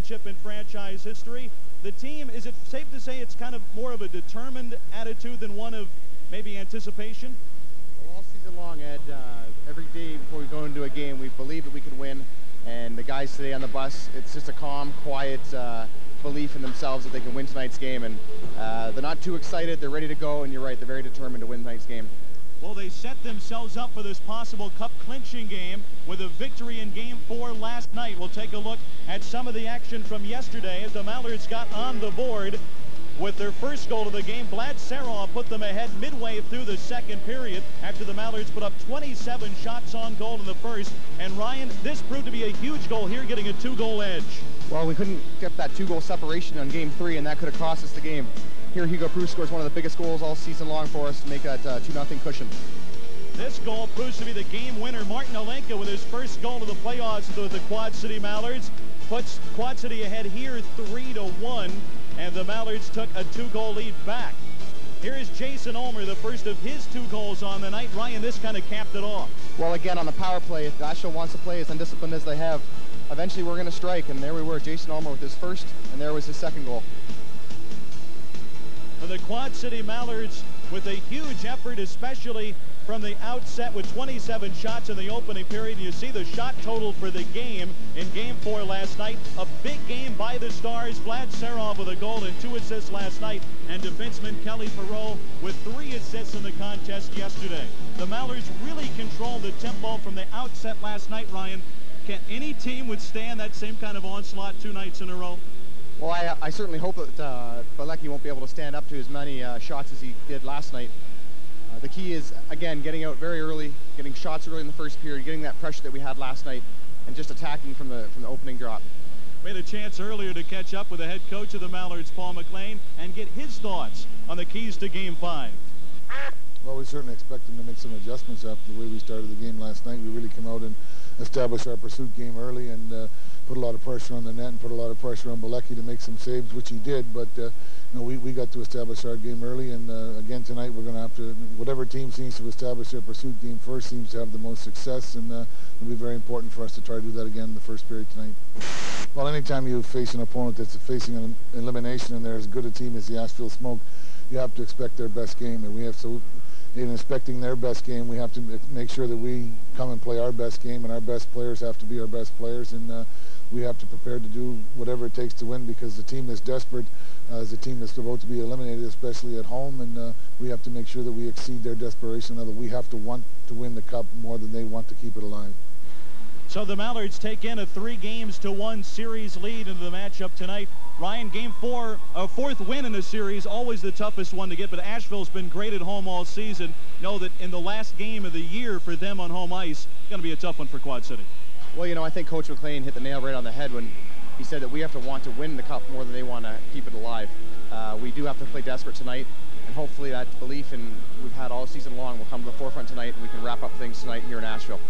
Championship in franchise history. The team, is it safe to say it's kind of more of a determined attitude than one of maybe anticipation? Well, all season long, Ed, uh, every day before we go into a game, we believe that we can win. And the guys today on the bus, it's just a calm, quiet uh, belief in themselves that they can win tonight's game. And uh, they're not too excited. They're ready to go. And you're right, they're very determined to win tonight's game. Well, they set themselves up for this possible cup clinching game with a victory in game four last night. We'll take a look at some of the action from yesterday as the Mallards got on the board with their first goal of the game. Vlad Serov put them ahead midway through the second period after the Mallards put up 27 shots on goal in the first. And Ryan, this proved to be a huge goal here, getting a two-goal edge. Well, we couldn't get that two-goal separation on game three, and that could have cost us the game. Here, Hugo Proulx scores one of the biggest goals all season long for us to make that 2-0 uh, cushion. This goal proves to be the game winner. Martin Hlinka with his first goal of the playoffs with the Quad City Mallards puts Quad City ahead here 3 to 1 and the Mallards took a two-goal lead back. Here is Jason Ulmer, the first of his two goals on the night. Ryan, this kind of capped it off. Well, again, on the power play, if Asheville wants to play as undisciplined as they have, eventually we're going to strike, and there we were, Jason Ulmer with his first, and there was his second goal. For the Quad City Mallards, with a huge effort, especially from the outset with 27 shots in the opening period. You see the shot total for the game in game four last night. A big game by the Stars. Vlad Serov with a goal and two assists last night. And defenseman Kelly Perreault with three assists in the contest yesterday. The Mallards really controlled the tempo from the outset last night, Ryan. Can any team withstand that same kind of onslaught two nights in a row? Well, I, I certainly hope that uh, Belecki won't be able to stand up to as many uh, shots as he did last night. Uh, the key is, again, getting out very early, getting shots early in the first period, getting that pressure that we had last night, and just attacking from the, from the opening drop. We had a chance earlier to catch up with the head coach of the Mallards, Paul MacLean, and get his thoughts on the keys to Game 5. Well, we certainly expect them to make some adjustments after the way we started the game last night. We really came out and established our pursuit game early and uh, put a lot of pressure on the net and put a lot of pressure on Belecki to make some saves, which he did. But uh, you know, we, we got to establish our game early, and uh, again tonight we're going to have to. Whatever team seems to establish their pursuit game first seems to have the most success, and uh, it'll be very important for us to try to do that again in the first period tonight. Well, anytime you face an opponent that's facing an elimination and they're as good a team as the Asheville Smoke, you have to expect their best game, and we have so in inspecting their best game, we have to make sure that we come and play our best game, and our best players have to be our best players, and uh, we have to prepare to do whatever it takes to win because the team is desperate uh, as a team that's about to be eliminated, especially at home, and uh, we have to make sure that we exceed their desperation level. We have to want to win the cup more than they want to keep it alive. So the Mallards take in a three games to one series lead into the matchup tonight. Ryan, game four, a fourth win in the series, always the toughest one to get, but Asheville's been great at home all season. Know that in the last game of the year for them on home ice, going to be a tough one for Quad City. Well, you know, I think Coach MacLean hit the nail right on the head when he said that we have to want to win the cup more than they want to keep it alive. Uh, we do have to play desperate tonight, and hopefully that belief in we've had all season long will come to the forefront tonight, and we can wrap up things tonight here in Asheville.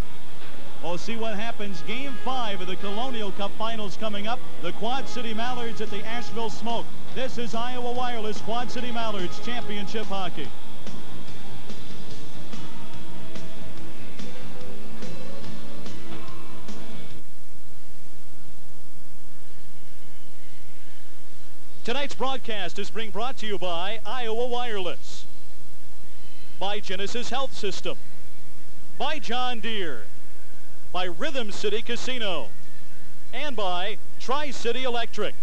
We'll see what happens. Game five of the Colonial Cup Finals coming up. The Quad City Mallards at the Asheville Smoke. This is Iowa Wireless Quad City Mallards Championship Hockey. Tonight's broadcast is being brought to you by Iowa Wireless, by Genesis Health System, by John Deere, by Rhythm City Casino, and by Tri-City Electric.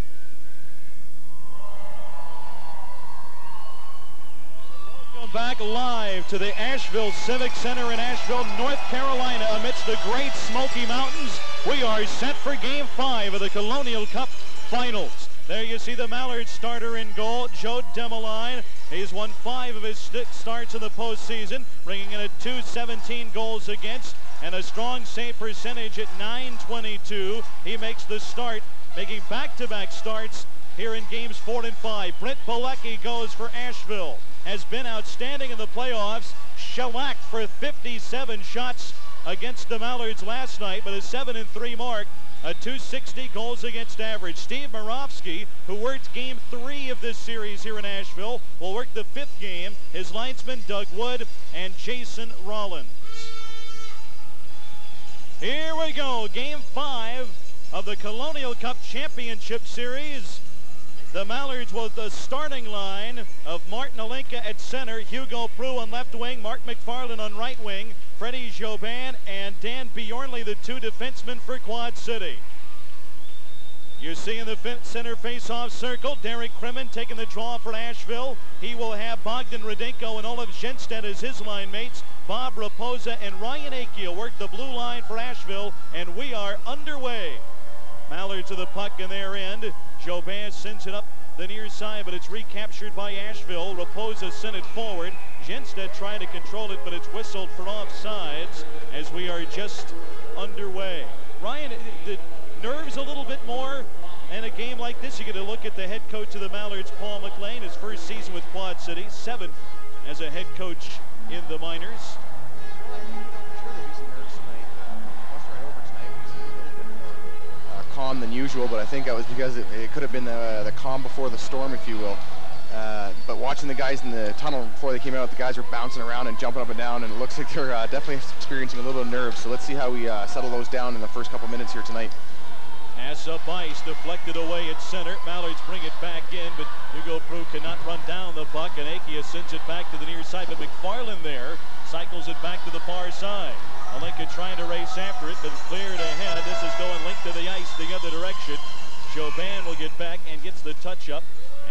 Welcome back live to the Asheville Civic Center in Asheville, North Carolina amidst the great Smoky Mountains. We are set for game five of the Colonial Cup Finals. There you see the Mallard starter in goal, Joe Demoline. He's won five of his starts in the postseason, bringing in a 217 goals against and a strong save percentage at 922. He makes the start, making back-to-back -back starts here in games four and five. Brent Belecki goes for Asheville. Has been outstanding in the playoffs. Shellacked for 57 shots against the Mallards last night, but a 7 and 3 mark. A 260 goals against average. Steve Moravsky, who worked game three of this series here in Asheville, will work the fifth game. His linesman, Doug Wood, and Jason Rollins. Here we go, game five of the Colonial Cup Championship Series. The Mallards with the starting line of Martin Hlinka at center, Hugo Proulx on left wing, Mark McFarland on right wing, Freddie Joban and Dan Bjornley, the two defensemen for Quad City. You see in the center face-off circle, Derek Kremen taking the draw for Asheville. He will have Bogdan Radenko and Olaf Jenstedt as his line mates. Bob Raposa and Ryan Akiel work the blue line for Asheville, and we are underway. Mallard to the puck in their end. Jobin sends it up the near side, but it's recaptured by Asheville. Raposa sent it forward. Jenstedt trying to control it, but it's whistled for offsides as we are just underway. Ryan, the nerves a little bit more in a game like this. You get to look at the head coach of the Mallards, Paul MacLean, his first season with Quad City, seventh as a head coach in the minors. calm than usual, but I think that was because it, it could have been the, the calm before the storm, if you will. Uh, but watching the guys in the tunnel before they came out, the guys were bouncing around and jumping up and down, and it looks like they're uh, definitely experiencing a little bit of nerves. So let's see how we uh, settle those down in the first couple minutes here tonight. Pass up ice, deflected away at center. Mallards bring it back in, but Hugo Proulx cannot run down the puck, and Akia sends it back to the near side, but McFarland there cycles it back to the far side. Hlinka trying to race after it, but cleared ahead. This is going linked to the ice the other direction. Jobin will get back and gets the touch up,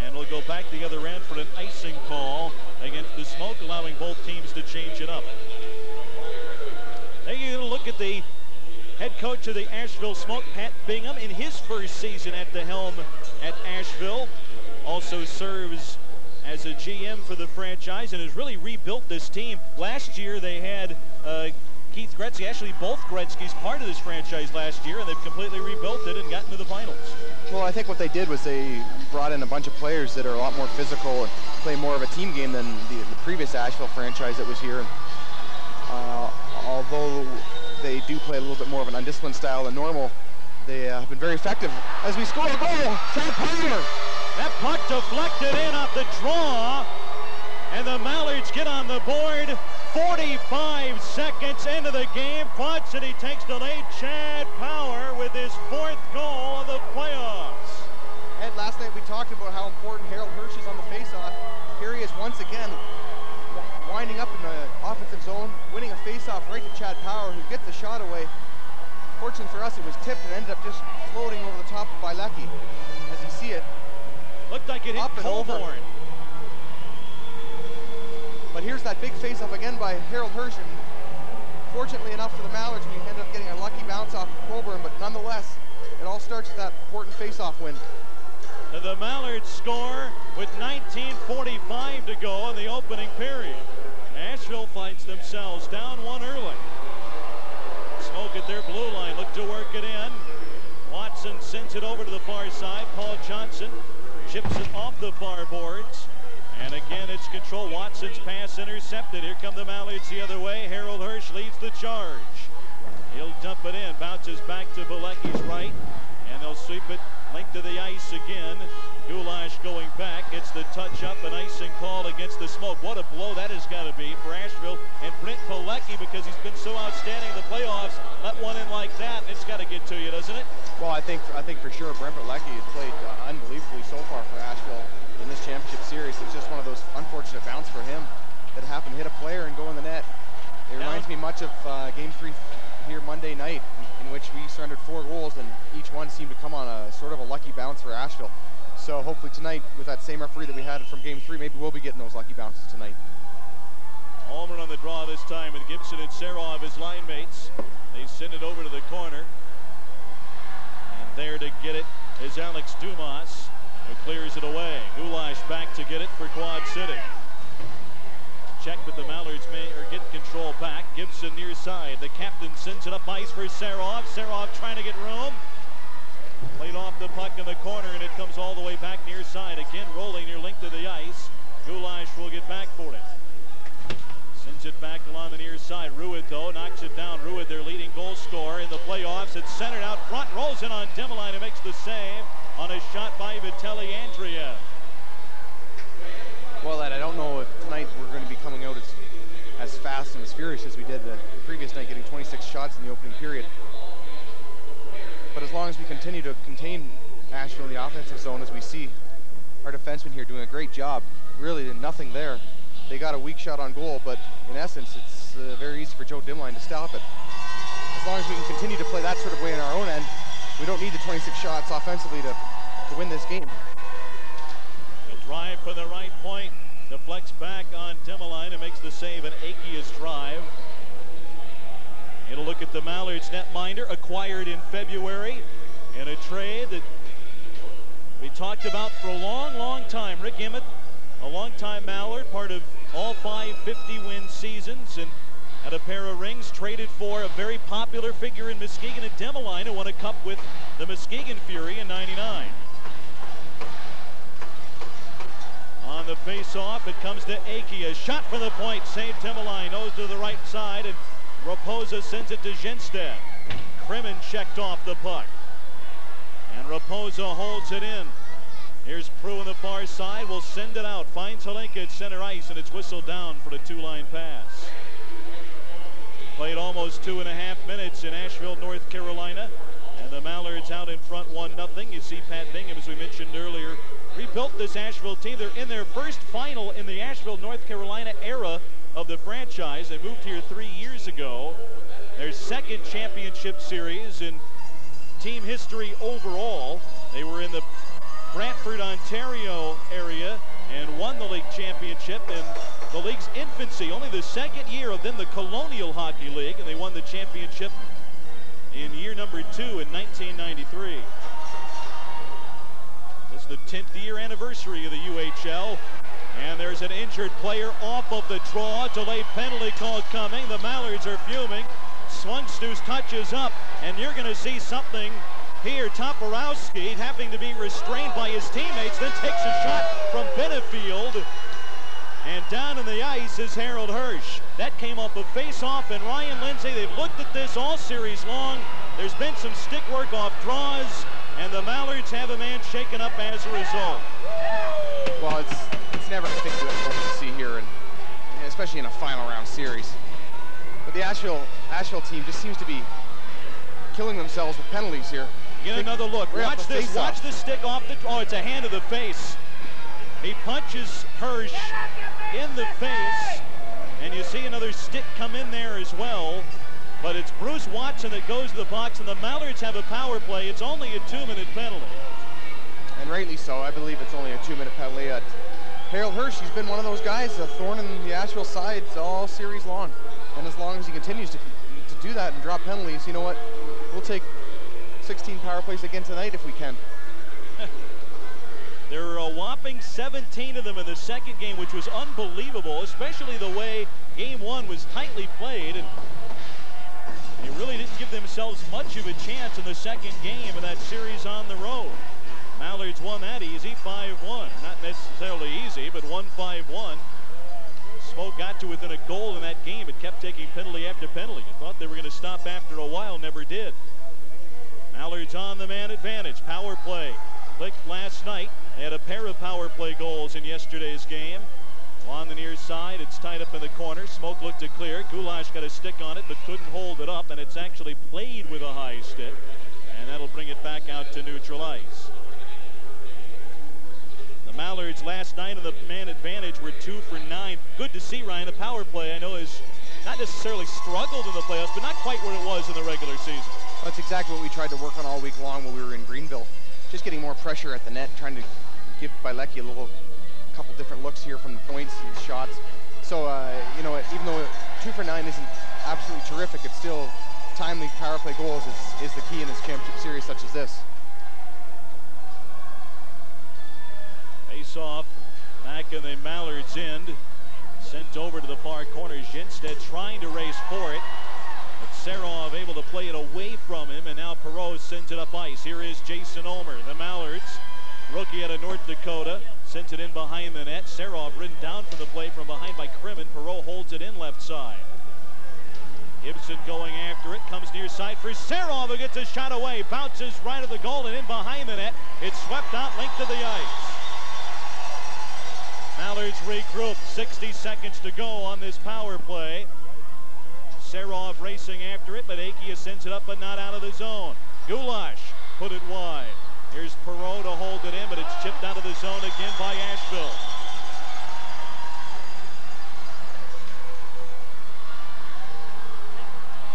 and will go back the other end for an icing call against the Smoke, allowing both teams to change it up. Taking a look at the head coach of the Asheville Smoke, Pat Bingham, in his first season at the helm at Asheville. Also serves as a GM for the franchise and has really rebuilt this team. Last year they had uh, Keith Gretzky, actually both Gretzky's part of this franchise last year, and they've completely rebuilt it and gotten to the finals. Well, I think what they did was they brought in a bunch of players that are a lot more physical and play more of a team game than the, the previous Asheville franchise that was here. Uh, although they do play a little bit more of an undisciplined style than normal, they uh, have been very effective. As we score a goal, Chad Power. That puck deflected in off the draw, and the Mallards get on the board. 45 seconds into the game, Quad City takes the lead. Chad Power with his fourth goal of the playoffs. Ed, last night we talked about how important Harold Hirsch is on the faceoff. Here he is once again winding up in the offensive zone, winning a faceoff right to Chad Power, who gets the shot away. Fortunately for us, it was tipped and ended up just floating over the top by Belecki. As you see it, looked like it hit Colborne. But here's that big face-off again by Harold Hirsch. And fortunately enough for the Mallards, we ended up getting a lucky bounce off of Colburn, but nonetheless, it all starts with that important face-off win. The Mallards score with 19.45 to go in the opening period. Asheville fights themselves down one early. Smoke at their blue line, look to work it in. Watson sends it over to the far side. Paul Johnson chips it off the far boards. And again, it's control. Watson's pass intercepted. Here come the Mallards the other way. Harold Hirsch leads the charge. He'll dump it in. Bounces back to Belecki's right. And they'll sweep it linked to the ice again. Goulash going back. It's the touch up, an icing call against the smoke. What a blow that has got to be for Asheville. And Brent Belecki, because he's been so outstanding in the playoffs, let one in like that, it's got to get to you, doesn't it? Well, I think I think for sure Brent Belecki has played uh, unbelievably so far for Asheville in this championship series. It's just one of those unfortunate bounce for him that happened to hit a player and go in the net. It reminds me much of uh, Game 3 here Monday night, in which we surrendered four goals, and each one seemed to come on a sort of a lucky bounce for Asheville. So hopefully tonight, with that same referee that we had from Game 3, maybe we'll be getting those lucky bounces tonight. Ulmer on the draw this time with Gibson and Serov as line mates. They send it over to the corner. And there to get it is Alex Dumas, who clears it away. Gulash back to get it for Quad City. Check but the Mallards may or get control back. Gibson near side. The captain sends it up ice for Serov. Serov trying to get room. Played off the puck in the corner and it comes all the way back near side. Again rolling near length of the ice. Gulash will get back for it. Sends it back along the near side. Ruud, though, knocks it down. Ruud, their leading goal scorer in the playoffs. It's centered out front. Rolls in on Demoline and makes the save on a shot by Vitali Andreev. Well, Ed, I don't know if tonight we're going to be coming out as, as fast and as furious as we did the previous night, getting 26 shots in the opening period. But as long as we continue to contain Asheville in the offensive zone, as we see our defensemen here doing a great job, really nothing there they got a weak shot on goal, but in essence, it's uh, very easy for Joe Dimline to stop it. As long as we can continue to play that sort of way in our own end, we don't need the 26 shots offensively to, to win this game. Drive for the right point. Deflects back on Demoline and makes the save an Akia's drive. It'll look at the Mallards netminder acquired in February in a trade that we talked about for a long, long time. Rick Emmett, a longtime Mallard, part of all five 50-win seasons and had a pair of rings traded for a very popular figure in Muskegon and Demoline who won a cup with the Muskegon Fury in 99. The face-off, it comes to Akia. Shot from the point, saved Demoline, nose to the right side, and Raposa sends it to Genstead. Crimmins checked off the puck. And Raposa holds it in. Here's Proulx on the far side. Will send it out. Finds Hlinka at center ice, and it's whistled down for the two-line pass. Played almost two and a half minutes in Asheville, North Carolina. And the Mallards out in front 1-0. You see Pat Bingham, as we mentioned earlier, rebuilt this Asheville team. They're in their first final in the Asheville, North Carolina era of the franchise. They moved here three years ago. Their second championship series in team history overall. They were in the Brantford, Ontario area and won the league championship in the league's infancy. Only the second year of then the Colonial Hockey League, and they won the championship in year number two in 1993. The 10th year anniversary of the UHL. And there's an injured player off of the draw. Delayed penalty call coming. The Mallards are fuming. Swungstus touches up, and you're going to see something here, Toporowski having to be restrained by his teammates, then takes a shot from Benefield. And down in the ice is Harold Hirsch. That came off a face-off, and Ryan Lindsay, they've looked at this all series long. There's been some stick work off draws, and the Mallards have a man shaken up as a result. Well, it's it's never a thing to see here, and especially in a final round series. But the Asheville Asheville team just seems to be killing themselves with penalties here. Get another look. Watch this. Watch the stick off the. Oh, it's a hand to the face. He punches Hirsch in the face, and you see another stick come in there as well. But it's Bruce Watson that goes to the box, and the Mallards have a power play. It's only a two-minute penalty. And rightly so. I believe it's only a two-minute penalty. Uh, Harold Hirsch, he's been one of those guys, a thorn in the Asheville side all series long. And as long as he continues to, to do that and drop penalties, you know what? We'll take 16 power plays again tonight if we can. there are a whopping 17 of them in the second game, which was unbelievable, especially the way game one was tightly played. And they really didn't give themselves much of a chance in the second game of that series on the road. Mallards won that easy, 5-1. Not necessarily easy, but 1-5-1. Smoke got to within a goal in that game. It kept taking penalty after penalty. You thought they were going to stop after a while, never did. Mallards on the man advantage. Power play. Clicked last night. They had a pair of power play goals in yesterday's game. On the near side, it's tied up in the corner. Smoke looked to clear. Gulash got a stick on it, but couldn't hold it up, and it's actually played with a high stick. And that'll bring it back out to neutral ice. The Mallards last night on the man advantage were two for nine. Good to see, Ryan. The power play, I know, has not necessarily struggled in the playoffs, but not quite where it was in the regular season. That's exactly what we tried to work on all week long when we were in Greenville. Just getting more pressure at the net, trying to give Belecki a little couple different looks here from the points and shots. So, uh, you know, even though two for nine isn't absolutely terrific, it's still timely power play goals is, is the key in this championship series such as this. Face off back in the Mallards end. Sent over to the far corner. Ginstead trying to race for it. But Serov able to play it away from him, and now Perreault sends it up ice. Here is Jason Ulmer, the Mallards, rookie out of North Dakota, sends it in behind the net. Serov ridden down from the play from behind by Crimmon. Perreault holds it in left side. Gibson going after it, comes near side for Serov, who gets a shot away, bounces right of the goal and in behind the net. It's swept out, linked to the ice. Mallards regroup, 60 seconds to go on this power play. Serov racing after it, but Akia sends it up but not out of the zone. Goulash put it wide. Here's Perreault to hold it in, but it's chipped out of the zone again by Asheville.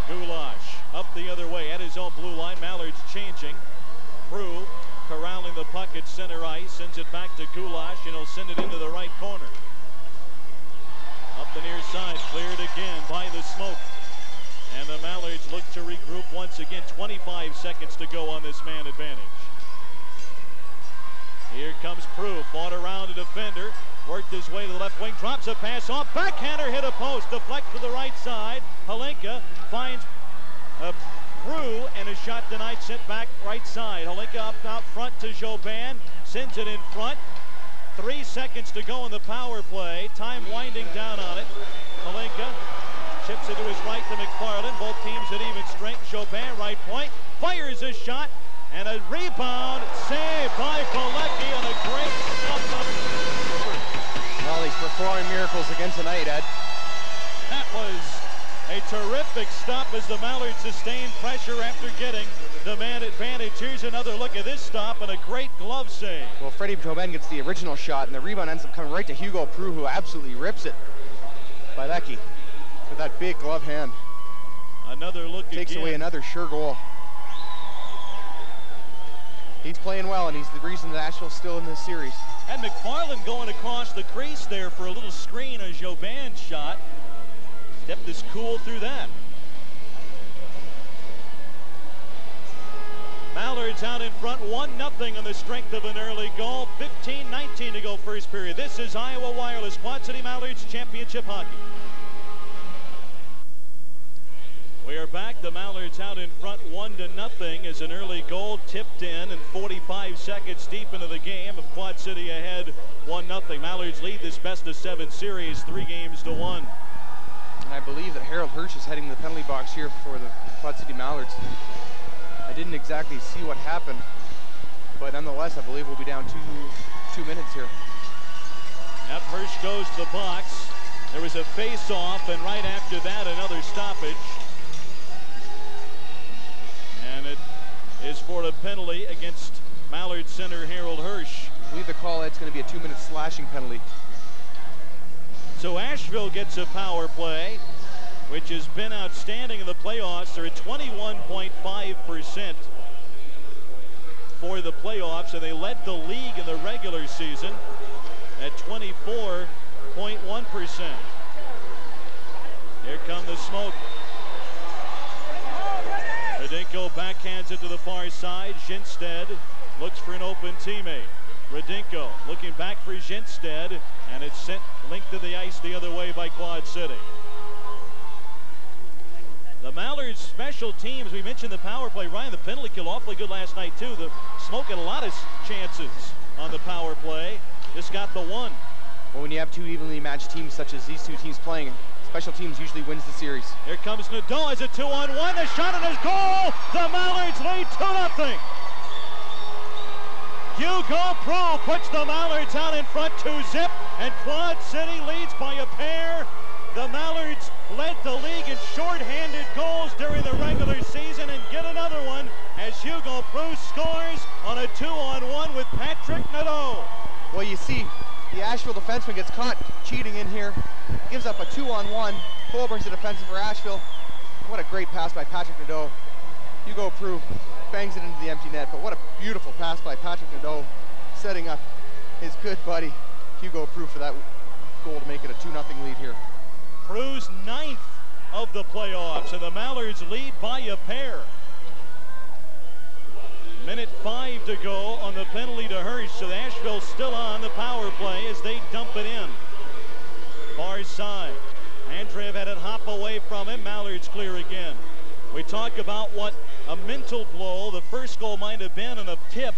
Gulash up the other way at his own blue line. Mallard's changing. Proulx corralling the puck at center ice, sends it back to Gulash, and he'll send it into the right corner. Up the near side, cleared again by the smoke. And the Mallards look to regroup once again. 25 seconds to go on this man advantage. Here comes Proulx, fought around a defender, worked his way to the left wing, drops a pass off, backhander hit a post, deflect to the right side. Hlinka finds a Proulx and a shot denied, sent back right side. Hlinka up out front to Jobin, sends it in front. Three seconds to go in the power play. Time winding down on it. Hlinka chips it to his right to McFarland. Both teams at even strength. Jobin, right point, fires a shot, and a rebound saved by Belecki on a great stop. Well, he's performing miracles again tonight, Ed. That was a terrific stop as the Mallards sustained pressure after getting the man advantage. Here's another look at this stop and a great glove save. Well, Freddie Jobin gets the original shot, and the rebound ends up coming right to Hugo Proulx, who absolutely rips it. Belecki with that big glove hand. Another look Takes again. away another sure goal. He's playing well, and he's the reason that Asheville's still in this series. And McFarland going across the crease there for a little screen, a Jobin shot. Kept us cool through that. Mallards out in front, 1-0 on the strength of an early goal. 15-19 to go first period. This is Iowa Wireless Quad City Mallards Championship Hockey. Back. The Mallards out in front, one to nothing, as an early goal tipped in, and 45 seconds deep into the game of Quad City ahead, one nothing. Mallards lead this best of seven series, three games to one. And I believe that Harold Hirsch is heading the penalty box here for the Quad City Mallards. I didn't exactly see what happened, but nonetheless, I believe we'll be down two two minutes here. Yep, Hirsch goes to the box. There was a face-off, and right after that, another stoppage. And it is for a penalty against Mallard center Harold Hirsch. I believe the call Ed's going to be a two-minute slashing penalty. So Asheville gets a power play, which has been outstanding in the playoffs. They're at 21.5% for the playoffs, and they led the league in the regular season at 24.1%. Here come the smoke. Radinko backhands it to the far side. Ginstead looks for an open teammate. Radinko looking back for Ginstead, and it's sent linked to the ice the other way by Quad City. The Mallards special teams, we mentioned the power play. Ryan, the penalty kill awfully good last night, too. The Smoke had a lot of chances on the power play. Just got the one. Well, when you have two evenly matched teams such as these two teams playing, special teams usually wins the series. Here comes Nadeau as a two-on-one. The shot and his goal. The Mallards lead 2-0. Hugo Proulx puts the Mallards out in front to zip, and Quad City leads by a pair. The Mallards led the league in short-handed goals during the regular season and get another one as Hugo Proulx scores on a two-on-one with Patrick Nadeau. Well, you see, the Asheville defenseman gets caught cheating in here, gives up a two-on-one. Colburn's the defensive for Asheville. What a great pass by Patrick Nadeau. Hugo Proulx bangs it into the empty net, but what a beautiful pass by Patrick Nadeau, setting up his good buddy Hugo Proulx for that goal to make it a 2-0 lead here. Crew's ninth of the playoffs, and the Mallards lead by a pair. Minute five to go on the penalty to Hirsch, so Asheville still on the power play as they dump it in. Far side. Andreev had it hop away from him. Mallard's clear again. We talk about what a mental blow the first goal might have been and a tip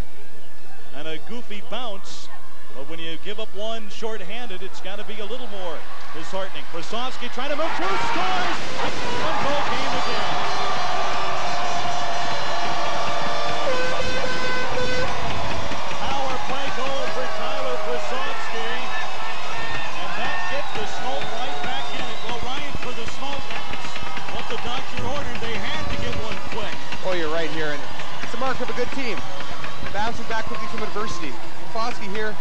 and a goofy bounce. But when you give up one short-handed, it's got to be a little more disheartening. Krasovsky trying to move through, scores! One goal game again. Of a good team. Bouncing back quickly from adversity. Foskey here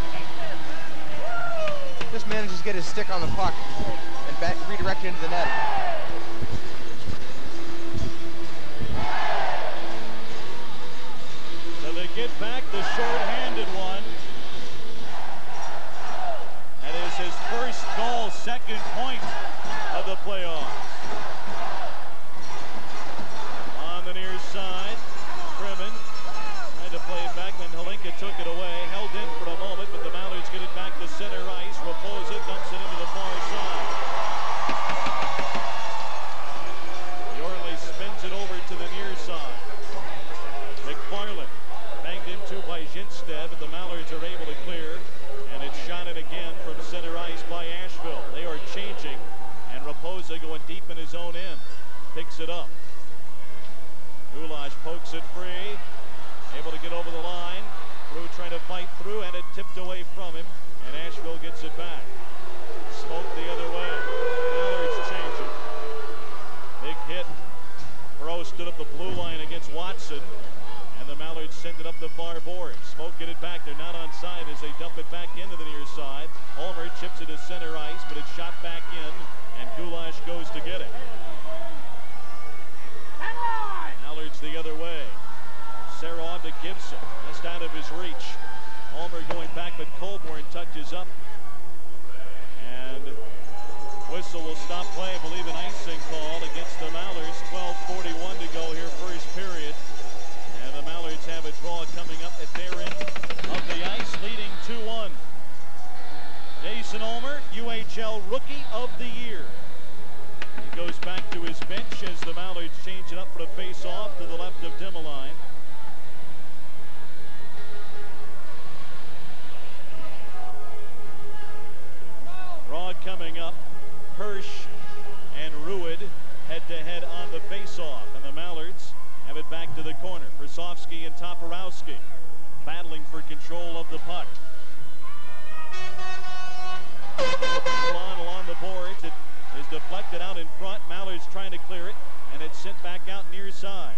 just manages to get his stick on the puck and back, redirect it into the net. So they get back the short-handed one. That is his first goal, second point of the playoffs. Took it away. Held in for a moment, but the Mallards get it back to center ice. Raposa dumps it into the far side. Bjornley spins it over to the near side. McFarland banged into by Jinstead, but the Mallards are able to clear. And it's shot in again from center ice by Asheville. They are changing, and Raposa going deep in his own end. Picks it up. Goulash pokes it free. Able to get over the line. Trying to fight through, and it tipped away from him. And Asheville gets it back. Smoke the other way. Mallard's changing. Big hit. Perreault stood up the blue line against Watson. And the Mallards send it up the far board. Smoke get it back. They're not on side as they dump it back into the near side. Ulmer chips it to center ice, but it's shot back in. And Goulash goes to get it. Mallard's the other way. Serov to Gibson. Just out of his reach. Ulmer going back, but Colborne touches up. And whistle will stop play. I believe an icing call against the Mallards. 12.41 to go here, first period. And the Mallards have a draw coming up at their end of the ice, leading 2-1. Jason Ulmer, UHL Rookie of the Year. He goes back to his bench as the Mallards change it up for the face-off to the left of Dimmeline. Coming up. Hirsch and Ruud head-to-head -head on the face-off. And the Mallards have it back to the corner. Krasovsky and Toporowski battling for control of the puck. Along the boards. It is deflected out in front. Mallard's trying to clear it, and it's sent back out near side.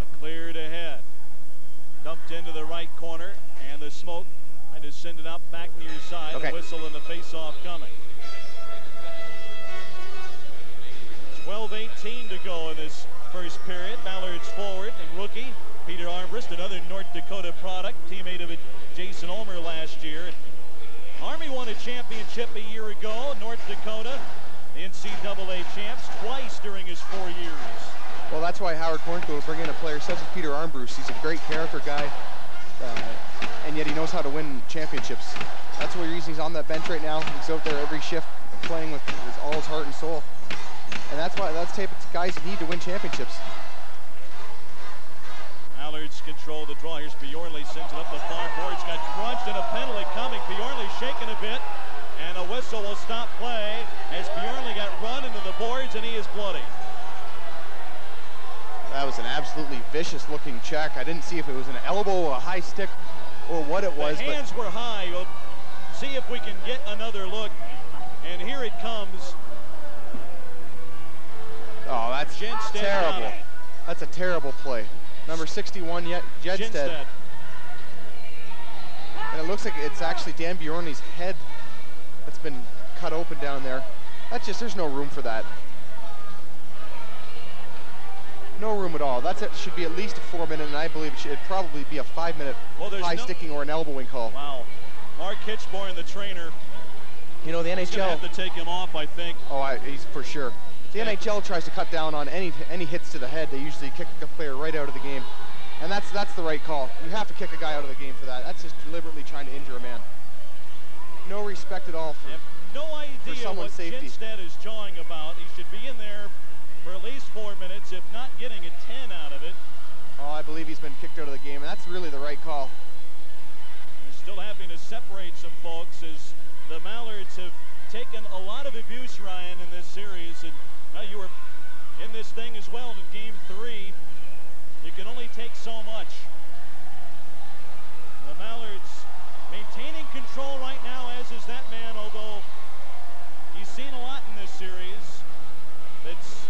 A cleared ahead. Dumped into the right corner, and the smoke trying to send it out back near side. Okay. The whistle and the face-off coming. 12-18 to go in this first period. Mallard's forward and rookie. Peter Armbrust, another North Dakota product, teammate of Jason Ulmer last year. Army won a championship a year ago. North Dakota, the NCAA champs, twice during his four years. Well, that's why Howard Cornfield will bring in a player such as Peter Armbrust. He's a great character guy, uh, and yet he knows how to win championships. That's what reason he's on that bench right now. He's out there every shift playing with his, all his heart and soul. And that's why that's the type of guys you need to win championships. Allards control the draw. Here's Bjornley, sends it up the far boards. Got crunched and a penalty coming. Bjornley shaking a bit, and a whistle will stop play as Bjornley got run into the boards, and he is bloody. That was an absolutely vicious looking check. I didn't see if it was an elbow, or a high stick, or what it was. The hands were high. We'll see if we can get another look. And here it comes. Oh, that's Jenstead terrible. That's a terrible play. Number 61, yet Jedstead. Jinstead. And it looks like it's actually Dan Bjornley's head that's been cut open down there. That's just, there's no room for that. No room at all. That. Should be at least a four minute, and I believe it should it'd probably be a five minute Well, there's high no- sticking or an elbowing call. Wow. Mark Hitchborn, the trainer, you know, the NHL NHL. have to take him off, I think. Oh, I, he's for sure. The NHL tries to cut down on any any hits to the head. They usually kick a player right out of the game, and that's that's the right call. You have to kick a guy out of the game for that. That's just deliberately trying to injure a man. No respect at all for. Have no idea what someone's safety. Jinstead is jawing about. He should be in there for at least four minutes, if not getting a 10 out of it. Oh, I believe he's been kicked out of the game, and that's really the right call. They're still having to separate some folks as the Mallards have taken a lot of abuse, Ryan, in this series. And uh, you were in this thing as well in game three. You can only take so much. The Mallards maintaining control right now, as is that man, although he's seen a lot in this series. That's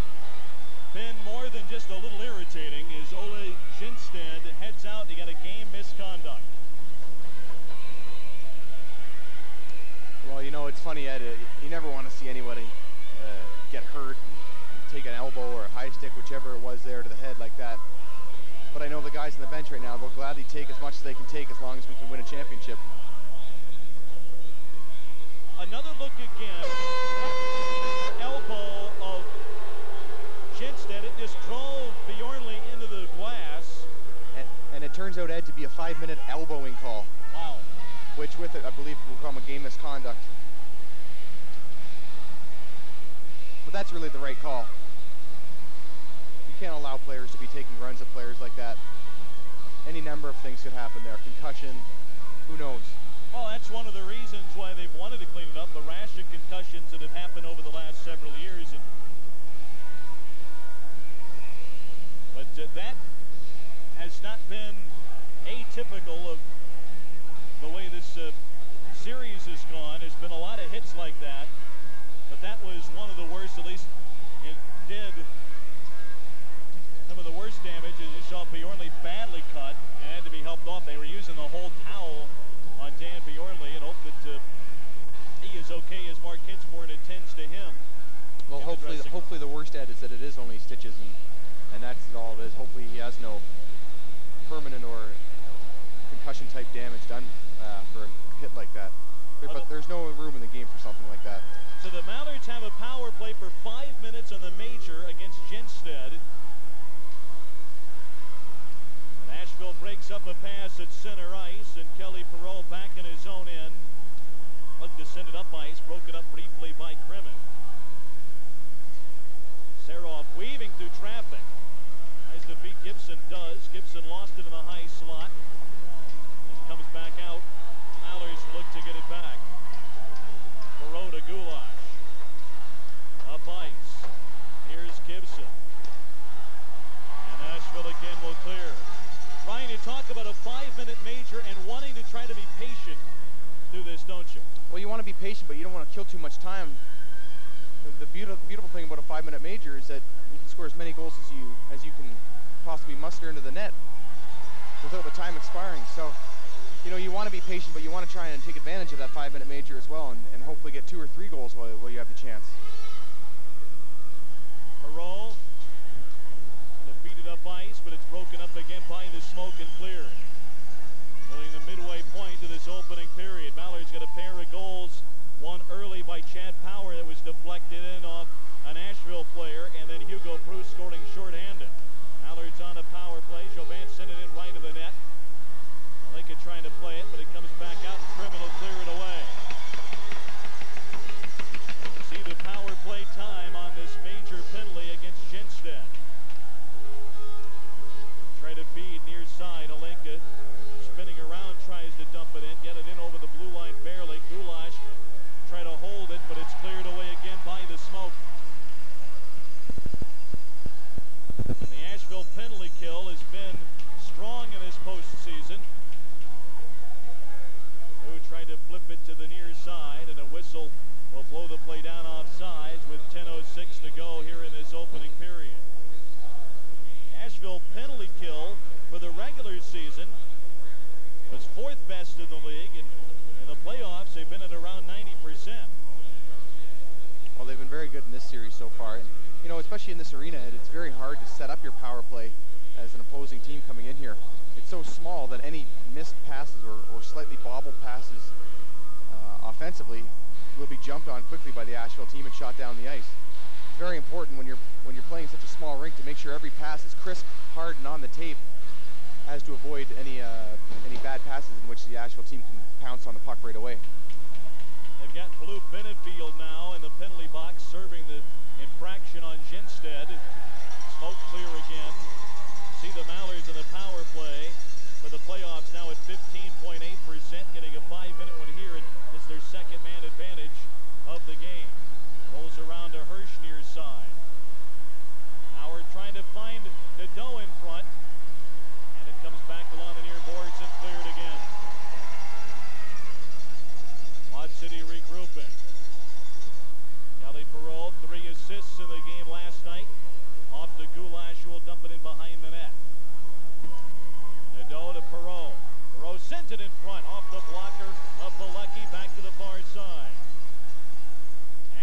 been more than just a little irritating as Ole Jinstead heads out. He got a game misconduct. Well, you know, it's funny, Ed. uh, You never want to see anybody uh, get hurt, take an elbow or a high stick, whichever it was there to the head like that. But I know the guys on the bench right now, they'll gladly take as much as they can take as long as we can win a championship. Another look again. Elbow It just drove Bjornley into the glass. And, and it turns out, Ed, to be a five-minute elbowing call, Wow. which with it, I believe, will come a game misconduct. But that's really the right call. You can't allow players to be taking runs at players like that. Any number of things could happen there. Concussion, who knows? Well, that's one of the reasons why they've wanted to clean it up. The rash of concussions that have happened over the last several years. And, but uh, that has not been atypical of the way this uh, series has gone. There's been a lot of hits like that. But that was one of the worst, at least it did some of the worst damage. As you saw Bjornley badly cut and had to be helped off. They were using the whole towel on Dan Bjornley and hope that uh, he is okay as Mark Hinsborn attends to him. Well, in the hopefully, hopefully the worst, Ed, is that it is only stitches, and and that's all it is. Hopefully, he has no permanent or concussion-type damage done uh, for a hit like that. But there's no room in the game for something like that. So the Mallards have a power play for five minutes on the major against Jinstead. And Asheville breaks up a pass at center ice, and Kelly Perreault back in his own end. Looked to send it up ice, broke it up briefly by Kremen. Serov weaving through traffic. Tries to beat Gibson, does. Gibson lost it in the high slot. And comes back out. Mallards look to get it back. Perreault to Goulash. Up ice. Here's Gibson. And Asheville again will clear. Ryan, you talk about a five-minute major and wanting to try to be patient through this, don't you? Well, you want to be patient, but you don't want to kill too much time. The, beautiful, beautiful thing about a five-minute major is that you can score as many goals as you as you can possibly muster into the net without the time expiring. So, you know, you want to be patient, but you want to try and take advantage of that five-minute major as well, and, and hopefully get two or three goals while, while you have the chance. Perreault. The beat up ice, but it's broken up again by the smoke and clear. Nearing the midway point of this opening period. Mallard's got a pair of goals. One early by Chad Power that was deflected in off an Asheville player, and then Hugo Bruce scoring shorthanded. Mallard's on a power play. Jobin sent it in right of the net. Malinka trying to play it, but it comes back out, and Crimin will clear it away. See the power play time on this major penalty against Jinstead. Try to feed near side. Hlinka flip it to the near side, and a whistle will blow the play down off sides with 10.06 to go here in this opening period. Asheville penalty kill for the regular season was fourth best in the league, and in the playoffs they've been at around 90%. Well, they've been very good in this series so far. And, you know, especially in this arena, it's very hard to set up your power play as an opposing team coming in here. It's so small that any missed passes or, or slightly bobbled passes offensively will be jumped on quickly by the Asheville team and shot down the ice. It's very important when you're when you're playing such a small rink to make sure every pass is crisp, hard, and on the tape, as to avoid any uh, any bad passes in which the Asheville team can pounce on the puck right away. They've got Blue Benefield now in the penalty box serving the infraction on Ginstead. Smoke clear again. See the Mallards in the power play for the playoffs now at 15.8%, getting a five-minute one here. And it's their second man advantage of the game. Rolls around to Hirsch near side. Howard trying to find Nadeau in front. And it comes back along the near boards and cleared again. Quad City regrouping. Kelly Perreault, three assists in the game last night. Off to Goulash, who will dump it in behind the net. Nadeau to Perreault. Perreault sends it in front off the blocker of Belecki back to the far side.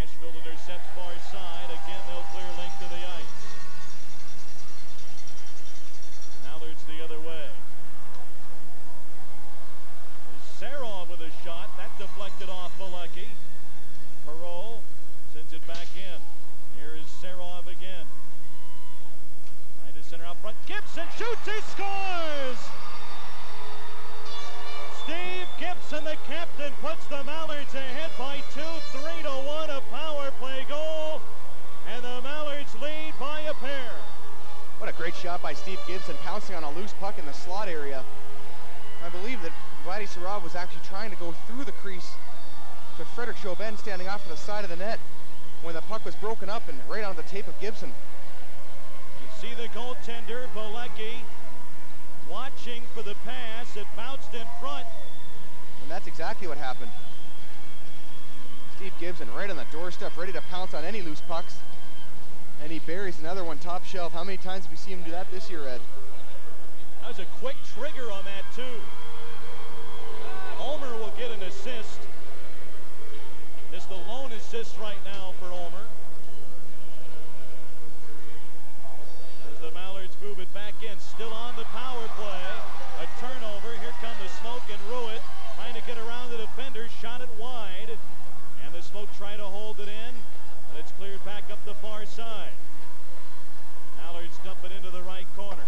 Asheville intercepts far side. Again, they'll clear length to the ice. Mallard's the other way. Serov with a shot. That deflected off Belecki. Perreault sends it back in. Here is Serov again. Trying to center out front. Gibson shoots. He scores! Steve Gibson, the captain, puts the Mallards ahead by two, three to one, a power play goal, and the Mallards lead by a pair. What a great shot by Steve Gibson, pouncing on a loose puck in the slot area. I believe that Vladdy Serov was actually trying to go through the crease to Frederick Jobin standing off to the side of the net when the puck was broken up and right on the tape of Gibson. You see the goaltender, Belecki, watching for the pass. It bounced in front. And that's exactly what happened. Steve Gibson right on the doorstep, ready to pounce on any loose pucks. And he buries another one top shelf. How many times have we seen him do that this year, Ed? That was a quick trigger on that, too. Ulmer will get an assist. This the lone assist right now for Ulmer. As the Mallards move it back in, still on the power play. A turnover. Here come the Smoke and Ruitt trying to get around the defender. Shot it wide. And the Smoke try to hold it in. But it's cleared back up the far side. Allard's dump it into the right corner.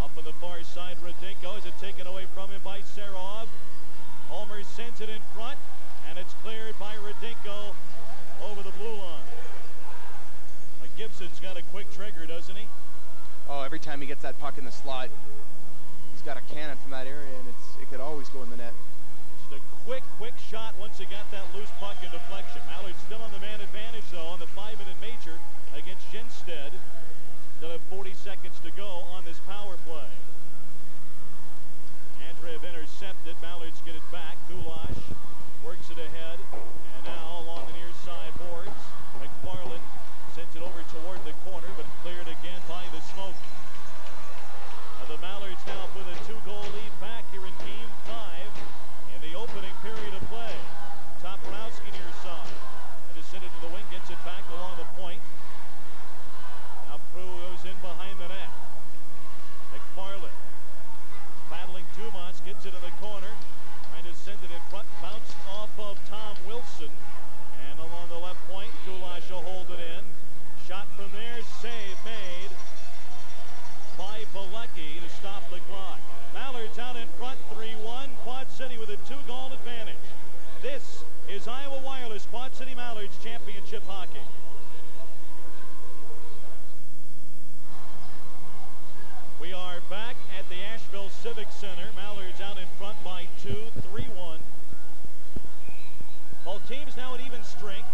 Off on the far side, Radinko. Is it taken away from him by Serov? Ulmer sends it in front, and it's cleared by Radinko over the blue line. Gibson's got a quick trigger, doesn't he? Oh, every time he gets that puck in the slot, he's got a cannon from that area, and it's it could always go in the net. Just a quick, quick shot once he got that loose puck in deflection. Mallard's still on the man advantage, though, on the five-minute major against Ginstead. Still have 40 seconds to go on this power play. Andreev intercepted. Mallards get it back. Goulash works it ahead. And now along the near side boards, McFarland sends it over toward the corner, but cleared again by the smoke. Now the Mallards now put a two-goal lead back here in Game 5 in the opening period of play. Toporowski near side. And to send it to the wing, gets it back along the point. Now Proulx goes in behind the net. McFarland battling Dumas, gets it in the corner. Trying to send it in front, bounced off of Tom Wilson. And along the left point, Goulash will hold it in. Save made by Belecki to stop the clock. Mallard's out in front, 3-1. Quad City with a two-goal advantage. This is Iowa Wireless Quad City Mallards Championship Hockey. We are back at the Asheville Civic Center. Mallard's out in front by two, 3-1. Both teams now at even strength.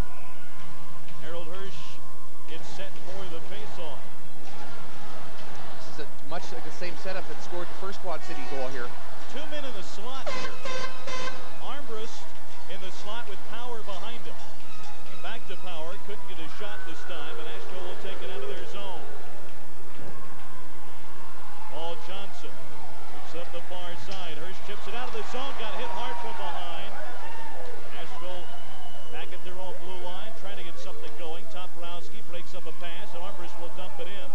The same setup that scored the first Quad City goal here. Two men in the slot here. Armbrust in the slot with Power behind him. Back to Power, couldn't get a shot this time, and Asheville will take it out of their zone. Paul Johnson picks up the far side. Hirsch chips it out of the zone, got hit hard from behind. Asheville back at their own blue line, trying to get something going. Toporowski breaks up a pass, and Armbrust will dump it in.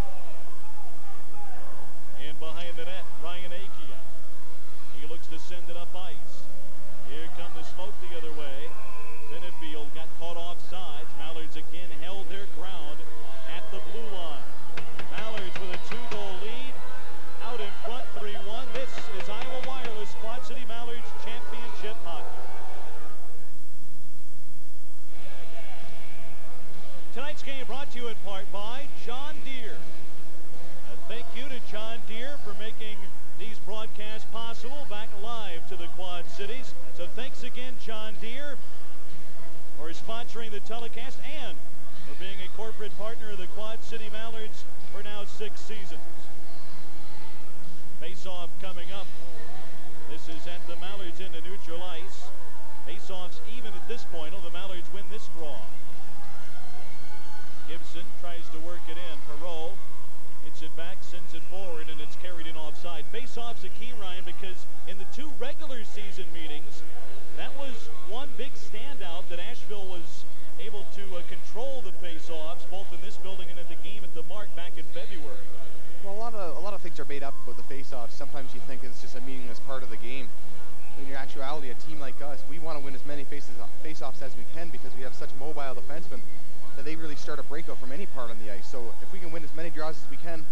The net, Ryan Akia. He looks to send it up ice. Here come the smoke the other way. Benefield got caught off sides. Mallards again held their ground at the blue line. Mallards with a two-goal lead. Out in front, 3-1. This is Iowa Wireless Quad City Mallards Championship Hockey. Tonight's game brought to you in part by John Deere. A thank you to John Deere for making these broadcasts possible back live to the Quad Cities. So thanks again, John Deere, for sponsoring the telecast and for being a corporate partner of the Quad City Mallards for now six seasons. Face-off coming up. This is at the Mallards into neutral ice. Face-offs even at this point. Will the Mallards win this draw? Gibson tries to work it in. Perreault hits it back, sends it forward, and it's carried in offside. Face-off's a key, Ryan, because in the two regular season meetings, that was one big standout that Asheville was able to uh, control the face-offs, both in this building and at the game at the Mark back in February. Well, a lot of a lot of things are made up about the face-offs. Sometimes you think it's just a meaningless part of the game. In your actuality, a team like us, we want to win as many faces, face-offs as we can because we have such mobile defensemen that they really start a breakout from any part on the ice. So if we can win as many draws as we can,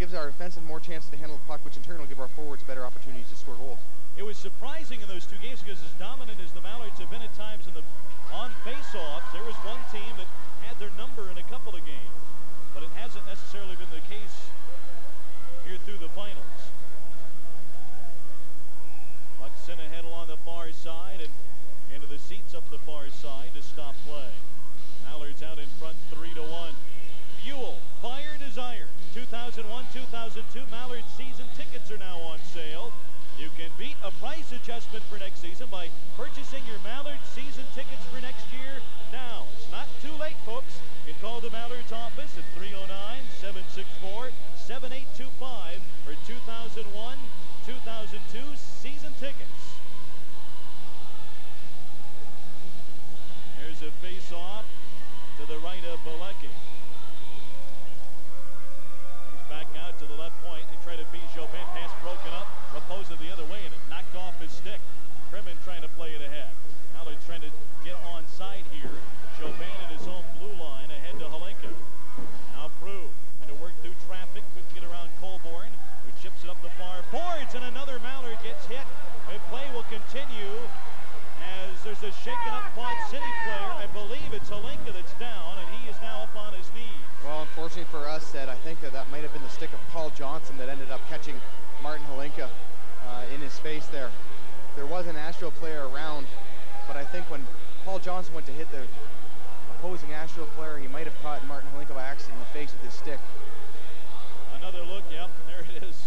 gives our defensemen more chance to handle the puck, which in turn will give our forwards better opportunities to score goals. It was surprising in those two games because as dominant as the Mallards have been at times in the on face-offs, there was one team that had their number in a couple of games, but it hasn't necessarily been the case here through the finals. Puck sent ahead along the far side and into the seats up the far side to stop play. Mallards out in front, 3 to 1. Buell, Fire Desire, 2001-2002 Mallard season tickets are now on sale. You can beat a price adjustment for next season by purchasing your Mallard season tickets for next year now. It's not too late, folks. You can call the Mallards office at 309-764-7825 for 2001-2002 season tickets. Here's a face-off to the right of Belecki. Comes back out to the left point. They try to beat Jobin. Pass broken up. Raposa the other way, and it knocked off his stick. Kremen trying to play it ahead. Mallard's trying to get on side here. Jobin at his own blue line ahead to Hlinka. Now Proulx trying to work through traffic. Couldn't get around Colborn, who chips it up the far boards, and another Mallard gets hit. The play will continue there's a shaken up Quad City player. I believe it's Hlinka that's down, and he is now up on his knees. Well, unfortunately for us, Ed, I think that that might have been the stick of Paul Johnson that ended up catching Martin Hlinka uh, in his face there. There was an Astro player around, but I think when Paul Johnson went to hit the opposing Astro player, he might have caught Martin Hlinka by accident in the face with his stick. Another look, yep, there it is.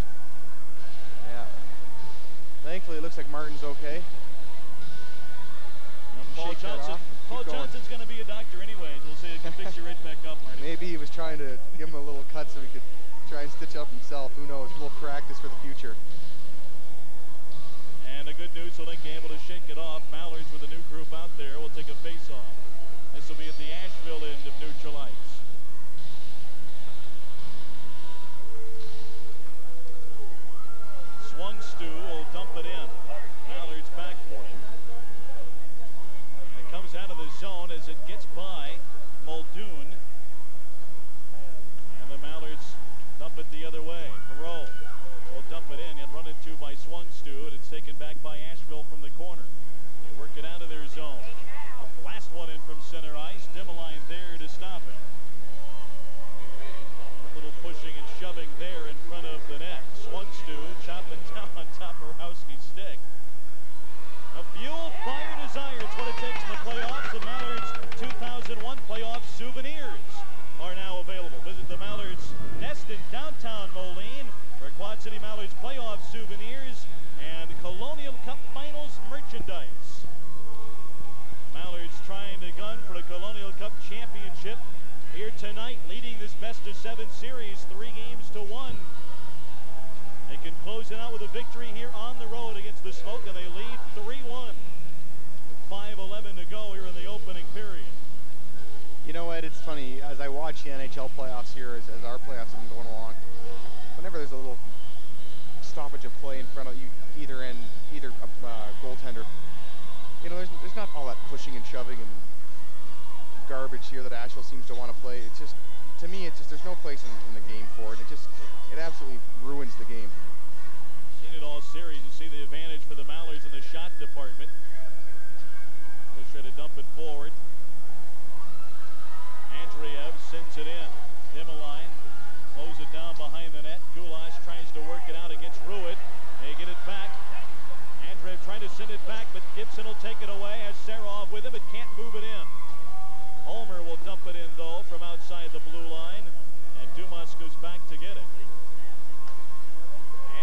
Yeah. Thankfully, it looks like Martin's okay. Paul Shake that Johnson. off. Paul going. Johnson's going to be a doctor anyways. We'll see if he can fix you right back up, Marty. Maybe he was trying to give him a little cut so he could try and stitch up himself. Who knows? A little practice for the future. And the good news, Solinka able to shake it off. Mallards with a new group out there will take a face-off. This will be at the Asheville end of neutral ice. Swung Stu will dump it in. Mallard's back for it. It comes out of the zone as it gets by Muldoon. And the Mallards dump it the other way. Perreault will dump it in and run into by Swung Stu, and it's taken back by Asheville from the corner. They work it out of their zone. A blast one in from center ice. Dimmeline there to stop it. A little pushing and shoving there in front of the net. Swung Stu chopping down on top of Rowski's stick. A fuel fire desire. It's what it takes in the playoffs. The Mallards 2001 playoff souvenirs are now available. Visit the Mallards Nest in downtown Moline for Quad City Mallards playoff souvenirs and Colonial Cup Finals merchandise. Mallards trying to gun for the Colonial Cup championship here tonight, leading this best of seven series, three games to one. They can close it out with a victory here on the road against the Smoke, and they lead 3-1. With 5-11 to go here in the opening period. You know, Ed, it's funny. As I watch the NHL playoffs here, as, as our playoffs have been going along, whenever there's a little stoppage of play in front of you, either end, either uh, goaltender. You know, there's, there's not all that pushing and shoving and garbage here that Asheville seems to want to play. It's just, to me, it's just there's no place in, in the game for it. It just, it absolutely ruins the game. Seen it all series. You see the advantage for the Mallards in the shot department. They'll try to dump it forward. Andreev sends it in. Dimoline slows it down behind the net. Gulash tries to work it out against Ruud. They get it back. Andreev trying to send it back, but Gibson will take it away. Has Serov with him, but can't move it in. Ulmer will dump it in, though, from outside the blue line. And Dumas goes back to get it.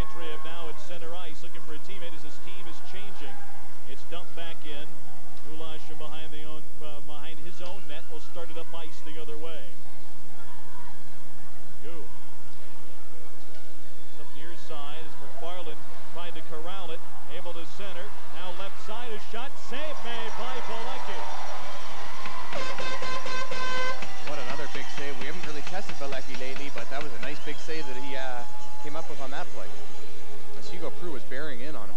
Andreev now at center ice, looking for a teammate as his team is changing. It's dumped back in. Gulash from behind, the own, uh, behind his own net will start it up ice the other way. Goo. Up near side as McFarland tried to corral it. Able to center. Now left side, a shot. Save made by Belecki. What another big save. We haven't really tested Belecki lately, but that was a nice big save that he uh, came up with on that play. As Hugo Proulx was bearing in on him.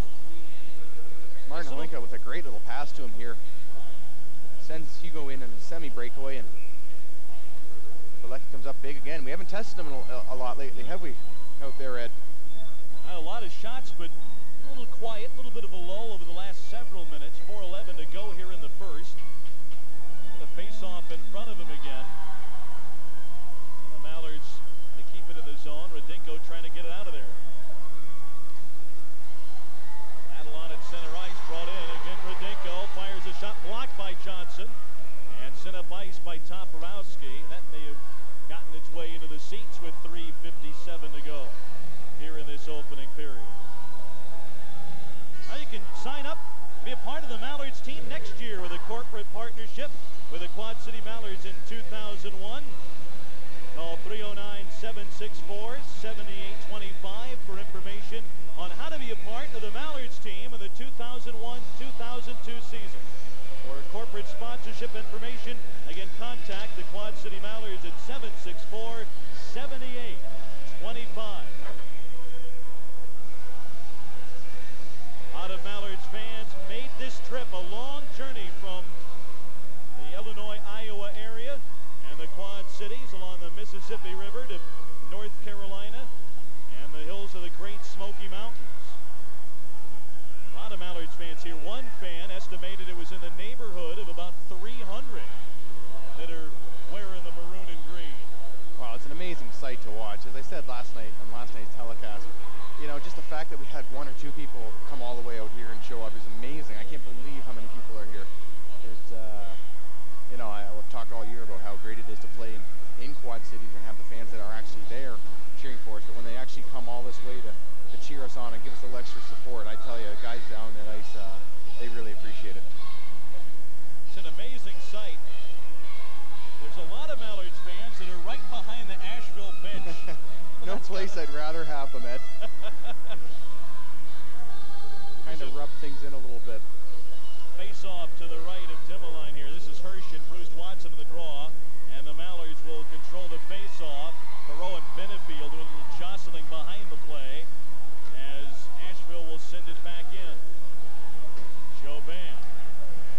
Martin Hlinka with a great little pass to him here. Sends Hugo in in a semi-breakaway, and Belecki comes up big again. We haven't tested him a, a, lot lately, have we, out there, Ed? Not a lot of shots, but a little quiet, a little bit of a lull over the last several minutes. 4.11 to go here in the first face-off in front of him again. And the Mallards to keep it in the zone. Radinko trying to get it out of there. Adelon at center ice, brought in. Again, Radinko fires a shot blocked by Johnson. And sent up ice by Toporowski. That may have gotten its way into the seats with 3.57 to go here in this opening period. Now you can sign up to be a part of the Mallards team next year with a corporate partnership with the Quad City Mallards in 2001. Call 309-764-7825 for information on how to be a part of the Mallards team in the 2001-2002 season. For corporate sponsorship information, again, contact the Quad City Mallards at 764-7825. Out of Mallards fans made this trip a long journey from the Quad Cities along the Mississippi River to North Carolina and the hills of the Great Smoky Mountains. A lot of Mallards fans here. One fan estimated it was in the neighborhood of about 300 that are wearing the maroon and green. Wow, it's an amazing sight to watch. As I said last night on last night's telecast, you know, just the fact that we had one or two people come all the way out here and show up is amazing. I can't believe how many people are here. It's, uh, you know, I, have talked all year about how great it is to play in, in Quad Cities and have the fans that are actually there cheering for us. But when they actually come all this way to, to cheer us on and give us a little extra support, I tell you, the guys down that ice, uh, they really appreciate it. It's an amazing sight. There's a lot of Mallards fans that are right behind the Asheville bench. no place I'd rather have them, Ed. kind of rub things in a little bit. Face off to the right of Dimoline here. And Bruce Watson in the draw. And the Mallards will control the face-off. Perreault and Benefield doing a little jostling behind the play as Asheville will send it back in. Chauvin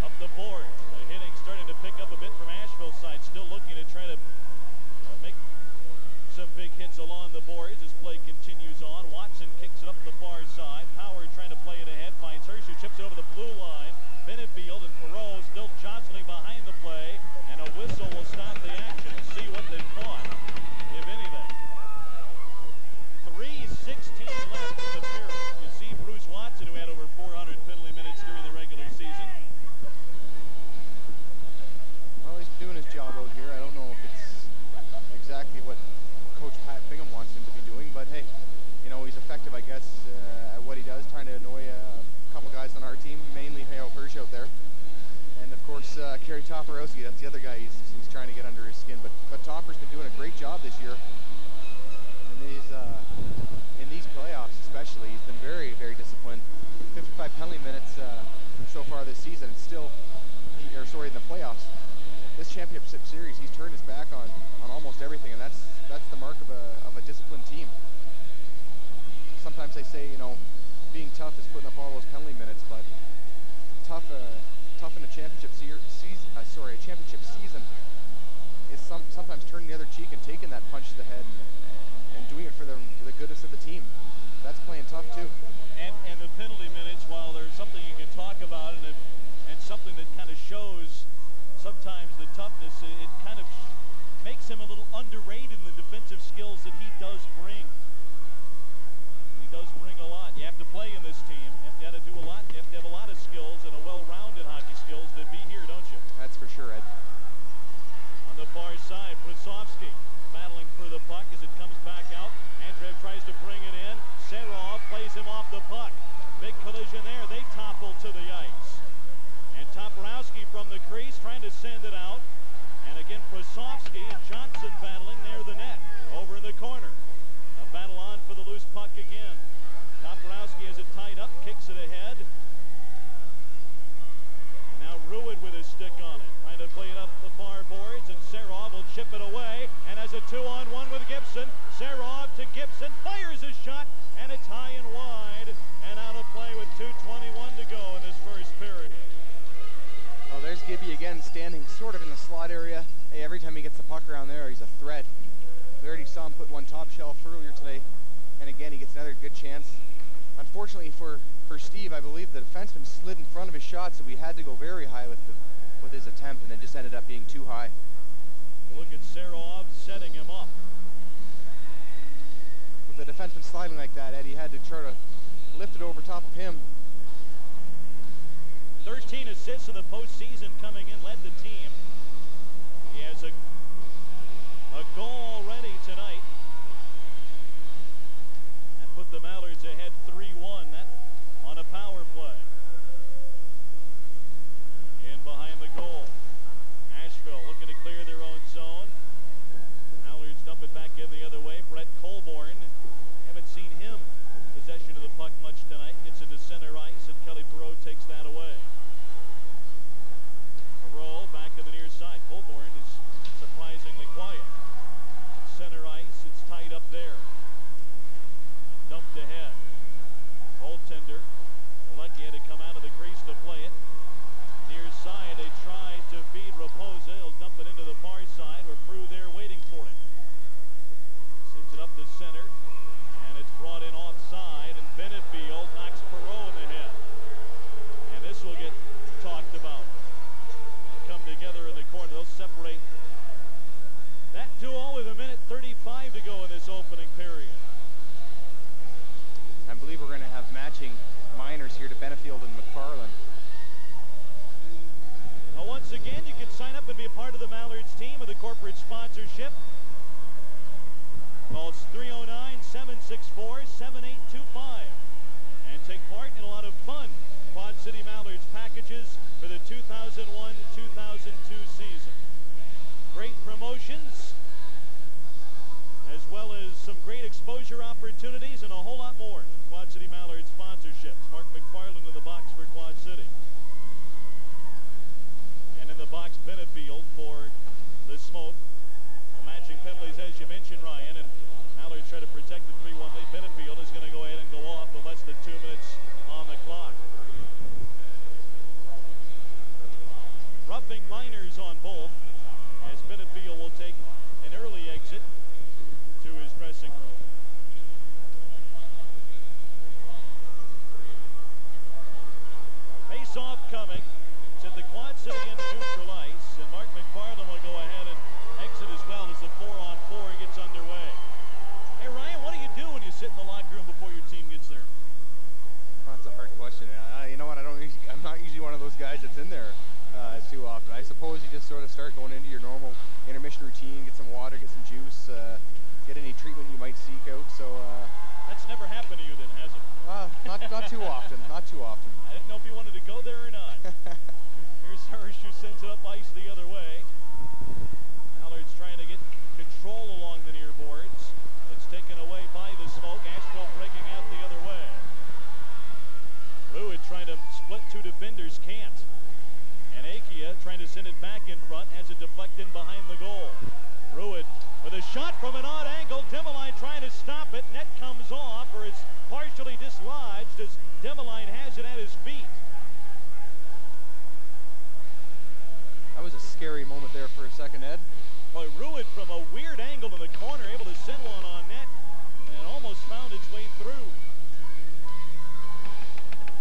up the board. The hitting starting to pick up a bit from Asheville's side. Still looking to try to uh, make some big hits along the boards as play continues on. Watson kicks it up the far side. Power trying to play it ahead. Finds who chips it over the blue line. Benefield and Perreault still jostling behind the Kerry Toporowski, that's the other guy he's, he's trying to get under his skin. But, but Topper's been doing a great job this year. In these, uh, in these playoffs especially, he's been very, very disciplined. 55 penalty minutes uh, so far this season. Still, he, or sorry, in the playoffs. This championship series, he's turned his back on, on almost everything, and that's that's the mark of a, of a disciplined team. sometimes they say, you know, being tough is putting up all those penalty minutes, but tough, uh, tough in a championship season, uh, sorry, a championship season is some, sometimes turning the other cheek and taking that punch to the head and, and doing it for the, for the goodness of the team. That's playing tough too. And, and the penalty minutes, while there's something you can talk about and, it, and something that kind of shows sometimes the toughness, it kind of makes him a little underrated in the defensive skills that he does bring. He does bring a lot. You have to play in this team. You have to, do a lot. You have to have a lot of skills and a well-rounded hockey skills to be here, don't you? On the far side, Prasovsky battling for the puck as it comes back out. Andreev tries to bring it in. Serov plays him off the puck. Big collision there. They topple to the ice. And Toporowski from the crease trying to send it out. And again, Prasovsky and Johnson battling near the net. Over in the corner. A battle on for the loose puck again. Toporowski has it tied up, kicks it ahead. Now Ruud with his stick on it. Trying to play it up the far boards, and Serov will chip it away. And has a two-on-one with Gibson. Serov to Gibson, fires his shot, and it's high and wide. And out of play with 2.21 to go in this first period. Oh, there's Gibby again, standing sort of in the slot area. Hey, every time he gets the puck around there, he's a threat. We already saw him put one top shelf earlier today. And again, he gets another good chance. Unfortunately for, for Steve, I believe the defenseman slid in front of his shot, so we had to go very high with, the, with his attempt, and it just ended up being too high. You look at Serov setting him up. With the defenseman sliding like that, Eddie had to try to lift it over top of him. 13 assists in the postseason coming in, led the team. He has a, a goal already tonight. That put the Mallards ahead 3-1 That on a power play. In behind the goal. Asheville looking to clear their own zone. Mallards dump it back in the other way. Brett Colborne. Haven't seen him possession of the puck much tonight. Gets into center ice, and Kelly Perreault takes that away. Perreault back to the near side. Colborne is surprisingly quiet. Center ice, it's tied up there. And dumped ahead. Goaltender. Belecki had to come out of the crease to play it. Near side, they try to feed Raposa. He'll dump it into the far side where Proulx there waiting for it. Sends it up to center. And it's brought in offside. And Benefield knocks Perreault in the head. And this will get talked about. They'll come together in the corner. They'll separate that duo with a minute 35 to go in this opening period. I believe we're going to have matching minors here to Benefield and McFarland. Now, once again, you can sign up and be a part of the Mallards team with a corporate sponsorship. Call 309-764-7825 and take part in a lot of fun Quad City Mallards packages for the 2001-2002 season. Great promotions, as well as some great exposure opportunities and a whole lot more. Quad City Mallard sponsorships. Mark McFarland in the box for Quad City. And in the box, Benefield for the smoke. Well, matching penalties, as you mentioned, Ryan, and Mallards try to protect the 3-1 lead. Benefield is going to go ahead and go off with less than two minutes on the clock. Roughing minors on both, as Benefield will take an early exit to his dressing room. Face-off coming. It's at the Quad City of neutral ice, and Mark McFarland will go ahead and exit as well as the four-on-four gets underway. Hey, Ryan, what do you do when you sit in the locker room before your team gets there? That's a hard question. Uh, you know what? I don't. I'm not usually one of those guys that's in there uh, too often. I suppose you just sort of start going into your normal intermission routine, get some water, get some juice, uh, get any treatment you might seek out. So. Uh, That's never happened to you, then, has it? uh, not not too often. Not too often. I didn't know if you wanted to go there or not. Here's Hirsch who sends it up ice the other way. Mallard's trying to get control along the near boards. It's taken away by the smoke. Asheville breaking out the other way. Ruud trying to split two defenders, can't. And Akia trying to send it back in front, has it deflected behind the goal. Ruud with a shot from an odd angle. Demoline trying to stop it. Net comes off, or is partially dislodged as Develine has it at his feet. That was a scary moment there for a second, Ed. Boy, Ruud from a weird angle in the corner, able to send one on net and almost found its way through.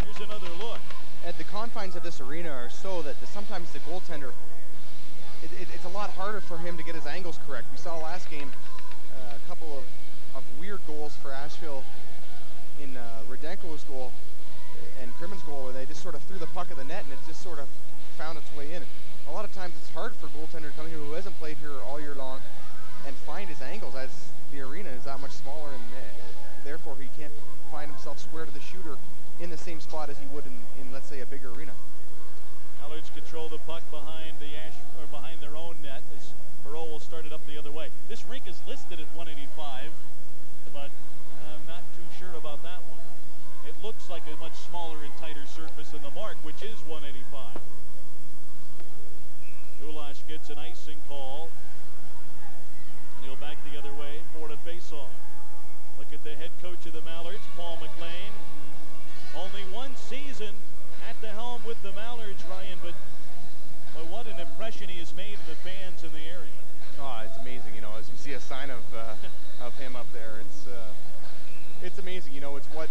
Here's another look. At the confines of this arena are so that the, sometimes the goaltender, it, it, it's a lot harder for him to get his angles correct. We saw last game uh, a couple of, of weird goals for Asheville in uh, Rudenko's goal and Crimmins' goal where they just sort of threw the puck at the net and it just sort of found its way in. A lot of times it's hard for a goaltender to come here who hasn't played here all year long and find his angles as the arena is that much smaller and uh, therefore he can't find himself square to the shooter in the same spot as he would in, in let's say, a bigger arena. Mallards control the puck behind the Ash or behind their own net as Perreault will start it up the other way. This rink is listed at 185, but I'm not too sure about that one. It looks like a much smaller and tighter surface than the mark, which is 185. Gulash gets an icing call. And he'll back the other way for the faceoff. Look at the head coach of the Mallards, Paul MacLean. Only one season at the helm with the Mallards, Ryan, but well, what an impression he has made in the fans in the area. Oh, it's amazing, you know, as you see a sign of uh, of him up there, it's uh, it's amazing, you know, it's what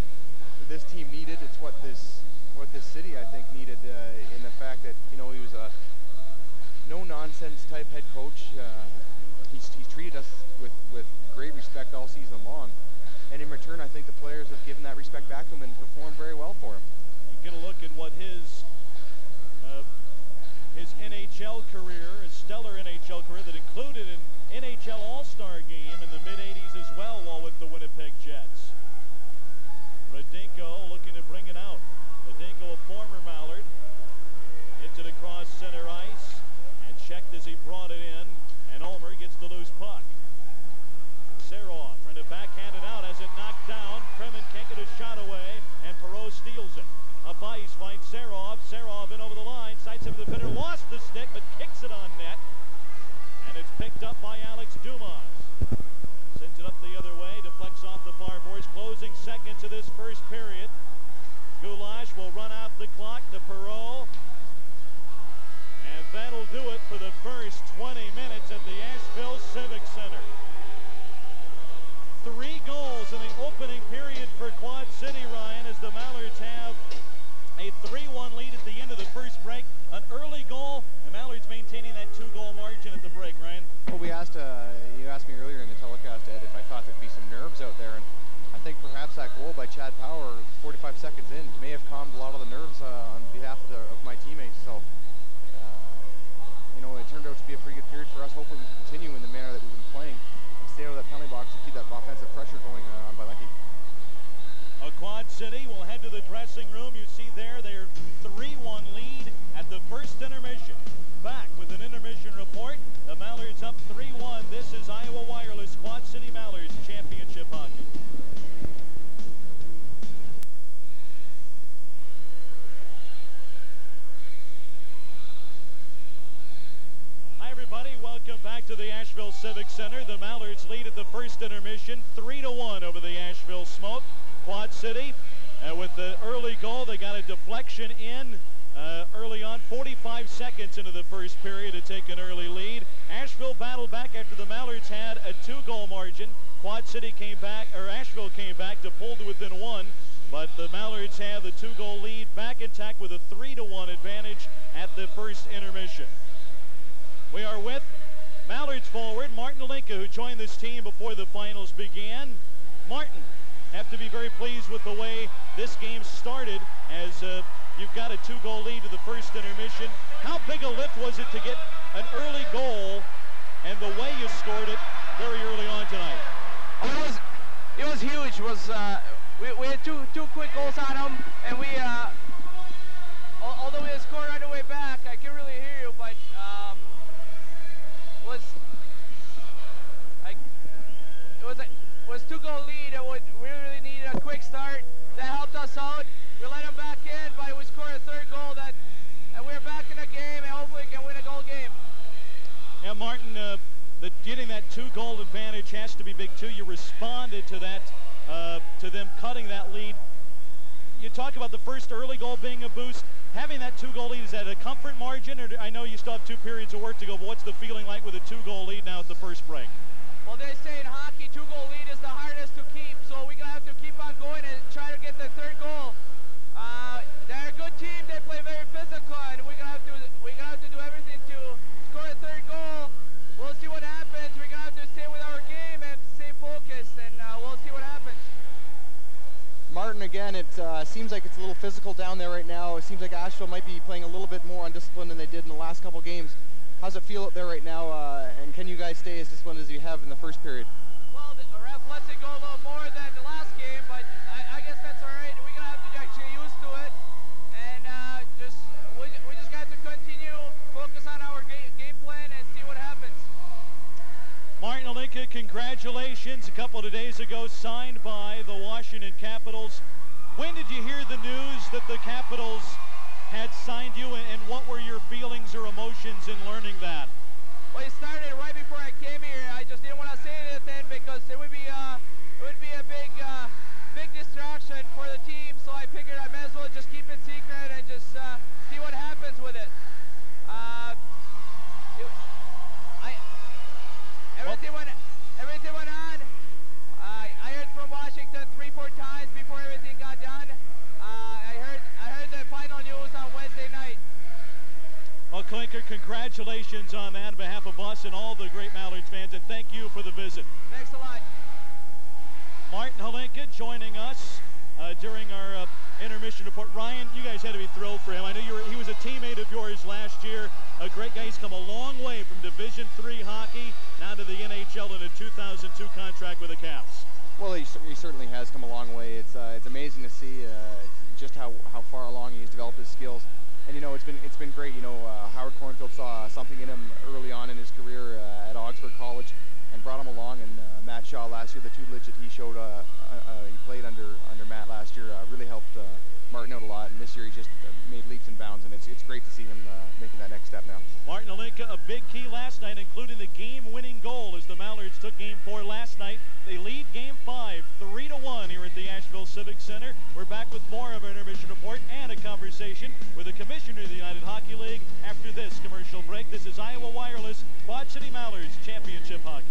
this team needed, it's what this what this city I think needed uh, in the fact that you know he was a no nonsense type head coach. Uh, he's he's treated us with with great respect all season long. And in return, I think the players have given that respect back to him and performed very well for him. Get a look at what his uh, his NHL career, his stellar NHL career that included an NHL All-Star game in the mid-'80s as well while with the Winnipeg Jets. Radinko looking to bring it out. Radinko, a former Mallard, hits it across center ice and checked as he brought it in, and Ulmer gets the loose puck. Serov trying to backhand it out as it knocked down. Kremen can't get a shot away, and Perreault steals it. Up ice finds Serov. Serov in over the line. Sights him the defender. Lost the stick, but kicks it on net. And it's picked up by Alex Dumas. Sends it up the other way. Deflects off the far boards. Closing seconds of this first period. Gulash will run out the clock to Perreault. And that'll do it for the first 20 minutes at the Asheville Civic Center three goals in the opening period for Quad City, Ryan, as the Mallards have a 3-1 lead at the end of the first break. An early goal, the Mallards maintaining that two-goal margin at the break, Ryan. Well, we asked, uh, you asked me earlier in the telecast, Ed, if I thought there'd be some nerves out there, and I think perhaps that goal by Chad Power, 45 seconds in, may have calmed a lot of the nerves uh, on behalf of, the, of my teammates. So, uh, you know, it turned out to be a pretty good period for us. Hopefully we can continue in the manner that we've been playing and stay out of that penalty box and keep that offensive Quad City will head to the dressing room. You see there, their 3-1 lead at the first intermission. Back with an intermission report. The Mallards up 3-1. This is Iowa Wireless Quad City Mallards Championship Hockey. Hi everybody. Welcome back to the Asheville Civic Center. The Mallards lead at the first intermission, 3 to 1 over the Asheville Smoke. Quad City, uh, with the early goal, they got a deflection in uh, early on, 45 seconds into the first period to take an early lead. Asheville battled back after the Mallards had a two-goal margin. Quad City came back, or Asheville came back to pull to within one. But the Mallards have the two-goal lead back intact with a 3 to 1 advantage at the first intermission. We are with Mallards forward, Martin Hlinka, who joined this team before the finals began. Martin, have to be very pleased with the way this game started as uh, you've got a two-goal lead to the first intermission. How big a lift was it to get an early goal and the way you scored it very early on tonight? It was it was huge. It was uh, we, we had two two quick goals on them, and we uh, although we had scored right away back, I can really hear you, but um, was like it was a was two goal lead really needed a quick start that helped us out. We let them back in, but we scored a third goal that and we're back in the game and hopefully we can win a goal game. Yeah, Martin, uh, the, getting that two goal advantage has to be big too. You responded to that uh, to them cutting that lead. You talk about the first early goal being a boost. Having that two-goal lead, is that a comfort margin? Or I know you still have two periods of work to go, but what's the feeling like with a two-goal lead now at the first break? Well, they say in hockey, two-goal lead is the hardest to keep, so we're going to have to keep on going and try to get the third goal. Uh, they're a good team. They play very physical, and we're going to have to we're to have to do everything to score a third goal. We'll see what happens. We're going to have to stay with our game and stay focused, and uh, we'll see what happens. Martin, again, it uh, seems like it's a little physical down there right now. It seems like Asheville might be playing a little bit more undisciplined than they did in the last couple games. How's it feel out there right now, uh, and can you guys stay as disciplined as you have in the first period? Well, the ref lets it go a little more than the last game, but I, I guess that's all right. We're going to have to get used to it, and uh, just we, we just got to continue, focus on our game, game plan, and see what happens. Martin Hlinka, congratulations. A couple of days ago, signed by the Washington Capitals. When did you hear the news that the Capitals had signed you, and, what were your feelings or emotions in learning that? Well, it started right before I came here. I just didn't want to say anything because it would be uh, it would be a big uh, big distraction for the team. So I figured I might as well just keep it secret and just uh, see what happens with it. Hlinka, congratulations on that on behalf of us and all the great Mallards fans, and thank you for the visit. Thanks a lot. Martin Hlinka joining us uh, during our uh, intermission report. Ryan, you guys had to be thrilled for him. I know you were, he was a teammate of yours last year. A great guy. He's come a long way from Division Three hockey now to the NHL in a 2002 contract with the Caps. Well, he, he certainly has come a long way. It's uh, it's amazing to see uh, just how, how far along he's developed his skills. And you know, it's been it's been great. You know, uh, Howard Cornfield saw something in him early on in his career uh, at Augsburg College, and brought him along. And uh, Matt Shaw last year, the tutelage that he showed, uh, he played under under Matt last year, really helped Martin out a lot. And this year, he's just uh, made leaps and bounds, and it's it's great to see him uh, making that next step now. Martin Hlinka, a big key last night, including the game-winning goal as the Mallards took Game Four last night. They lead Game Five, three to one here at the Asheville Civic Center. We're back with more of our intermission report and a conversation with the commissioner of the United Hockey League after this commercial break. This is Iowa Wireless Quad City Mallards Championship Hockey.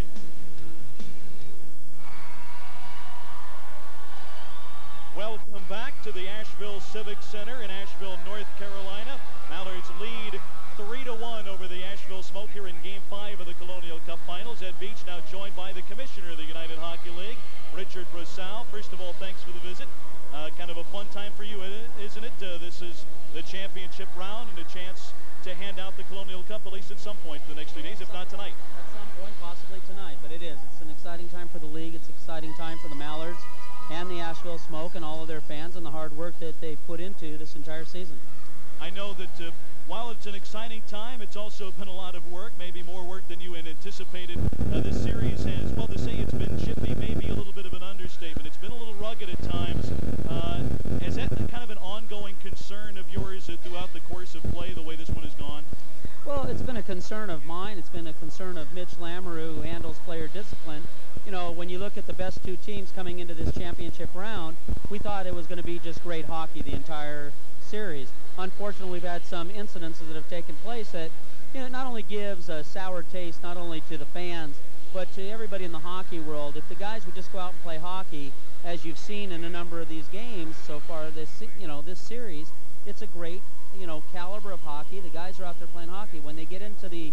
Welcome back to the Asheville Civic Center in Asheville, North Carolina. Mallards lead 3 to 1 over the Asheville Smoke here in Game 5 of the Colonial Cup Finals. Ed Beach now joined by the Commissioner of the United Hockey League, Richard Brosal. First of all, thanks for the visit. Uh, kind of a fun time for you, isn't it? Uh, this is the championship round and a chance to hand out the Colonial Cup at least at some point the next three days, if not tonight. At some point, possibly tonight, but it is. It's an exciting time for the league. It's an exciting time for the Mallards and the Asheville Smoke and all of their fans and the hard work that they put into this entire season. I know that uh, while it's an exciting time, it's also been a lot of work, maybe more work than you had anticipated. Uh, this series has, well, to say it's been chippy, maybe a little bit of an understatement. It's been a little rugged at times. Uh, is that kind of an ongoing concern of yours throughout the course of play, the way this one gone? Well, it's been a concern of mine. It's been a concern of Mitch Lamoureux, who handles player discipline. You know, when you look at the best two teams coming into this championship round, we thought it was going to be just great hockey the entire series. Unfortunately, we've had some incidences that have taken place that you know, not only gives a sour taste not only to the fans, but to everybody in the hockey world. If the guys would just go out and play hockey, as you've seen in a number of these games so far this you know this series, it's a great you know caliber of hockey. The guys are out there playing hockey. When they get into the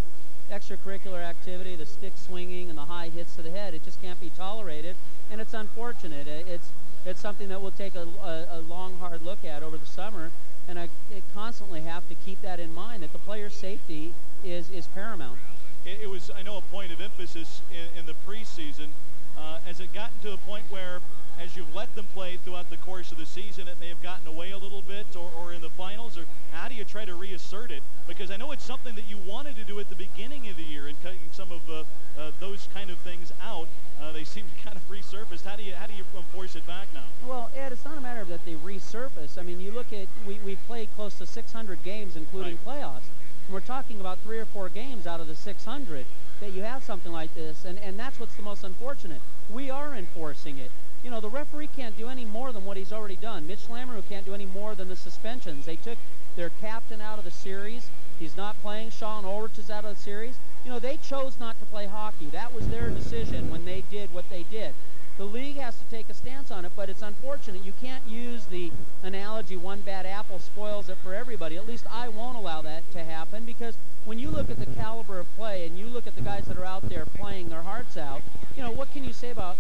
extracurricular activity, the stick swinging and the high hits to the head, it just can't be tolerated, and it's unfortunate. It's it's something that we'll take a, a, a long, hard look at over the summer, and I, I constantly have to keep that in mind that the player's safety is is paramount. It, it was, I know, a point of emphasis in, in the preseason. Uh, has it gotten to the point where, as you've let them play throughout the course of the season, it may have gotten away a little bit, or, or in the finals, or how do you try to reassert it? Because I know it's something that you wanted to do at the beginning of the year, and cutting some of uh, uh, those kind of things out. Uh, they seem to kind of resurface. How do you how do you force it back now? Well, Ed, it's not a matter of that they resurface. I mean, you look at we we've played close to 600 games, including Right. playoffs. And we're talking about three or four games out of the 600 that you have something like this, and and that's what's the most unfortunate. We are enforcing it. you know, the referee can't do any more than what he's already done. Mitch Lamoureux can't do any more than the suspensions. They took their captain out of the series. He's not playing. Sean Ulrich is out of the series. You know, they chose not to play hockey. That was their decision when they did what they did. The league has to take a stance on it, but it's unfortunate. You can't use the analogy one bad apple spoils it for everybody. At least I won't allow that to happen because when you look at the caliber of play and you look at the guys that are out there playing their hearts out, you know, what can you say about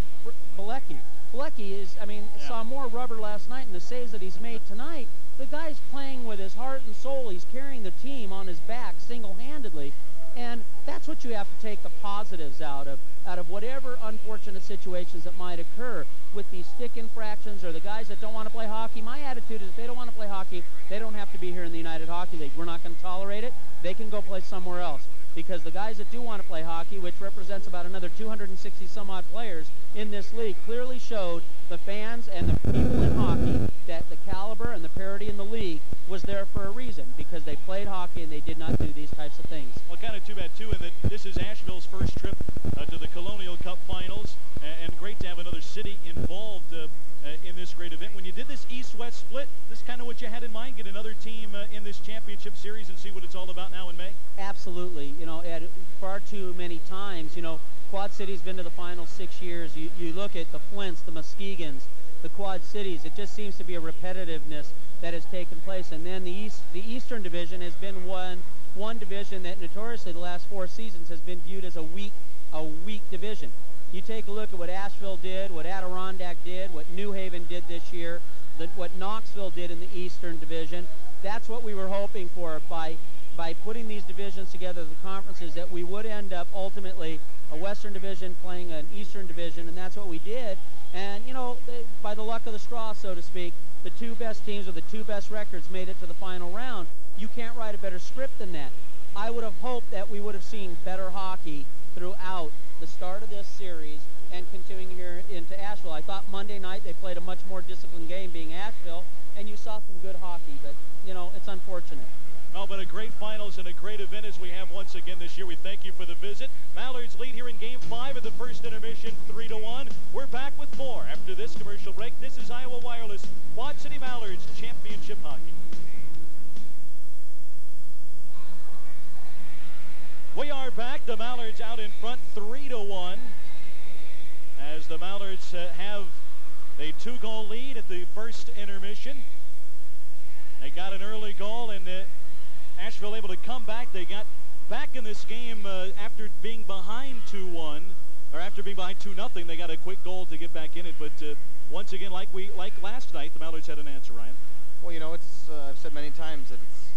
Belecki? Belecki is, I mean, yeah. saw more rubber last night in the saves that he's made tonight. The guy's playing with his heart and soul. He's carrying the team on his back single-handedly. And that's what you have to take the positives out of, out of whatever unfortunate situations that might occur with these stick infractions or the guys that don't want to play hockey. My attitude is if they don't want to play hockey, they don't have to be here in the United Hockey League. We're not going to tolerate it. They can go play somewhere else because the guys that do want to play hockey, which represents about another 260 some odd players in this league, clearly showed the fans and the people in hockey that the caliber and the parity in the league was there for a reason because they played hockey and they did not do these types of things. Well, kind of too bad, too, in that this is Asheville's first trip uh, to the Colonial Cup finals, and, great to have another city involved uh, this great event. When you did this East-West split, this kind of what you had in mind, get another team uh, in this championship series and see what it's all about now in May? Absolutely. You know, at far too many times, you know, Quad City's been to the final six years. You, you look at the Flints, the Muskegons, the Quad Cities. It just seems to be a repetitiveness that has taken place. And then the East, the Eastern Division has been one one division that notoriously the last four seasons has been viewed as a weak a weak division. You take a look at what Asheville did, what Adirondack did, what New Haven did this year, the, what Knoxville did in the Eastern Division. That's what we were hoping for by by putting these divisions together, the conferences, that we would end up ultimately a Western Division playing an Eastern Division, and that's what we did. And, you know, they, by the luck of the straw, so to speak, the two best teams with the two best records made it to the final round. You can't write a better script than that. I would have hoped that we would have seen better hockey throughout the start of this series and continuing here into Asheville. I thought Monday night they played a much more disciplined game being Asheville, and you saw some good hockey, but, you know, it's unfortunate. Oh, but a great finals and a great event as we have once again this year. We thank you for the visit. Mallards lead here in game five of the first intermission, three to one. We're back with more after this commercial break. This is Iowa Wireless, Quad City Mallards Championship Hockey. We are back. The Mallards out in front, three to one, as the Mallards uh, have a two-goal lead at the first intermission. They got an early goal, and uh, Asheville able to come back. They got back in this game uh, after being behind 2-1, or after being behind 2-0. They got a quick goal to get back in it. But uh, once again, like we like last night, the Mallards had an answer, Ryan. Well, you know, it's uh, I've said many times that it's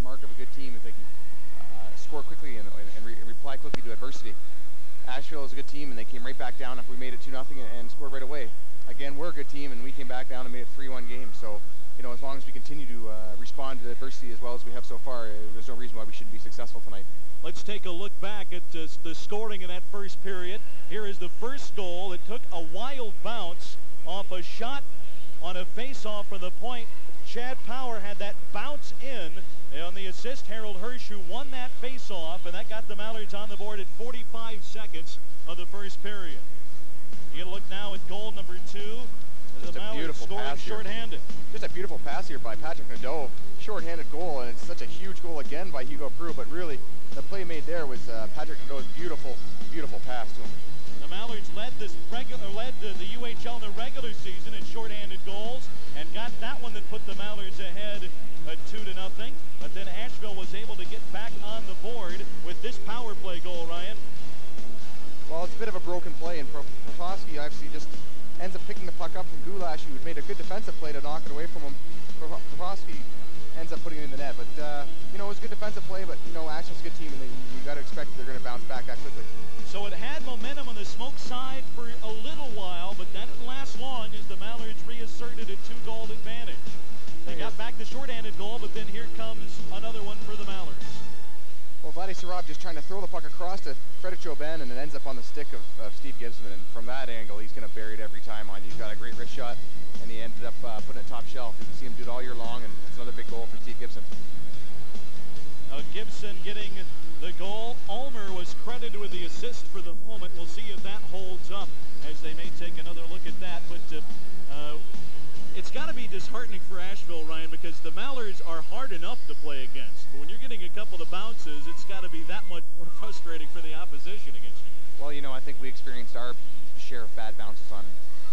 a mark of a good team if they can score quickly and, and, re reply quickly to adversity. Asheville is a good team, and they came right back down after we made it 2-0 and, and scored right away. Again, we're a good team, and we came back down and made it 3-1 game. So you know, as long as we continue to uh, respond to adversity as well as we have so far, uh, there's no reason why we shouldn't be successful tonight. Let's take a look back at uh, the scoring in that first period. Here is the first goal. It took a wild bounce off a shot on a face-off the point. Chad Power had that bounce in on the assist. Harold Hirsch, who won that face-off, and that got the Mallards on the board at 45 seconds of the first period. You look now at goal number two. Just a beautiful pass short-handed. Just a beautiful pass here by Patrick Nadeau. Short-handed goal, and it's such a huge goal again by Hugo Proulx, but really the play made there was uh, Patrick Nadeau's beautiful, beautiful pass to him. Mallards led this regular, led the, the UHL in the regular season in short-handed goals, and got that one that put the Mallards ahead uh, two to nothing. But then Asheville was able to get back on the board with this power play goal, Ryan. Well, it's a bit of a broken play, and Profoski obviously just ends up picking the puck up from Gulash, who made a good defensive play to knock it away from him. Profoski ends up putting it in the net. But, uh, you know, it was a good defensive play, but, you know, Asheville's a good team, and they, you got to expect they're going to bounce back that quickly. So it had momentum on the smoke side for a little while, but that didn't last long as the Mallards reasserted a two-goal advantage. They got back the short-handed goal, but then here comes another one for the Mallards. Well, Vladdy Sarab just trying to throw the puck across to Frederick Joben, and it ends up on the stick of, of Steve Gibson. And from that angle, he's going to bury it every time on you. He's got a great wrist shot, and he ended up uh, putting it top shelf. You can see him do it all year long, and it's another big goal for Steve Gibson. Uh, Gibson getting the goal. Ulmer was credited with the assist for the moment. We'll see if that holds up as they may take another look at that it's got to be disheartening for Asheville, Ryan, because the Mallards are hard enough to play against. But when you're getting a couple of bounces, it's got to be that much more frustrating for the opposition against you. Well, you know, I think we experienced our share of bad bounces on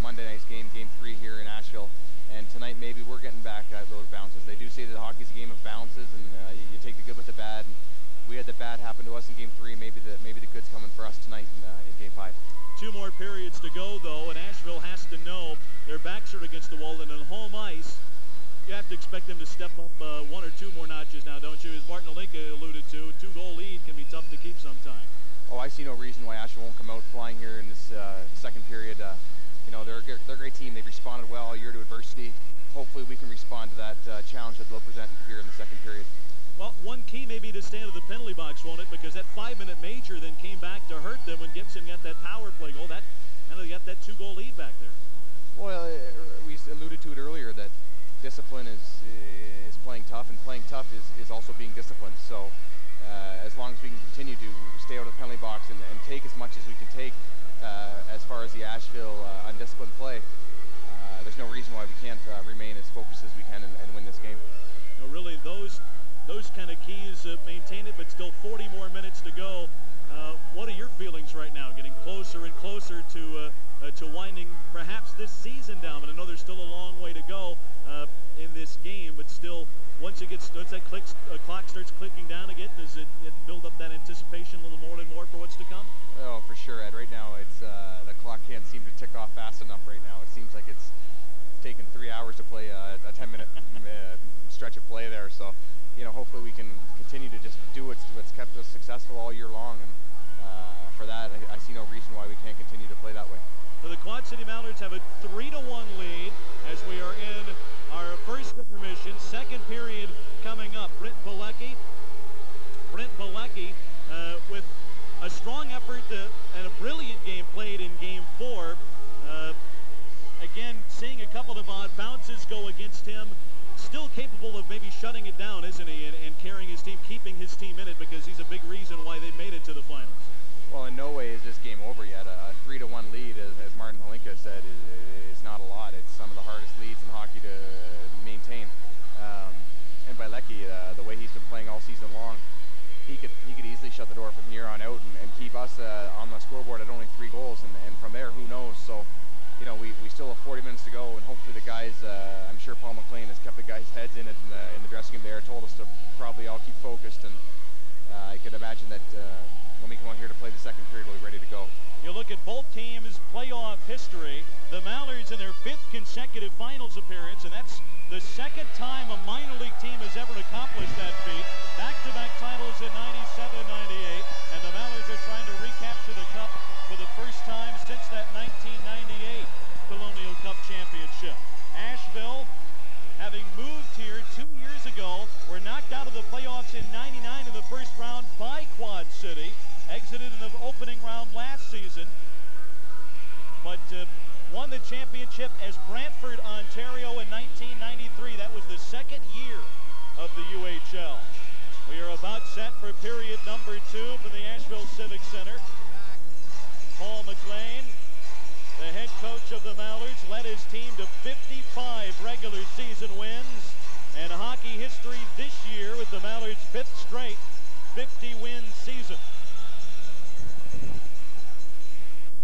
Monday night's game, game three here in Asheville. And tonight maybe we're getting back at those bounces. They do say that hockey's a game of bounces, and uh, you, you, take the good with the bad. And we had the bad happen to us in game three. Maybe the maybe the good's coming for us tonight in, uh, in game five. Two more periods to go, though, and Asheville has to know their backs are against the wall, and on home ice, you have to expect them to step up uh, one or two more notches now, don't you? As Martin Hlinka alluded to, two-goal lead can be tough to keep sometimes. Oh, I see no reason why Asheville won't come out flying here in this uh, second period. Uh, you know, they're, they're a great team. They've responded well all year to adversity. Hopefully we can respond to that uh, challenge that they'll present here in the second period. Well, one key may be to stand at the penalty box, won't it? Because that five-minute major then came back to hurt them when Gibson got that power play goal. That and they got that two-goal lead back there. Well, uh, we alluded to it earlier that discipline is is playing tough, and playing tough is, is also being disciplined. So uh, as long as we can continue to stay out of the penalty box and, and take as much as we can take uh, as far as the Asheville uh, undisciplined play, uh, there's no reason why we can't uh, remain as focused as we can and, and win this game. No, really, those those kind of keys uh, maintain it, but still 40 more minutes to go. Uh, what are your feelings right now, getting closer and closer to uh, uh to winding perhaps this season down? But I know there's still a long way to go uh, in this game, but still, once it gets once that uh, clock starts clicking down again, does it, it, build up that anticipation a little more and more for what's to come? Oh, for sure, Ed. Right now, it's the clock can't seem to tick off fast enough. Right now, it seems like it's taken three hours to play a, a 10-minute stretch of play there. So you know, hopefully we can continue to just do what's, what's kept us successful all year long. And uh, for that, I, I, see no reason why we can't continue to play that way. So the Quad City Mallards have a 3 to one lead as we are in our first intermission. Second period coming up. Brent Belecki. Brent Belecki uh, with a strong effort to, and a brilliant game played in game four. Uh, again, seeing a couple of odd bounces go against him still capable of maybe shutting it down, isn't he, and, and, carrying his team, keeping his team in it because he's a big reason why they made it to the finals. Well, in no way is this game over yet. A, a three to one lead, as, as Martin Hlinka said, is, is, not a lot. It's some of the hardest leads in hockey to maintain. Um, and Belecki, uh, the way he's been playing all season long, he could he could easily shut the door from here on out and, and keep us uh, on the scoreboard at only three goals, and, and from there, who knows? So you know, we, we still have 40 minutes to go, and hopefully the guys, uh, I'm sure Paul MacLean has kept the guys' heads in it in the, in the dressing room there, told us to probably all keep focused, and uh, I could imagine that uh, when we come out here to play the second period, we'll be ready to go. You look at both teams' playoff history, the Mallards in their fifth consecutive finals appearance, and that's the second time a minor league team has ever accomplished that feat. Back-to-back -back titles in 97-98, and the Mallards are trying to recapture the cup for the first time since that 1998 Colonial Cup championship. Asheville, having moved here two years ago, were knocked out of the playoffs in 99 in the first round by Quad City, exited in the opening round last season, but uh, won the championship as Brantford, Ontario in 1993. That was the second year of the UHL. We are about set for period number two from the Asheville Civic Center. Paul MacLean, the head coach of the Mallards, led his team to 55 regular season wins. And hockey history this year with the Mallards' fifth straight 50-win season.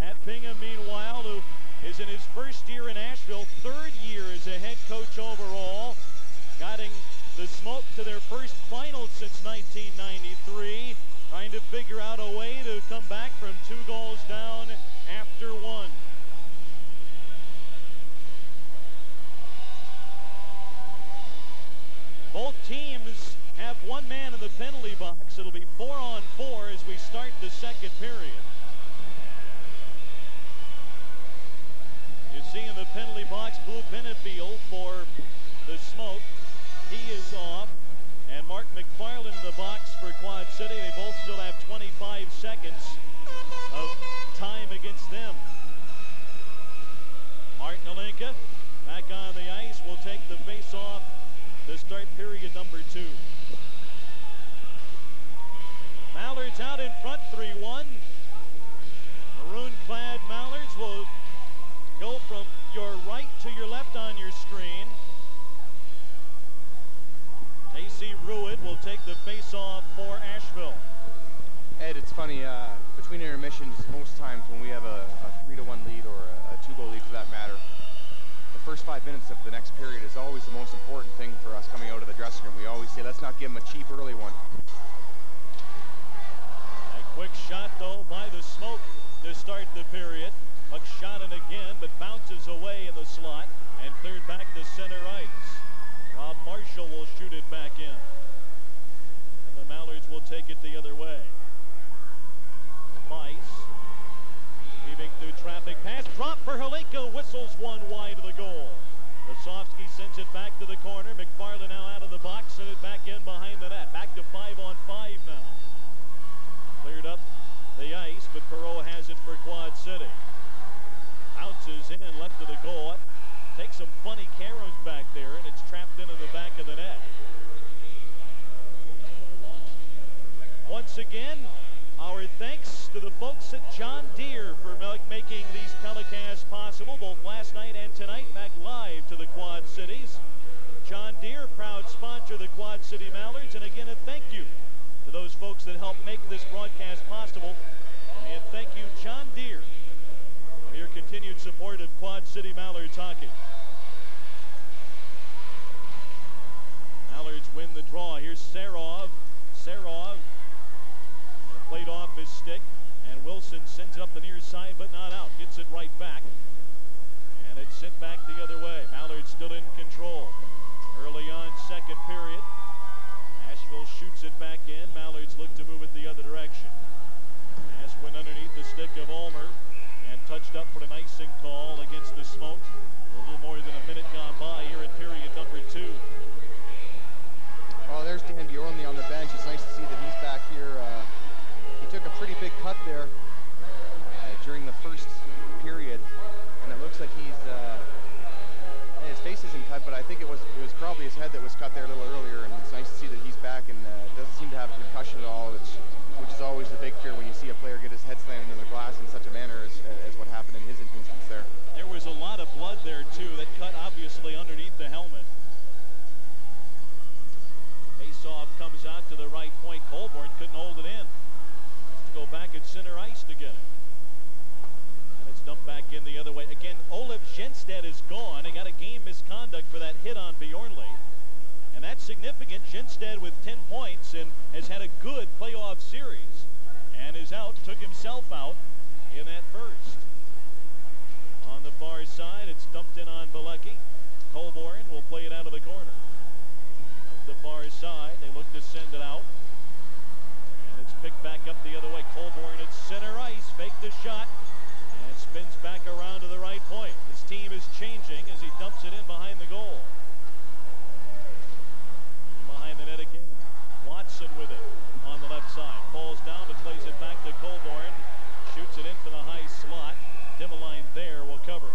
At Bingham, meanwhile, who is in his first year in Asheville, third year as a head coach overall, guiding the Smoke to their first final since 1993 trying to figure out a way to come back from two goals down after one. Both teams have one man in the penalty box. It'll be four on four as we start the second period. You see in the penalty box, Blue Benefield for the Smoke. He is off and Mark McFarland in the box for Quad City. They both still have 25 seconds of time against them. Martin Hlinka back on the ice will take the face-off to start period number two. Mallards out in front, 3-1. Maroon-clad Mallards will go from your right to your left on your screen. Casey Ruid will take the face-off for Asheville. Ed, it's funny, uh, between intermissions, most times when we have a, 3-1 lead or a, a two-goal lead for that matter, first five minutes of the next period is always the most important thing for us coming out of the dressing room. We always say, let's not give them a cheap early one. A quick shot, though, by the smoke to start the period. It again, but bounces away in the slot and cleared back to center ice. Rob Marshall will shoot it back in. And the Mallards will take it the other way. Weiss weaving through traffic. Pass drop for Hlinka. Whistles one wide of the goal. Wasowski sends it back to the corner. McFarland now out of the box. Send it back in behind the net. Back to five on five now. Cleared up the ice, but Perreault has it for Quad City. Bounces in and left of the goal. Takes some funny caroms back there, and it's trapped into the back of the net. Once again, our thanks to the folks at John Deere for making these telecasts possible, both last night and tonight, back live to the Quad Cities. John Deere, proud sponsor of the Quad City Mallards, and again a thank you to those folks that helped make this broadcast possible. And thank you, John Deere, for your continued support of Quad City Mallards hockey. Mallards win the draw. Here's Serov. Serov played off his stick, and Wilson sends it up the near side, but not out. Gets it right back, and it's sent back the other way. Mallard still in control. Early on, second period. Asheville shoots it back in. Mallards look to move it the other direction. Pass went underneath the stick of Ulmer and touched up for an icing call against the smoke. A little more than a minute gone by here in period number two. Oh, there's Dan Bjornley on the bench. It's nice to see that he's back here. Uh, pretty big cut there uh, during the first period, and it looks like he's uh, his face isn't cut, but I think it was it was probably his head that was cut there a little earlier, and it's nice to see that he's back and uh, doesn't seem to have a concussion at all, which which is always the big fear when you see a player get his head slammed into the glass in such a manner as, as what happened in his instance there. There was a lot of blood there too. That center ice to get it. And it's dumped back in the other way. Again, Olaf Genstedt is gone. He got a game misconduct for that hit on Bjornley. And that's significant. Genstedt with 10 points and has had a good playoff series. And is out, took himself out in that first. On the far side, it's dumped in on Bilecki. Colborne will play it out of the corner. Up the far side, they look to send it out. It's picked back up the other way. Colborne at center ice, fake the shot, and spins back around to the right point. His team is changing as he dumps it in behind the goal. Behind the net again. Watson with it on the left side. Falls down but plays it back to Colborne. Shoots it into the high slot. Dimmeline there will cover.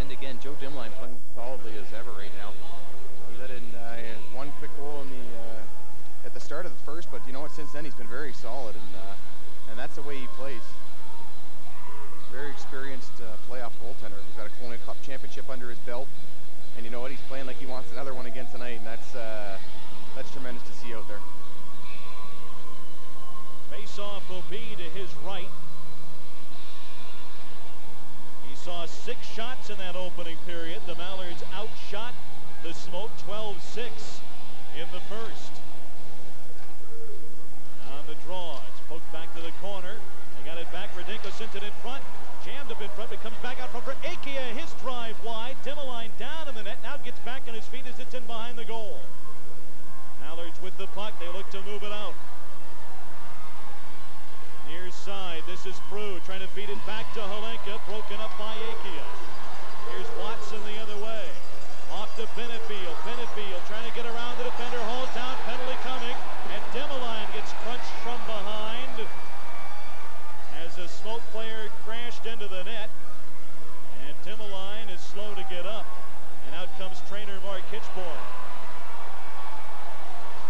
And again, Joe Dimline playing solidly as ever right now. He let in uh, one quick goal in the uh, at the start of the first, but you know what? Since then, he's been very solid, and uh, and that's the way he plays. Very experienced uh, playoff goaltender. He's got a Colonial Cup championship under his belt, and you know what? He's playing like he wants another one again tonight, and that's uh, that's tremendous to see out there. Face-off will be to his right. He saw six shots in that opening period. The Mallards outshot the Smoke 12-6 in the first. On the draw, it's poked back to the corner. They got it back. Radinko sent it in front. Jammed up in front, but comes back out from front. Akia, his drive wide. Demoline down in the net. Now gets back on his feet as it's in behind the goal. Mallards with the puck. They look to move it out. Near side, this is Proulx trying to feed it back to Hlinka, broken up by Akia. Here's Watson the other way. Off to Benefield. Benefield trying to get around the defender, holds down, penalty coming, and Dimmeline gets crunched from behind as a smoke player crashed into the net. And Dimmeline is slow to get up. And out comes trainer Mark Hitchborn.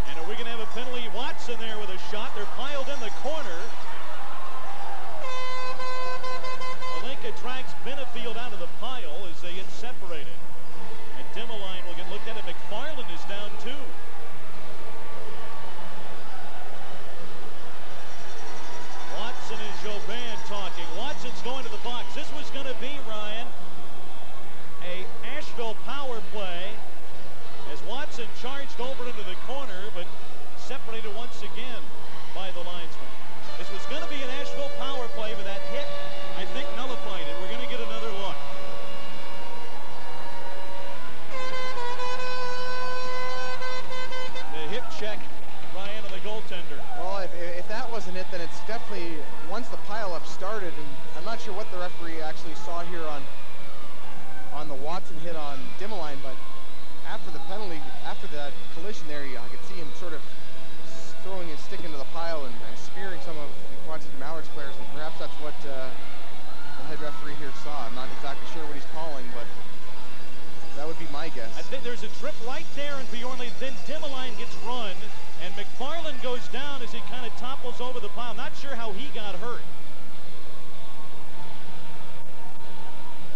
And are we going to have a penalty? Watson there with a shot. They're piled in the corner. Hlinka drags Benefield out play as Watson charged over into the corner, but separated once again by the linesman. This was going to be an Asheville power play, but that hit, I think, nullified it. We're going to get another look. The hip check, Ryan, on the goaltender. Well, if, if that wasn't it, then it's definitely, once the pileup started, and I'm not sure what the referee actually saw here on the Watson hit on Dimmeline, but after the penalty, after that collision there, I could see him sort of throwing his stick into the pile and, spearing some of Quad City Mallards players, and perhaps that's what uh, the head referee here saw. I'm not exactly sure what he's calling, but that would be my guess. I think there's a trip right there in Bjornley. Then Dimmeline gets run, and McFarland goes down as he kind of topples over the pile. Not sure how he got hurt.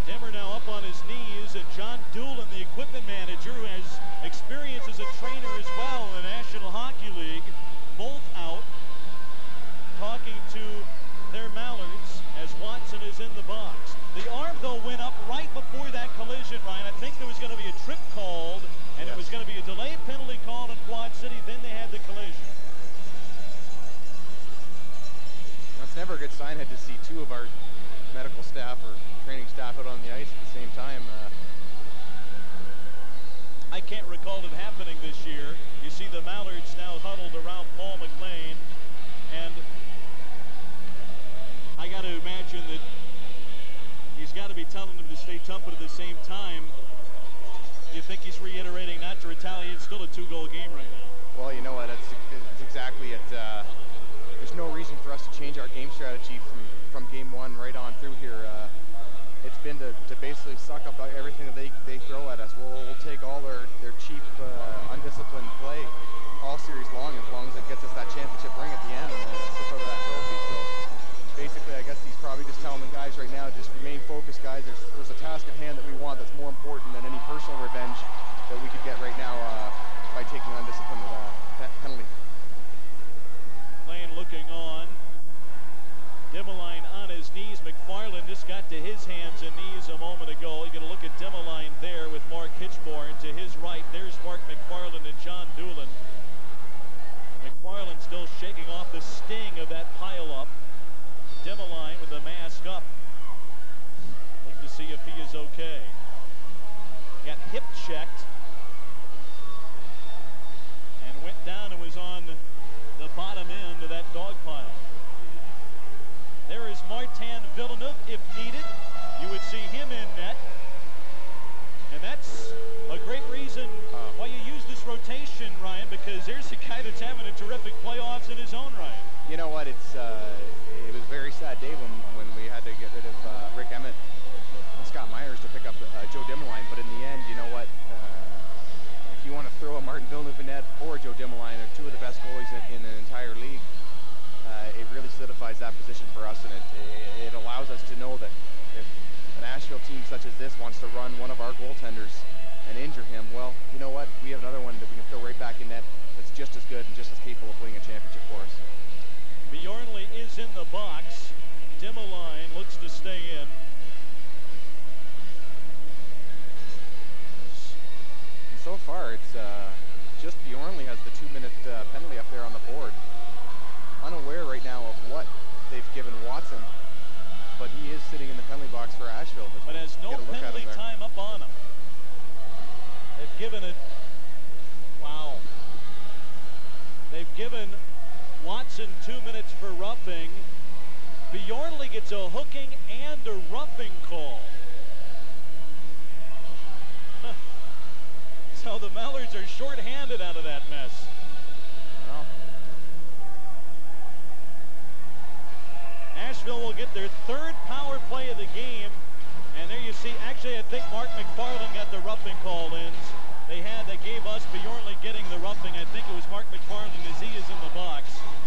Dimmer now up on his knees, and John Doolin, the equipment manager, who has experience as a trainer as well in the National Hockey League, both out talking to their Mallards as Watson is in the box. The arm, though, went up right before that collision, Ryan. I think there was going to be a trip called, and yes. it was going to be a delay penalty called in Quad City. Then they had the collision. That's never a good sign. Had to see two of our medical staff or training staff out on the ice at the same time. Uh, I can't recall it happening this year. You see the Mallards now huddled around Paul MacLean, and I got to imagine that he's got to be telling them to stay tough, but at the same time, you think he's reiterating not to retaliate. It's still a two-goal game right now. Well, you know what? That's, it's exactly it. Uh, there's no reason for us to change our game strategy from, from game one right on through here. Uh, it's been to, to basically suck up everything that they, they throw at us. We'll, we'll take all their, their cheap, uh, undisciplined play all series long as long as it gets us that championship ring at the end and uh, slip over that trophy. So basically, I guess he's probably just telling the guys right now, just remain focused, guys. There's, there's a task at hand that we want that's more important than any personal revenge that we could get right now uh, by taking undisciplined uh, penalty. Lane looking on. His McFarland just got to his hands and knees a moment ago. You got to look at Demoline there with Mark Hitchborn. To his right, there's Mark McFarland and John Doolin. McFarland still shaking off the sting of that pileup. Demoline with the mask up. Look to see if he is okay. Got hip checked. And went down and was on the bottom end of that dog pile. There is Martin Villeneuve if needed. You would see him in net. And that's a great reason why you use this rotation, Ryan, because there's a guy that's having a terrific playoffs in his own right. You know what? It's uh, it was a very sad day when, when we had to get rid of uh, Rick Emmett and Scott Myers to pick up uh, Joe Dimmeline. But in the end, you know what? Uh, if you want to throw a Martin Villeneuve in net or Joe Dimmeline, they're two of the solidifies that position for us, and it, it, allows us to know that if an Asheville team such as this wants to run one of our goaltenders and injure him, well, you know what? We have another one that we can throw right back in net that's just as good and just as capable of winning a championship for us. Bjornley is in the box. Dimmeline looks to stay in. And so far, it's uh, just Bjornley has the two-minute uh, penalty up there on the board unaware right now of what they've given Watson, but he is sitting in the penalty box for Asheville. But has no penalty time up on him. They've given it, wow. They've given Watson two minutes for roughing. Bjornley gets a hooking and a roughing call. so the Mallards are shorthanded out of that mess. Asheville will get their third power play of the game. And there you see, actually, I think Mark McFarland got the roughing call in. They had, they gave us Bjornley getting the roughing. I think it was Mark McFarland as he is in the box.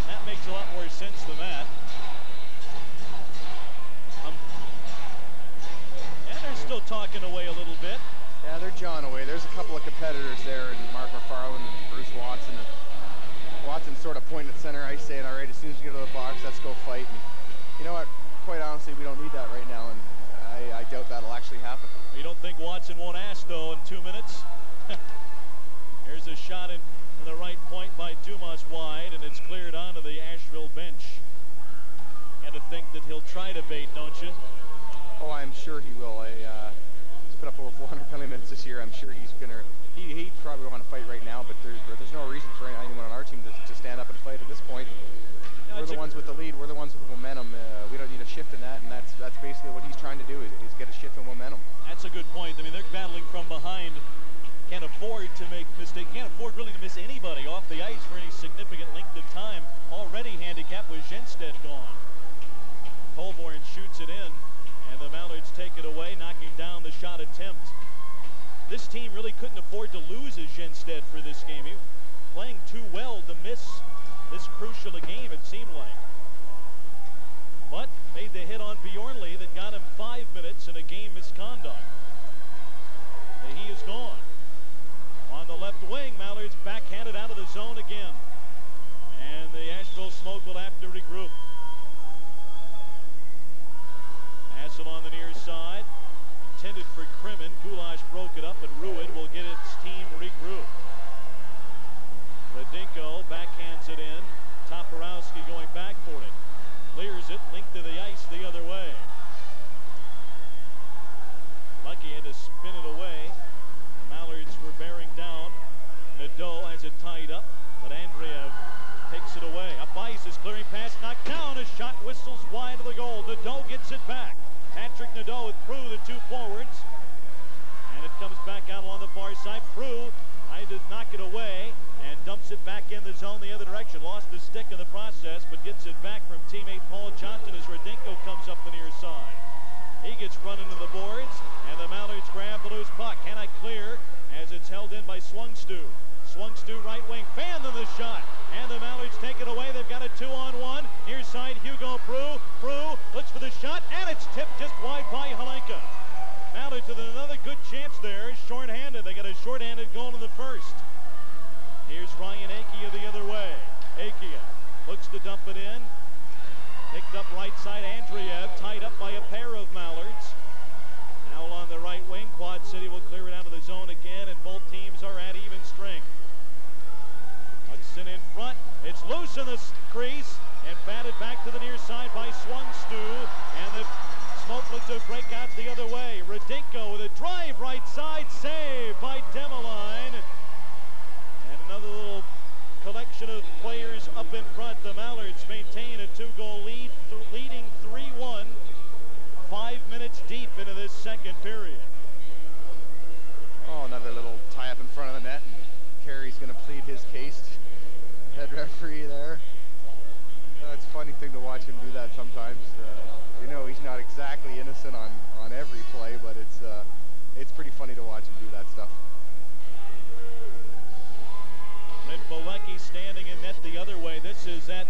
That makes a lot more sense than that. Um, and they're still talking away a little bit. Yeah, they're jawing away. There's a couple of competitors there, and Mark McFarland and Bruce Watson. And Watson sort of pointing at center ice saying, all right, as soon as you get to the box, let's go fight. And you know what? Quite honestly, we don't need that right now, and I, I doubt that'll actually happen. You don't think Watson won't ask, though, in two minutes? Here's a shot in from the right point by Dumas wide, and it's cleared onto the Asheville bench. And to think that he'll try to bait, don't you? Oh, I'm sure he will. I, uh, he's put up over 400 penalty minutes this year. I'm sure he's gonna. He, he probably want to fight right now, but there's there's no reason for anyone on our team to, to stand up and fight at this point. We're the ones with the lead. We're the ones with the momentum. Uh, we don't need a shift in that, and that's that's basically what he's trying to do is, is get a shift in momentum. That's a good point. I mean, they're battling from behind. Can't afford to make mistake. Can't afford really to miss anybody off the ice for any significant length of time. Already handicapped with Jenstedt gone. Holborn shoots it in, and the Mallards take it away, knocking down the shot attempt. This team really couldn't afford to lose a Jenstedt for this game. He playing too well to miss this crucial a game, it seemed like. But made the hit on Bjornley that got him five minutes in a game misconduct. And he is gone. On the left wing, Mallards backhanded out of the zone again. And the Asheville Smoke will have to regroup. Pass it on the near side. Intended for Crimmin. Goulash broke it up, and Ruud will get its team regrouped. Radinko backhands it in. Toporowski going back for it. Clears it, linked to the ice the other way. Lucky had to spin it away. The Mallards were bearing down. Nadeau has it tied up, but Andreev takes it away. A Bice is clearing pass, knocked down. A shot whistles wide of the goal. Nadeau gets it back. Patrick Nadeau with Proulx, the two forwards. And it comes back out along the far side. Proulx tried to knock it away and dumps it back in the zone the other direction. Lost the stick in the process, but gets it back from teammate Paul Johnson as Radinko comes up the near side. He gets run into the boards, and the Mallards grab the loose puck. Cannot clear as it's held in by Swungstu. Swungstu right wing, fanned in the shot. And the Mallards take it away. They've got a two-on-one. Near side, Hugo Proulx. Proulx looks for the shot, and it's tipped just wide by Mallards with another good chance there. Short-handed. They got a short-handed goal in the first. Here's Ryan Akia the other way. Akia looks to dump it in. Picked up right side. Andreev tied up by a pair of Mallards. Now on the right wing. Quad City will clear it out of the zone again, and both teams are at even strength. Hudson in front. It's loose in the crease and batted back to the near side by Swungstu. And the Smoke looks to break out the other way. Radinko with a drive right side. Save by Demoline. And another little collection of players up in front. The Mallards maintain a two-goal lead, th leading 3-1. Five minutes deep into this second period. Oh, another little tie up in front of the net. And Carey's going to plead his case. Head referee there. Uh, it's a funny thing to watch him do that sometimes. Uh, you know he's not exactly innocent on, on every play, but it's uh, it's pretty funny to watch him do that stuff. Red Belecki standing in net the other way. This is that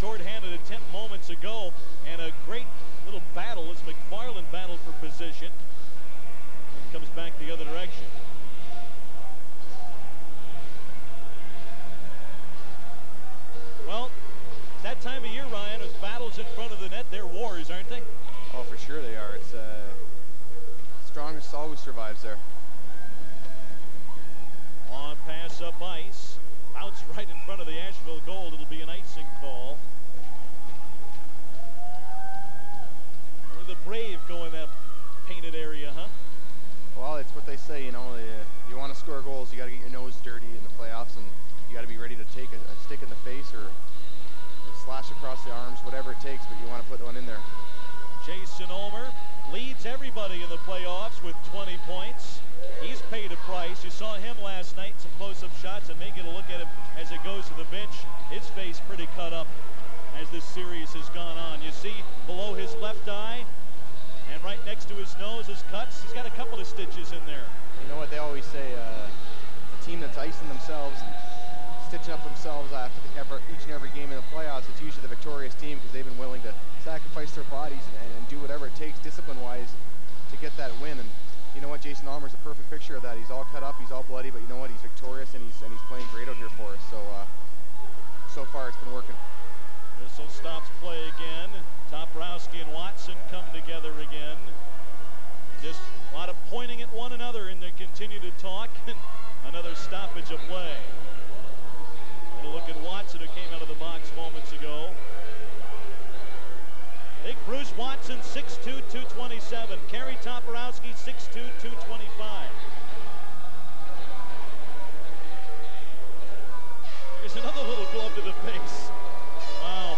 short-handed attempt moments ago, and a great little battle as McFarland battled for position. And comes back the other direction. Well, that time of year, Ryan, as battles in front of the net, they're wars, aren't they? Oh, for sure they are. It's uh, strongest always survives there. On pass up ice. Bounce right in front of the Asheville goal. It'll be an icing call. Only the brave go in that painted area, huh? Well, it's what they say, you know, uh, you want to score goals, you got to get your nose dirty in the playoffs, and you got to be ready to take a, a stick in the face or slash across the arms, whatever it takes, but you want to put one in there. Jason Ulmer leads everybody in the playoffs with 20 points. He's paid a price. You saw him last night, some close-up shots, and may get a look at him as it goes to the bench. His face pretty cut up as this series has gone on. You see below his left eye and right next to his nose, his cuts, he's got a couple of stitches in there. You know what they always say, uh, a team that's icing themselves and stitching up themselves after the, ever, each and every game in the playoffs, it's usually the victorious team because they've been willing to sacrifice their bodies and, and do whatever it takes discipline-wise to get that win. And you know what, Jason Ulmer's a perfect picture of that. He's all cut up, he's all bloody, but you know what, he's victorious and he's and he's playing great out here for us. So uh, so far it's been working. Whistle stops play again. Toporowski and Watson come together again. Just a lot of pointing at one another and they continue to talk. Another stoppage of play. We'll look at Watson who came out of the box moments ago. Big Bruce Watson, 6'2", 227. Kerry Toporowski, 6'2", 225. There's another little glove to the face. Wow.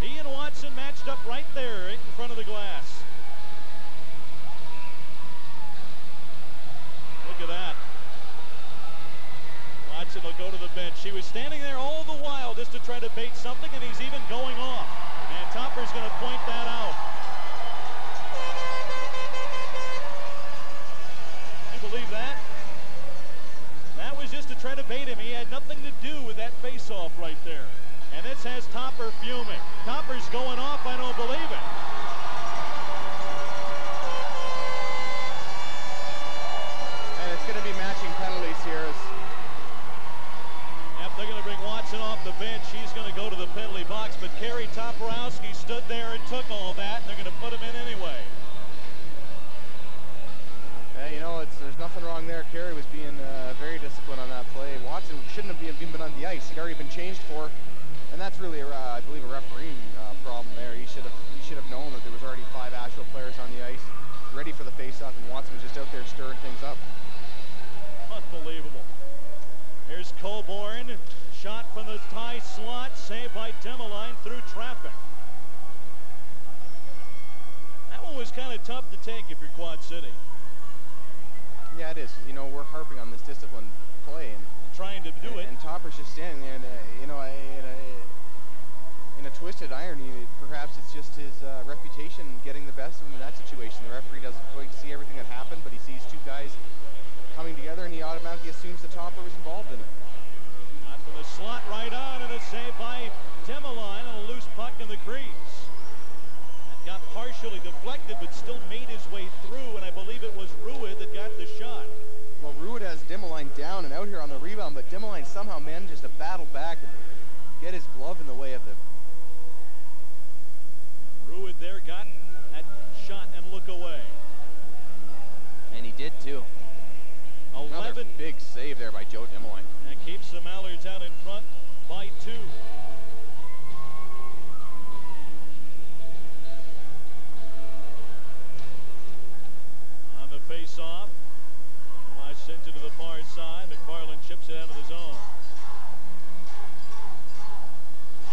he and Watson matched up right there, right in front of the glass. At that. Watson will go to the bench. He was standing there all the while just to try to bait something, and he's even going off. And Topper's going to point that out. You believe that? That was just to try to bait him. He had nothing to do with that face-off right there. And this has Topper fuming. Topper's going off. I don't believe it. The bench. He's going to go to the penalty box, but Kerry Toporowski stood there and took all that, and they're going to put him in anyway. Yeah, you know, it's, there's nothing wrong there. Kerry was being uh, very disciplined on that play. Watson shouldn't have even been on the ice. He'd already been changed for, and that's really, uh, I believe, a refereeing uh, problem there. He should have he should have known that there was already five actual players on the ice, ready for the face-off, and Watson was just out there stirring things up. Unbelievable. Here's Colborne. Shot from the tie slot. Saved by Demoline through traffic. That one was kind of tough to take if you're Quad City. Yeah, it is. You know, we're harping on this disciplined play, and Trying to do and, it. and Topper's just standing there, and uh, you know, in a, in a twisted irony, perhaps it's just his uh, reputation getting the best of him in that situation. The referee doesn't quite see everything that happened, but he sees two guys coming together, and he automatically assumes the Topper was involved in it. Not from the slot right on, and a save by Demoline on a loose puck in the crease. That got partially deflected, but still made his way through, and I believe it was Ruid that got the shot. Well, Ruud has Dimmeline down and out here on the rebound, but Dimmeline somehow manages to battle back and get his glove in the way of the... Ruid there got that shot and look away. And he did too. 11 Another big save there by Joe Dimmeline. Keeps the Mallards out in front by two. On the face-off, Wise sends it to the far side. McFarland chips it out of the zone.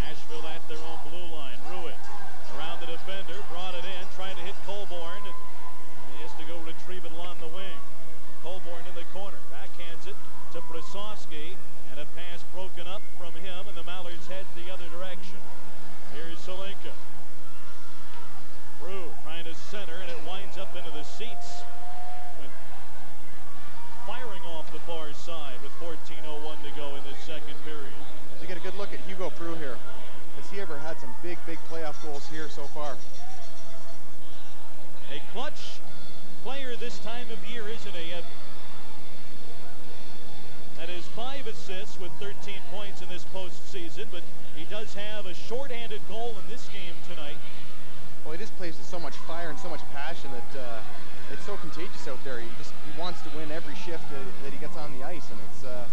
Asheville at their own blue line. Ruitt around the defender, brought it in, trying to hit Colborne. And he has to go retrieve it along the wing. Colborne in the corner, backhands it Brasovsky, and a pass broken up from him, and the Mallards head the other direction. Here's Solenka. Brew trying to center, and it winds up into the seats. Went firing off the far side with 14.01 to go in the second period. You get a good look at Hugo Proulx here. Has he ever had some big, big playoff goals here so far? A clutch player this time of year, isn't he? Uh, That is five assists with 13 points in this postseason, but he does have a shorthanded goal in this game tonight. Well, he just plays with so much fire and so much passion that uh, it's so contagious out there. He just he wants to win every shift that, that he gets on the ice, and it's uh,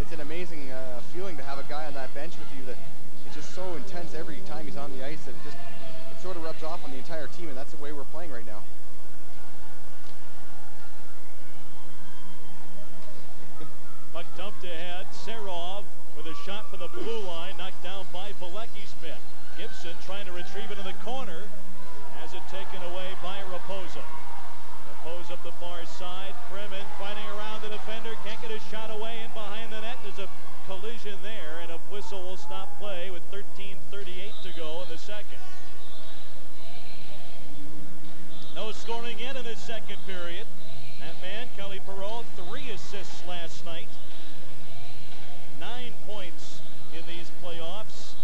it's an amazing uh, feeling to have a guy on that bench with you that is just so intense every time he's on the ice that it just it sort of rubs off on the entire team, and that's the way we're playing right now. Puck dumped ahead. Serov with a shot from the blue line, knocked down by Pilecki Smith. Gibson trying to retrieve it in the corner. Has it taken away by Raposa. Raposa up the far side. Freeman fighting around the defender. Can't get a shot away in behind the net. There's a collision there, and a whistle will stop play with 13.38 to go in the second. No scoring yet in the second period. That man, Kelly Perreault, three assists last night. Nine points in these playoffs.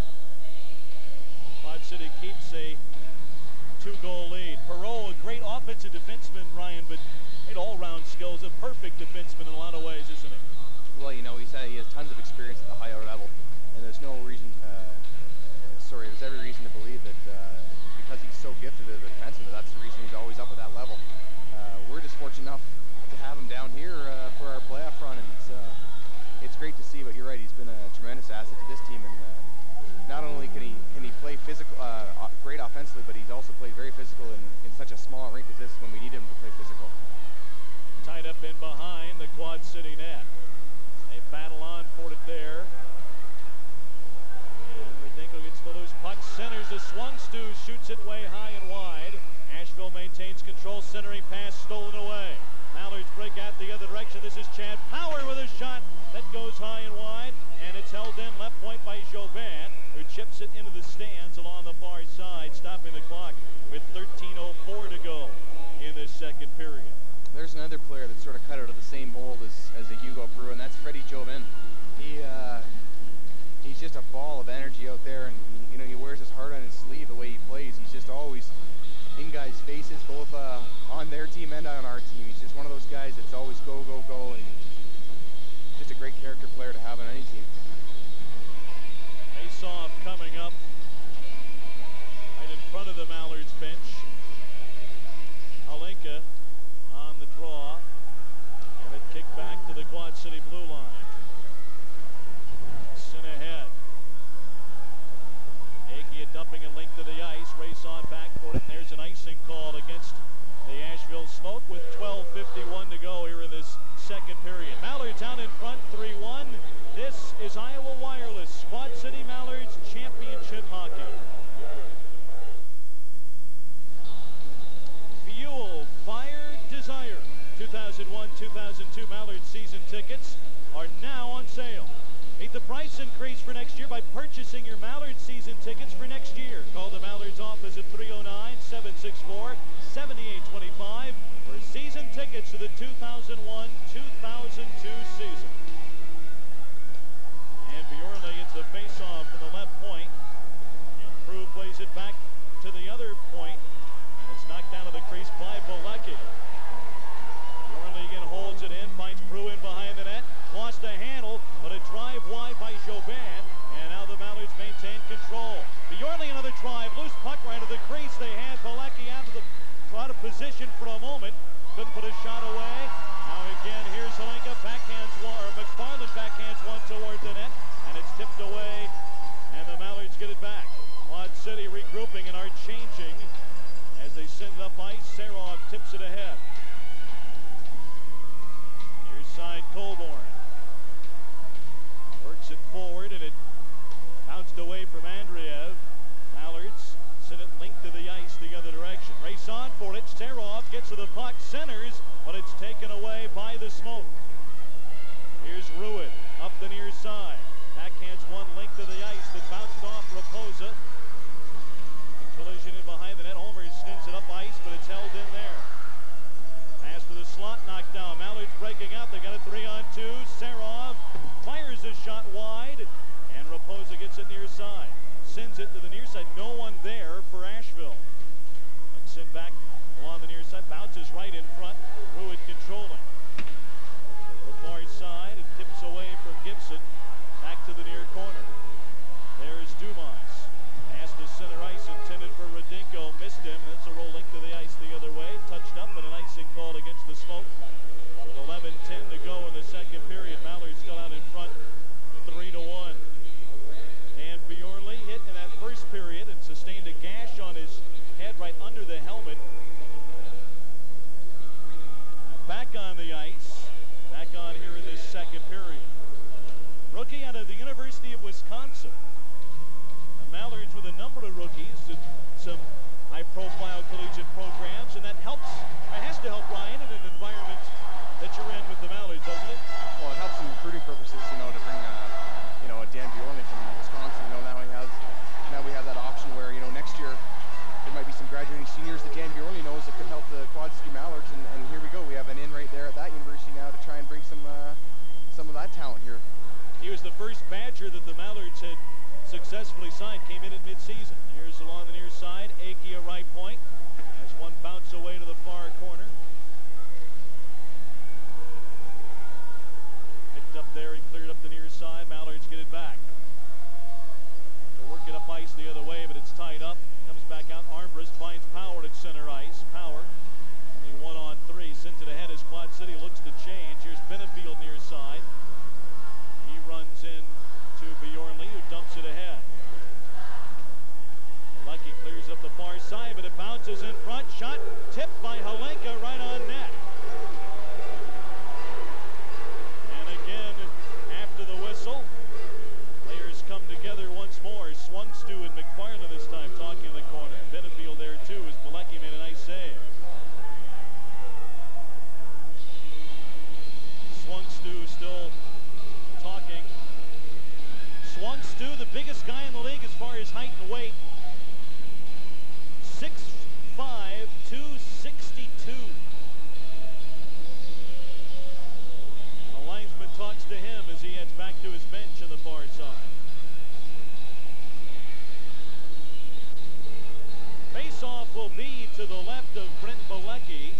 Quad City keeps a two-goal lead. Perreault, a great offensive defenseman, Ryan, but great all-round skills. A perfect defenseman in a lot of ways, isn't he? Well, you know, he's had, he has tons of experience at the higher level, and there's no reason, uh, sorry, there's every reason to believe that uh, because he's so gifted as a defenseman, that's the reason he's always up at that level. Uh, we're just fortunate enough down here uh, for our playoff run, and it's uh, it's great to see, but you're right. He's been a tremendous asset to this team, and uh, not only can he can he play physical, uh, great offensively, but he's also played very physical in, in such a small rink as this when we need him to play physical. Tied up in behind the Quad City net. They battle on for it there. And Rudenko gets the loose puck, centers the swung stew, shoots it way high and wide. Asheville maintains control, centering pass stolen away. Mallards break out the other direction. This is Chad Power with a shot that goes high and wide, and it's held in left point by Jobin, who chips it into the stands along the far side, stopping the clock with 13.04 to go in this second period. There's another player that sort of cut out of the same mold as, as a Hugo Proulx, and that's Freddie Jobin. He, uh, he's just a ball of energy out there, and you know he wears his heart on his sleeve the way he plays. He's just always in guys' faces, both uh, on their team and on our team. He's just one of those guys that's always go, go, go, and just a great character player to have on any team. Face-off coming up right in front of the Mallards bench. Hlinka on the draw, and it kicked back to the Quad City blue line. Sin ahead. Dumping a link to the ice. Race on back for it. There's an icing call against the Asheville Smoke with 12.51 to go here in this second period. Mallards out in front, 3-1. This is Iowa Wireless, Quad City Mallards Championship Hockey. Fuel, Fire, Desire. 2001-2002 Mallard season tickets are now on sale. Meet the price increase for next year by purchasing your Mallard season tickets for next year. Call the Mallards office at 309-764-7825 for season tickets to the 2001-2002 season. And Bjornley gets a face-off from the left point. And Proulx plays it back to the other point. And it's knocked down to the crease by Belecki. Bjornley again holds it in, finds Proulx in behind the net. Lost a handle, but a drive wide by Jobin. And now the Mallards maintain control. Bjornley another drive, loose puck right to the crease. They had Belecki out of the out of position for a moment. Couldn't put a shot away. Now again, here's Hlinka, backhands one, or McFarland backhands one toward the net, and it's tipped away, and the Mallards get it back. Quad City regrouping and are changing as they send it up ice. Serov tips it ahead. Here's side Colborne. It forward, and it bounced away from Andreev. Mallards send it length to the ice the other direction. Race on for it. Serov gets to the puck, centers, but it's taken away by the smoke. Here's Ruin up the near side. Backhands one length of the ice that bounced off Raposa. Collision in behind the net. Homer spins it up ice, but it's held in there. The slot, knocked down. Mallards breaking out. They got a three on two. Serov fires a shot wide, and Raposa gets it near side. Sends it to the near side. No one there for Asheville. And sent back along the near side. Bounces right in front. Ruin controlling. The far side. It tips away from Gibson. Back to the near corner. There's Dumas. To center ice intended for Rudenko. Missed him. That's a roll link to the ice the other way. Touched up and an icing called against the smoke. With 11-10 to go in the second period. Mallard still out in front. 3 to 1. And Bjornley hit in that first period and sustained a gash on his head right under the helmet. Back on the ice. Back on here in this second period. Rookie out of the University of Wisconsin. The Mallards with a number of rookies and some high-profile collegiate programs, and that helps, it has to help Ryan in an environment that you're in with the Mallards, doesn't it? Well, it helps in recruiting purposes, you know, to bring, uh, you know, a Dan Bjornley from Wisconsin. You know, now he has, now we have that option where, you know, next year there might be some graduating seniors that Dan Bjornley knows that could help the Quad City Mallards, and, and here we go. We have an in right there at that university now to try and bring some, uh, some of that talent here. He was the first Badger that the Mallards had successfully signed. Came in at midseason. Here's along the near side. Akia right point. as one bounce away to the far corner. Picked up there. He cleared up the near side. Mallards get it back. To work it up ice the other way, but it's tied up. Comes back out. Armbrust finds Power at center ice. Power only one on three. Sends it ahead as Quad City looks to change. Here's Benefield near side. He runs in to Bjorn Lee, it ahead. Lucky clears up the far side, but it bounces in front. Shot tipped by Hlinka right on height and weight. 6'5", 262. The linesman talks to him as he heads back to his bench on the far side. Face-off will be to the left of Brent Belecki.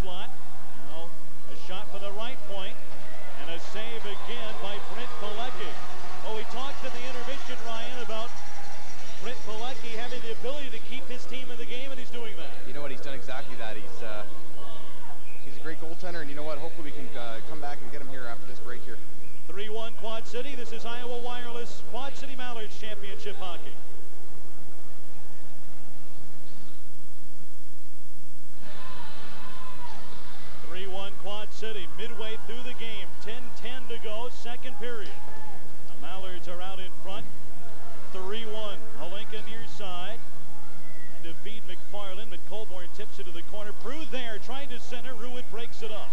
Slot. Now a shot from the right point and a save again by Brent Belecki. Oh, we talked in the intermission, Ryan, about Brent Belecki having the ability to keep his team in the game, and he's doing that. You know what? He's done exactly that. He's uh, he's a great goaltender, and you know what? Hopefully we can uh, come back and get him here after this break here. 3-1 Quad City. This is Iowa Wireless Quad City Mallards Championship Hockey. Quad City midway through the game. 10-10 to go, second period. The Mallards are out in front. 3-1. Hlinka near side. And to feed McFarland, but Colborn tips it to the corner. Proulx there, trying to center. Ruud breaks it up.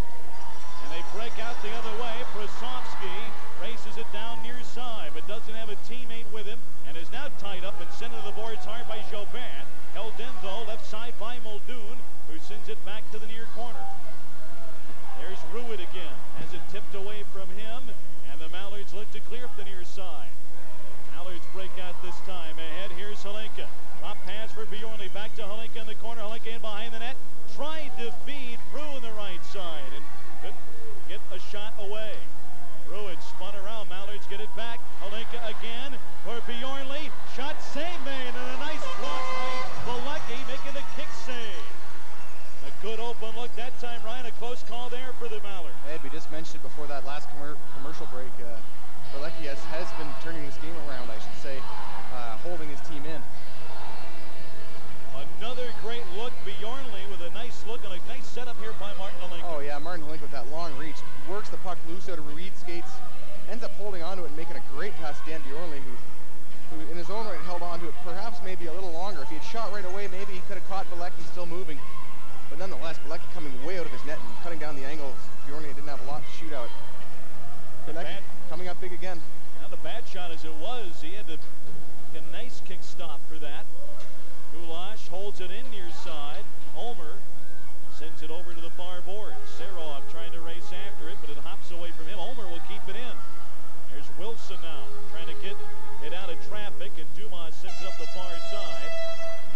And they break out the other way. Prasovsky races it down near side, but doesn't have a teammate with him, and is now tied up and sent to the boards hard by Jobin. Held in though, left side by Muldoon, who sends it back to the near corner. There's Ruud again, has it tipped away from him, and the Mallards look to clear up the near side. Mallards break out this time. Ahead, here's Hlinka. Drop pass for Bjornley. Back to Hlinka in the corner. Hlinka in behind the net. Tried to feed Proulx on the right side and couldn't get a shot away. Ruud spun around. Mallards get it back. Hlinka again for Bjornley. Shot save made and a nice good open look that time, Ryan. A close call there for the Mallards. Ed, we just mentioned before that last commer commercial break, uh, Belecki has, has been turning this game around, I should say, uh, holding his team in. Another great look. Bjornley with a nice look and a nice setup here by Martin Hlinka. Oh yeah, Martin Hlinka with that long reach, works the puck loose out of Reed skates, ends up holding onto it and making a great pass to Dan Bjornley, who, who in his own right held onto it perhaps maybe a little longer. If he had shot right away, maybe he could have caught Belecki still moving. But nonetheless, Belecki coming way out of his net and cutting down the angles. Bjornley didn't have a lot to shoot out. Belecki coming up big again. Now the bad shot as it was, he had to a nice kick stop for that. Gulash holds it in near side. Ulmer sends it over to the far board. Serov trying to race after it, but it hops away from him. Ulmer will keep it in. There's Wilson now trying to get it out of traffic, and Dumas sends up the far side,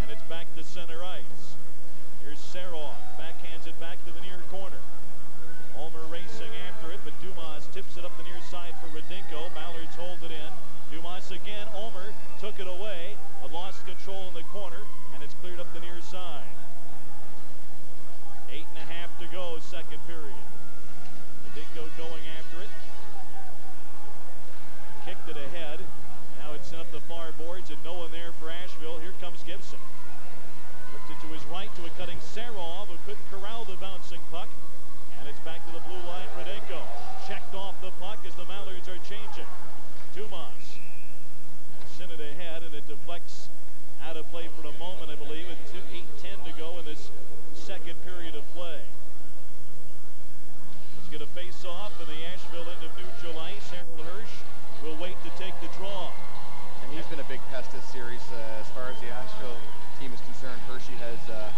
and it's back to center ice. Here's Serov, backhands it back to the near corner. Ulmer racing after it, but Dumas tips it up the near side for Rudenko. Mallards hold it in. Dumas again. Ulmer took it away, but lost control in the corner, and it's cleared up the near side. Eight and a half to go, second period. Rudenko going after it. Kicked it ahead. Now it's up the far boards, and no one there for Asheville. Here comes Gibson. It to his right to a cutting Serov, who couldn't corral the bouncing puck. And it's back to the blue line, Rudenko. Checked off the puck as the Mallards are changing. Dumas. Sent it ahead, and it deflects out of play for a moment, I believe, with 8-10 to go in this second period of play. Let's get a face-off in the Asheville end of neutral ice. Harold Hirsch will wait to take the draw. And he's been a big pest this series uh, as far as the Asheville concerned. Hershey has, uh,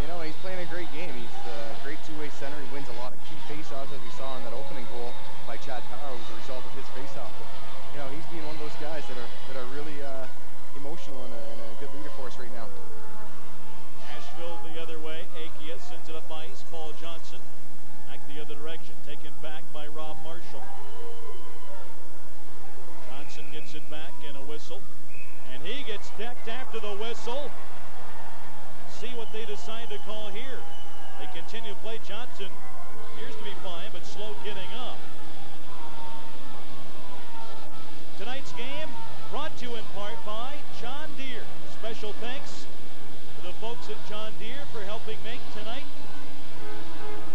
you know, he's playing a great game. He's a great two-way center. He wins a lot of key faceoffs as we saw in that opening goal. by Chad Power was a result of his faceoff. But, you know, he's being one of those guys that are that are really uh, emotional and a, and a good leader for us right now. Asheville the other way. Akia sends it up ice. Paul Johnson back the other direction. Taken back by Rob Marshall. Johnson gets it back and a whistle. And he gets decked after the whistle. See what they decide to call here. They continue to play Johnson. Appears to be fine, but slow getting up. Tonight's game brought to you in part by John Deere. Special thanks to the folks at John Deere for helping make tonight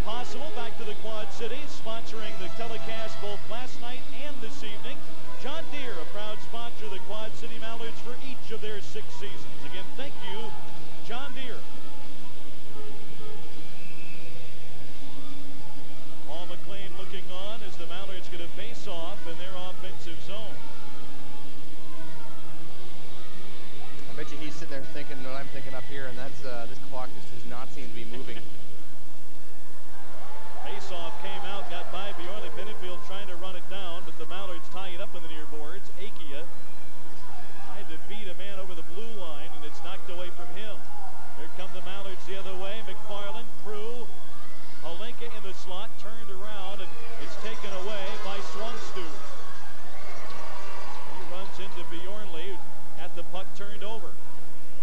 possible. Back to the Quad Cities, sponsoring the telecast both last night and this evening. John Deere, a proud sponsor of the Quad City Mallards for each of their six seasons. Again, thank thinking what I'm thinking up here, and that's uh, this clock just does not seem to be moving. Faceoff came out, got by Bjornley. Bennefield trying to run it down, but the Mallards tie it up in the near boards. Akia tried to beat a man over the blue line, and it's knocked away from him. Here come the Mallards the other way. McFarland, Proulx, Hlinka in the slot, turned around, and it's taken away by Swungstu. He runs into Bjornley at the puck turned over.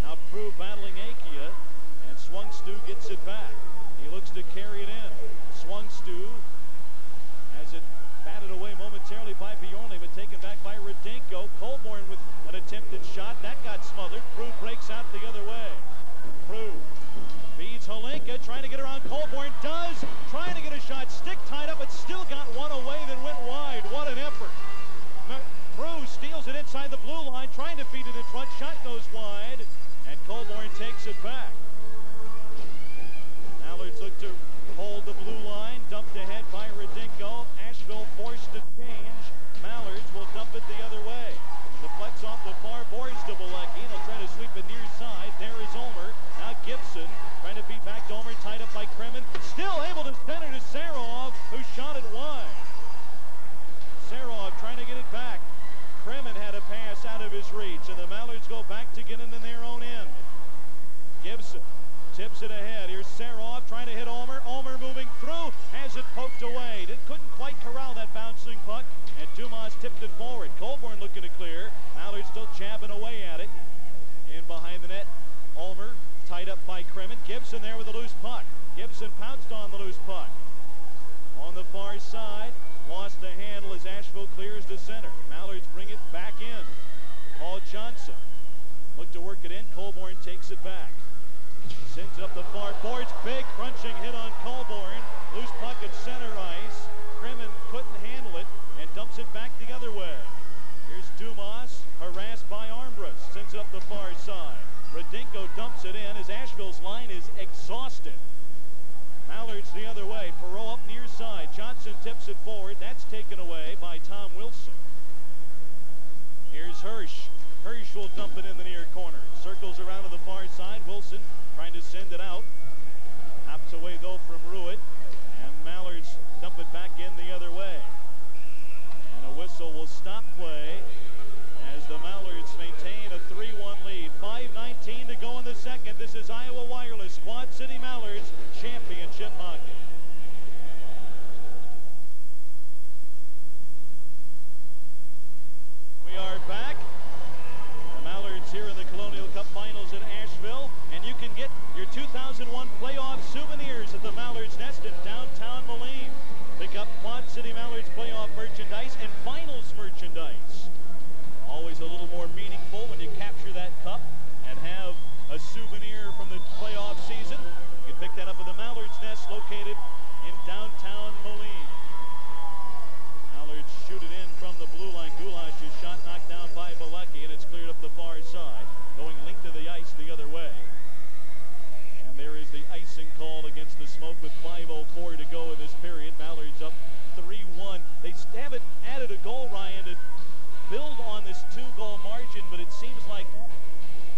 Now Proulx battling Akia, and Swungstu gets it back. He looks to carry it in. Swungstu has it batted away momentarily by Bjornley, but taken back by Rudenko. Colborn with an attempted shot. That got smothered. Proulx breaks out the other way. Proulx feeds Hlinka, trying to get around Colborn. Does. Trying to get a shot. Stick tied up, but still got one away, then went wide. What an effort. Proulx steals it inside the blue line, trying to feed it in front. Shot goes wide, and Colborn takes it back. Mallards look to the blue line, dumped ahead by Rudenko. Asheville forced to change. Mallards will dump it the other way. Deflects off the far boards to Belecki, and he'll try to sweep it near side. There is Ulmer. Now Gibson trying to beat back to Ulmer, tied up by Kremen. Still able to send it to Serov, who shot it wide. Serov trying to get it back. Kremen had a pass out of his reach, and the Mallards go back to get it in their own end. Gibson tips it ahead. Here's Serov trying to hit Ulmer. Ulmer moving through, has it poked away. It couldn't quite corral that bouncing puck, and Dumas tipped it forward. Colborn looking to clear. Mallard still jabbing away at it. In behind the net, Ulmer tied up by Kremen. Gibson there with a loose puck. Gibson pounced on the loose puck. On the far side, lost the handle as Asheville clears to center. Mallards bring it back in. Paul Johnson look to work it in. Colborn takes it back. Sends it up the far boards. Big crunching hit on Colborn. Loose puck at center ice. Kremen couldn't handle it and dumps it back the other way. Here's Dumas, harassed by Armbrust. Sends it up the far side. Rudenko dumps it in as Asheville's line is exhausted. Mallards the other way. Perreault up near side. Johnson tips it forward. That's taken away by Tom Wilson. Here's Hirsch. Hirsch will dump it in the near corner. Circles around to the far side. Wilson trying to send it out. Hops away though from Ruitt. And Mallards dump it back in the other way. And a whistle will stop play as the Mallards maintain a 3-1 lead. 5.19 to go in the second. This is Iowa Wireless Quad City Mallards Championship Hockey. We are back. Here in the Colonial Cup Finals in Asheville. And you can get your 2001 playoff souvenirs at the Mallards Nest in downtown Moline. Pick up Quad City Mallards playoff merchandise and finals merchandise. Always a little more meaningful when you capture that cup and have a souvenir from the playoff season. You can pick that up at the Mallards Nest located in downtown Moline. Mallards shoot it in from the blue line shot knocked down by Belecki, and it's cleared up the far side. Going length of the ice the other way. And there is the icing call against the smoke with 5.04 to go in this period. Mallards up 3-1. They haven't added a goal, Ryan, to build on this two-goal margin, but it seems like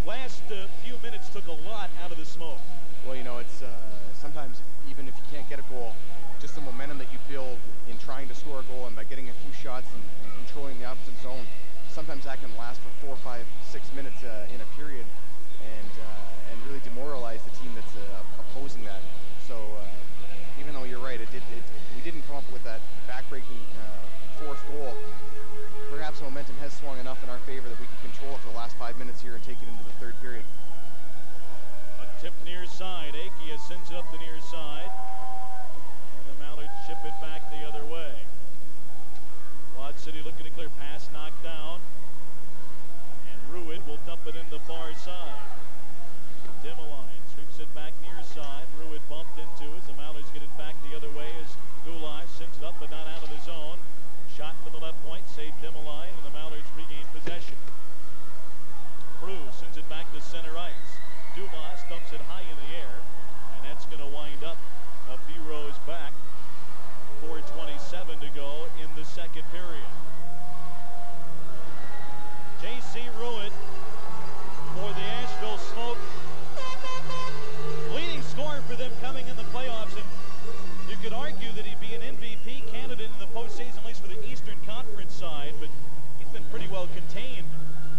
last uh, few minutes took a lot out of the smoke. Well, you know, it's uh, sometimes even if you can't get a goal, just the momentum that you build in trying to score a goal and by getting a few shots and, and controlling the opposite zone, sometimes that can last for four, five, six minutes uh, in a period swung enough in our favor that we can control it for the last five minutes here and take it into the third period. A tip near side. Akia sends it up the near side. And the Mallards chip it back the other way. Quad City looking to clear. Pass knocked down. And Ruid will dump it in the far side. Demaline sweeps it back near side. Ruid bumped into it. The Mallards get it back the other way as Gulai sends it up but not out of the zone. Shot from the left point, saved Demaline, and the Mallards regain possession. Cruz sends it back to center ice. Dumas dumps it high in the air, and that's going to wind up a few rows back. 4.27 to go in the second period. J.C. Ruid for the Asheville Smoke. Leading scorer for them coming in the playoffs, and you could argue that he'd be an MVP candidate in the postseason, at least for the Eastern Conference side, but he's been pretty well contained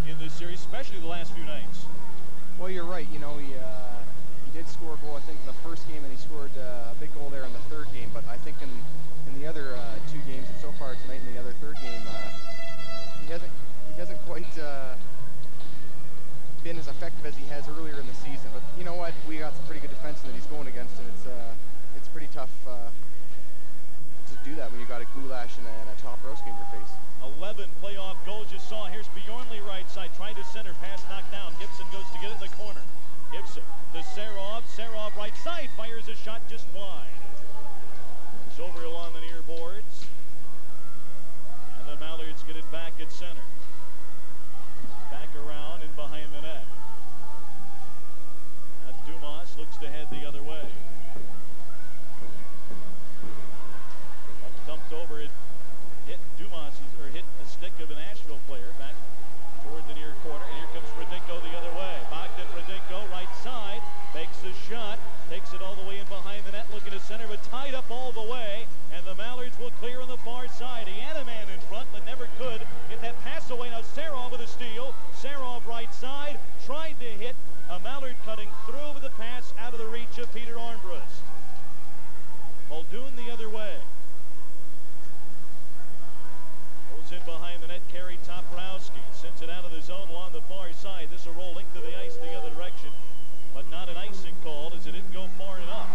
in this series, especially the last few nights. Well, you're right. You know, he, uh, he did score a goal, I think, in the first game, and he scored uh, a big goal there in the effective as he has earlier in the season. But you know what? We got some pretty good defensemen that he's going against, and it's uh, it's pretty tough to do that when you got a Goulash and a, and a Toporowski in your face. 11 playoff goals you saw. Here's Bjornley right side, trying to center, pass knocked down. Gibson goes to get it in the corner. Gibson to Serov. Serov right side, fires a shot just wide. It's over along the near boards. And the Mallards get it back at center. Back around and behind the net. Dumas looks to head the other way. Up dumped over it hit Dumas or hit a stick of an Asheville player back toward the near corner. And here comes Rudenko the other way. Bogdan Rudenko, right side, makes the shot, takes it all the way in behind the net, looking to center, but tied up all the way. And the Mallards will clear on the far side. He had a man in front, but never could get that pass away. Now Serov with a steal. Serov right side, tried to hit a Mallard cutting through with a pass out of the reach of Peter Armbrust. Muldoon the other way. Goes in behind the net, Kerry Toporowski. Sends it out of the zone along the far side. This will roll into the ice the other direction, but not an icing call as it didn't go far enough.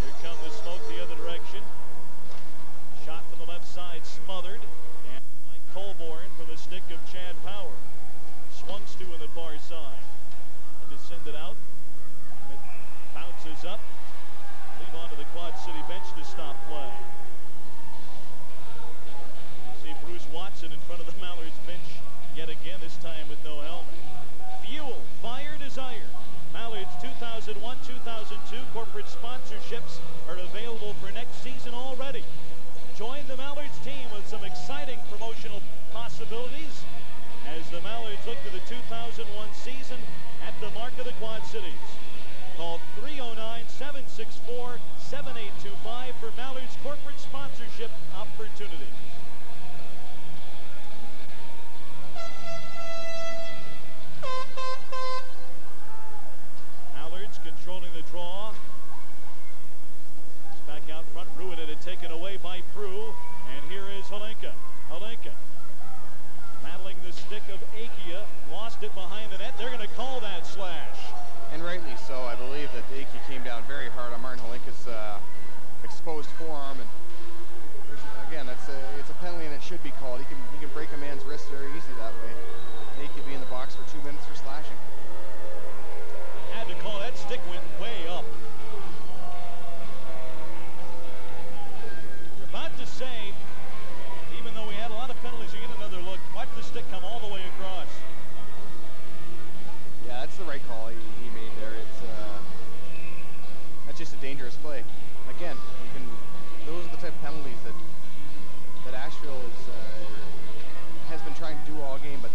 Here come the smoke the other direction. Shot from the left side, smothered. And Mike Colborne from the stick of Chad Power. Swung Stu on the far side. And to send it out. And it bounces up. Leave onto the Quad City bench to stop play. See Bruce Watson in front of the Mallards bench yet again, this time with no helmet. Fuel, fire, desire. Mallards 2001-2002 corporate sponsorships are available for next season already. Join the Mallards team with some exciting promotional possibilities as the Mallards look to the 2001 season at the Mark of the Quad Cities. Call 309-764-7825 for Mallard's corporate sponsorship opportunities. Mallards controlling the draw. It's back out front. Ruin it taken away by Proulx. And here is Hlinka. Hlinka battling the stick of Akia. Lost it behind the net. They're going to call that slash. And rightly so. I believe that Aki came down very hard on Martin Hlinka's uh, exposed forearm. And again, that's a, it's a penalty and it should be called. He can, he can break a man's wrist very easily that way. Aki be in the box for two minutes for slashing. Play. Again, you can. Those are the type of penalties that that Asheville is uh, has been trying to do all game, but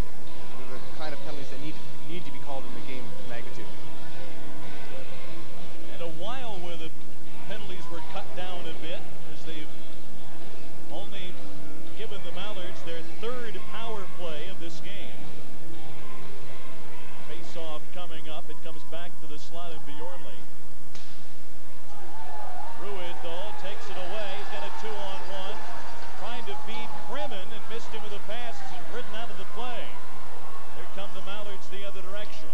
the kind of penalties that need need to be called in the game magnitude. And a while where the penalties were cut down a bit as they've only given the Mallards their third power play of this game. Face-off coming up. It comes back to the slot of Bjornley. Ruud, though, takes it away. He's got a two-on-one. Trying to feed Kremen and missed him with a pass. He's ridden out of the play. Here come the Mallards the other direction.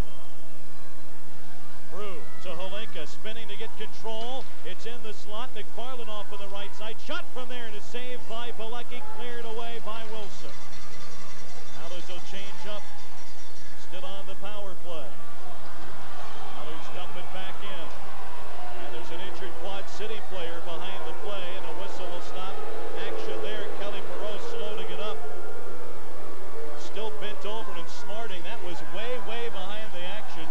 Proulx to Hlinka, spinning to get control. It's in the slot. McFarland off on the right side. Shot from there and a save by Belecki. Cleared away by Wilson. Mallards will change up. Still on the power play. Mallards dumping back in. And there's an injured Quad City player behind the play, and a whistle will stop action there. Kelly Perreault slow to get up. Still bent over and smarting. That was way, way behind the action.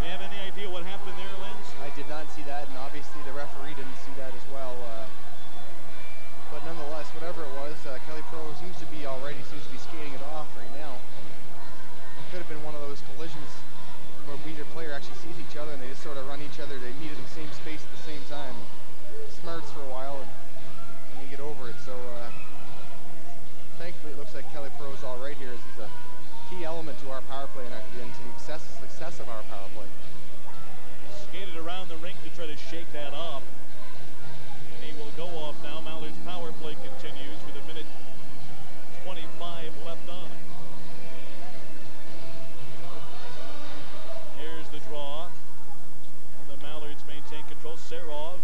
Do you have any idea what happened there, Linz? I did not see that, and obviously the referee didn't see that as well. Uh, but nonetheless, whatever it was, uh, Kelly Perreault seems to be already seems to be skating it off right now. It could have been one of those collisions where either player actually sees each other and they just sort of run each other. They meet in the same space at the same time. Smarts for a while and, and you get over it. So uh, thankfully, it looks like Kelly Perreault's all right here as he's a key element to our power play and, our, and to the success, success of our power play. Skated around the rink to try to shake that off. And he will go off now. Serov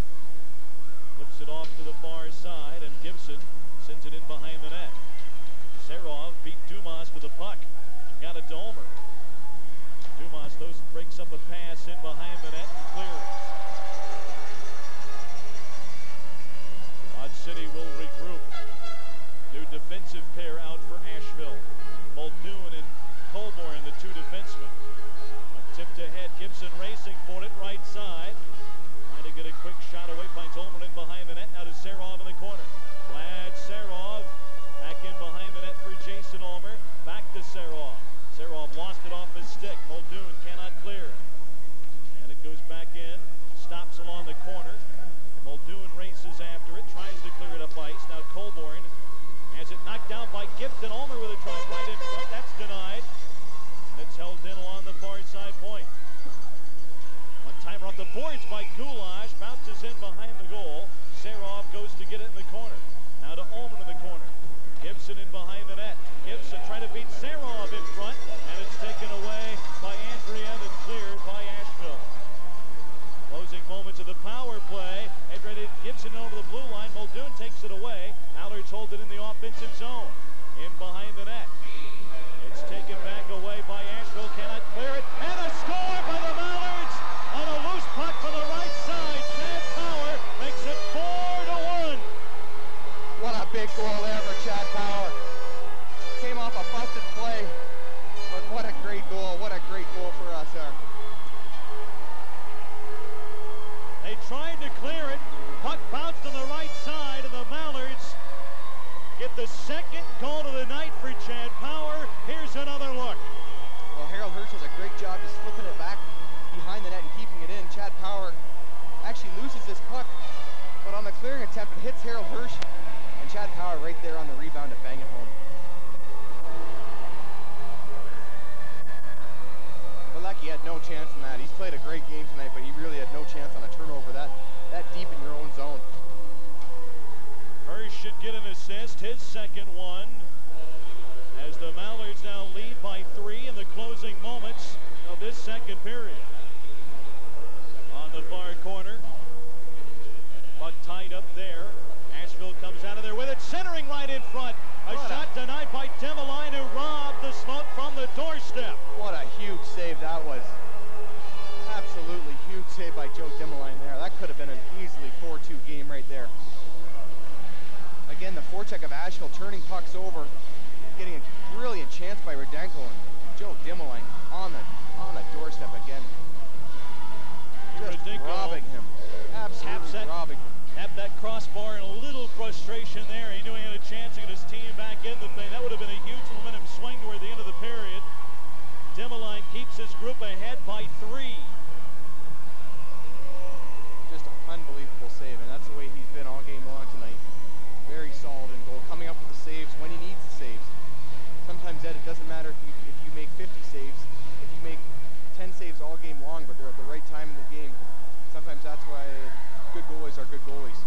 flips it off to the far side, and Gibson sends it in behind the net. Serov beat Dumas with the puck. And got a Dolmer. Dumas those breaks up a pass in behind the net and clears. Quad City will regroup. New defensive pair out for Asheville. Muldoon and Colborne, the two defensemen. A tip to head. Gibson racing for it right side. Get a quick shot away. Finds Ulmer in behind the net. Now to Serov in the corner. Vlad Serov back in behind the net for Jason Ulmer. Back to Serov. Serov lost it off his stick. Muldoon cannot clear. And it goes back in. Stops along the corner. Muldoon races after it. Tries to clear it up ice. Now Colborne has it knocked down by Gibson. Ulmer with a drive right in front. That's denied. And it's held in along the far side point. Timer off the boards by Goulash. Bounces in behind the goal. Serov goes to get it in the corner. Now to Ulmer in the corner. Gibson in behind the net. Gibson trying to beat Serov in front. And it's taken away by Andreev and cleared by Asheville. Closing moments of the power play. Edred Gibson over the blue line. Muldoon takes it away. Mallards hold it in the offensive zone. In behind the net. It's taken back away by Asheville. Job just flipping it back behind the net and keeping it in. Chad Power actually loses this puck, but on the clearing attempt, it hits Harold Hirsch, and Chad Power right there on the rebound to bang it home. Belecki had no chance in that. He's played a great game tonight, but he really had no chance on a turnover that, that deep in your own zone. Hirsch should get an assist, his second one. As the Mallards now lead by three in the closing moments of this second period. On the far corner. Puck tied up there. Asheville comes out of there with it, centering right in front. A What a- shot denied by Demoline who robbed the slot from the doorstep. What a huge save that was. Absolutely huge save by Joe Dimmeline there. That could have been an easily 4-2 game right there. Again, the forecheck of Asheville turning pucks over, getting a brilliant chance by Rudenko and Joe Dimmeline on the on the doorstep again. Just robbing him. Absolutely that- robbing him. Tapped that crossbar and a little frustration there. He knew he had a chance to get his team back in the thing. That would have been a huge momentum swing toward the end of the period. Demoline keeps his group ahead by three. Just an unbelievable save, and that's the way he's been all game long tonight. Very solid in goal, coming up with the saves when he needs the saves. Sometimes, Ed, it doesn't matter if you make 50 saves, if you make 10 saves all game long, but they're at the right time in the game. Sometimes that's why good goalies are good goalies.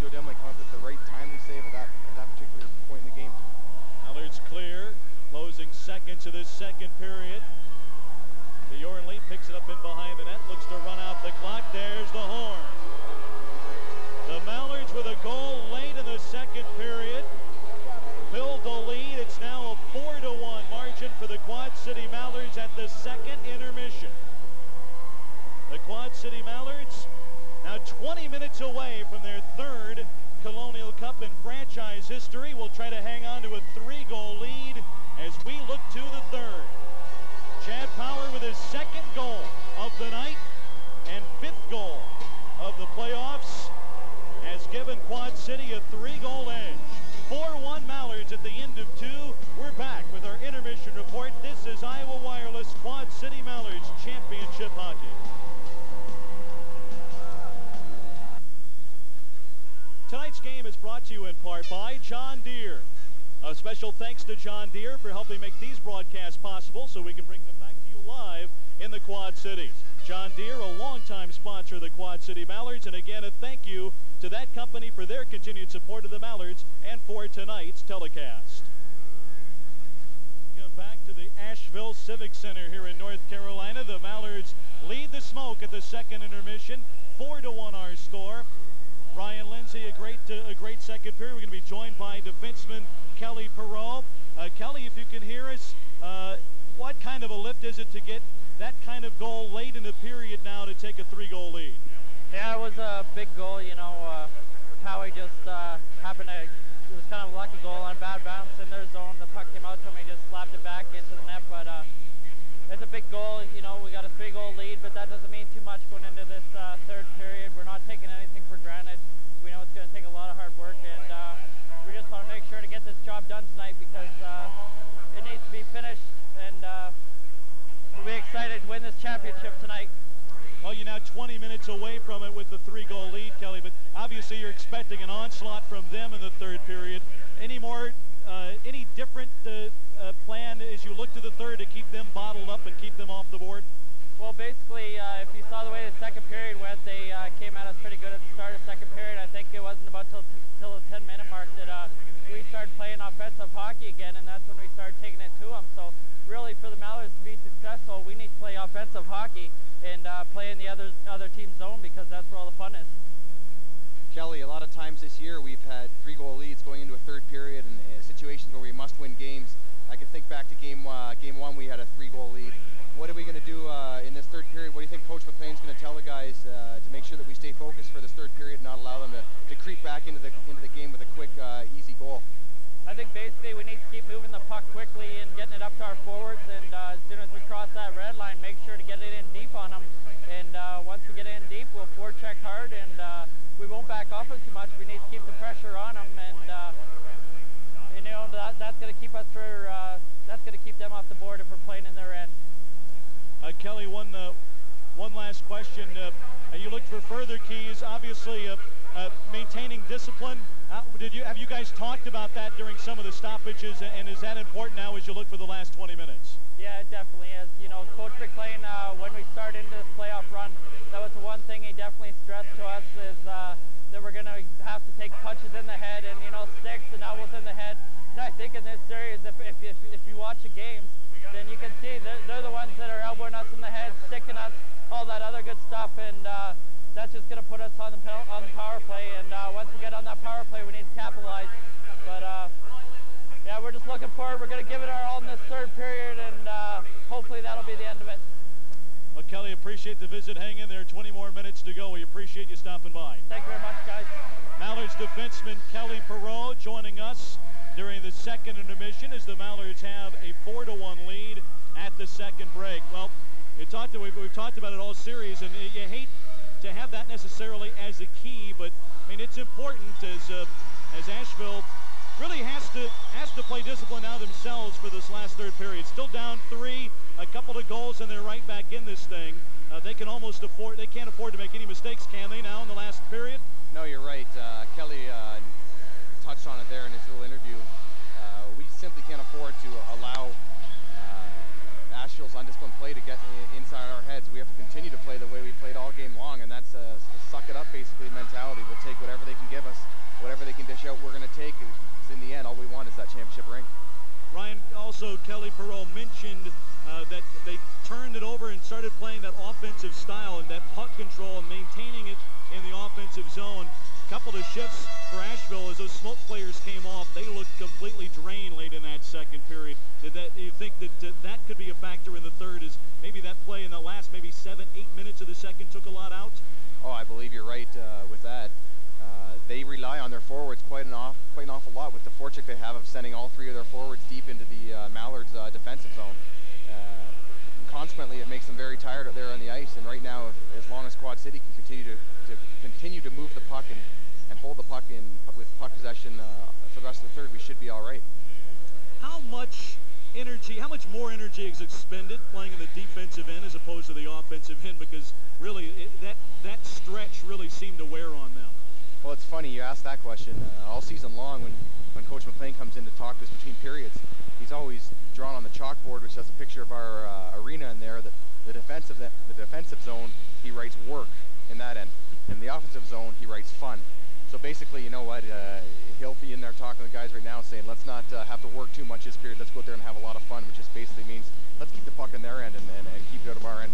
Joe Demley comes up with the right timely save at that, at that particular point in the game. Mallard's clear, closing seconds of this second period. Bjornli picks it up in behind the net, looks to run out the clock. There's the horn. The Mallards with a goal late in the second period. Build the lead. It's now a 4 to 1 margin for the Quad City Mallards at the second intermission. The Quad City Mallards now 20 minutes away from their third Colonial Cup in franchise history. Will try to hang on to a three-goal lead as we look to the third. Chad Power with his second goal of the night and fifth goal of the playoffs has given Quad City a three-goal edge. 4-1 Mallards at the end of two. We're back with our intermission report. This is Iowa Wireless Quad City Mallards Championship Hockey. Tonight's game is brought to you in part by John Deere. A special thanks to John Deere for helping make these broadcasts possible so we can bring them back to you live in the Quad Cities. John Deere, a longtime sponsor of the Quad City Mallards, and again a thank you to that company for their continued support of the Mallards and for tonight's telecast. Come back to the Asheville Civic Center here in North Carolina. The Mallards lead the smoke at the second intermission. Four to one our score. Ryan Lindsay, a great, uh, a great second period. We're going to be joined by defenseman Kelly Perreault. Uh, Kelly, if you can hear us, uh, what kind of a lift is it to get that kind of goal late in the period now to take a three-goal lead? Yeah, it was a big goal. You know, uh, Howie just uh, happened to. It was kind of a lucky goal on a bad bounce in their zone. The puck came out to him. He just slapped it back into the net. But uh, it's a big goal. You know, we got a three-goal lead, but that doesn't mean too much going into this uh, third period. We're not taking anything for granted. We know it's going to take a lot of hard work, and uh, we just want to make sure to get this job done tonight because uh, it needs to be finished. And uh, we'll be excited to win this championship tonight. Well, you're now 20 minutes away from it with the three-goal lead, Kelly, but obviously you're expecting an onslaught from them in the third period. Any more, uh, any different uh, uh, plan as you look to the third to keep them bottled up and keep them off the board? Well, basically, uh, if you saw the way the second period went, they uh, came at us pretty good at the start of second period. I think it wasn't about till, till the 10-minute mark that uh, we started playing offensive hockey again, and that's when we started taking it to them. So really, for the Mallards to be successful, we need to play offensive hockey and uh, play in the other, other team's zone because that's where all the fun is. Kelly, a lot of times this year we've had three goal leads going into a third period and uh, situations where we must win games. I can think back to game uh, game one, we had a three goal lead. What are we going to do uh, in this third period? What do you think Coach MacLean's going to tell the guys uh, to make sure that we stay focused for this third period and not allow them to, to creep back into the into the game with a quick, uh, easy goal? I think basically we need to keep moving the puck quickly and getting it up to our forwards, and uh, as soon as we cross that red line, make sure to get it in deep on them. And uh, once we get in deep, we'll forecheck hard, and uh, we won't back off them too much. We need to keep the pressure on them, and you know that, that's going to keep us for that's going to keep them off the board if we're playing in their end. Uh, Kelly, one uh, one last question. Uh, you looked for further keys. Obviously, uh, maintaining discipline. Uh, did you have you guys talked about that during some of the stoppages, and is that important now as you look for the last 20 minutes? Yeah, it definitely is. You know, Coach MacLean, uh, when we started into this playoff run, that was the one thing he definitely stressed to us is uh, that we're going to have to take punches in the head and, you know, sticks and elbows in the head. And I think in this series, if, if, if, if you watch the games, then you can see they're, they're the ones that are elbowing us in the head, sticking us, all that other good stuff. And uh, that's just going to put us on the, on the power play. And uh, once we get on that power play, we need to capitalize. But, uh, yeah, we're just looking forward. We're going to give it our all in this third period, and uh, hopefully that'll be the end of it. Well, Kelly, appreciate the visit. Hang in there. 20 more minutes to go. We appreciate you stopping by. Thank you very much, guys. Mallards defenseman Kelly Perreault joining us during the second intermission as the Mallards have a 4 to one lead at the second break. Well, you talked, we've, we've talked about it all series, and you hate to have that necessarily as a key, but I mean it's important as uh, as Asheville really has to has to play discipline now themselves for this last third period. Still down three, a couple of goals, and they're right back in this thing. uh, they can almost afford, they can't afford to make any mistakes, can they, now in the last period? No, you're right. Uh, Kelly uh, touched on it there in his little interview. Uh, we simply can't afford to allow Asheville's undisciplined play to get inside our heads. We have to continue to play the way we played all game long, and that's a suck it up basically mentality. We'll take whatever they can give us, whatever they can dish out, we're going to take. Because in the end, all we want is that championship ring. Ryan, also Kelly Perreault mentioned uh, that they turned it over and started playing that offensive style and that puck control and maintaining it in the offensive zone. Couple of shifts for Asheville as those smoke players came off. They looked completely drained late in that second period. Did that? Do you think that uh, that could be a factor in the third? Is maybe that play in the last maybe seven, eight minutes of the second took a lot out? Oh, I believe you're right uh, with that. Uh, they rely on their forwards quite an off, quite an awful lot with the forecheck they have of sending all three of their forwards deep into the uh, Mallards' uh, defensive zone. Consequently, it makes them very tired out there on the ice. And right now, if, as long as Quad City can continue to, to continue to move the puck and, and hold the puck in with puck possession uh, for the rest of the third, we should be all right. How much energy, how much more energy is expended playing in the defensive end as opposed to the offensive end? Because really, it, that that stretch really seemed to wear on them. Well, it's funny you asked that question. Uh, all season long, when when Coach MacLean comes in to talk to us between periods, he's always drawn on the chalkboard, which has a picture of our uh, arena in there. That the defensive the defensive zone, he writes work in that end. In the offensive zone, he writes fun. So basically, you know what? Uh, he'll be in there talking to the guys right now, saying, let's not uh, have to work too much this period. Let's go out there and have a lot of fun, which just basically means let's keep the puck in their end and, and, and keep it out of our end.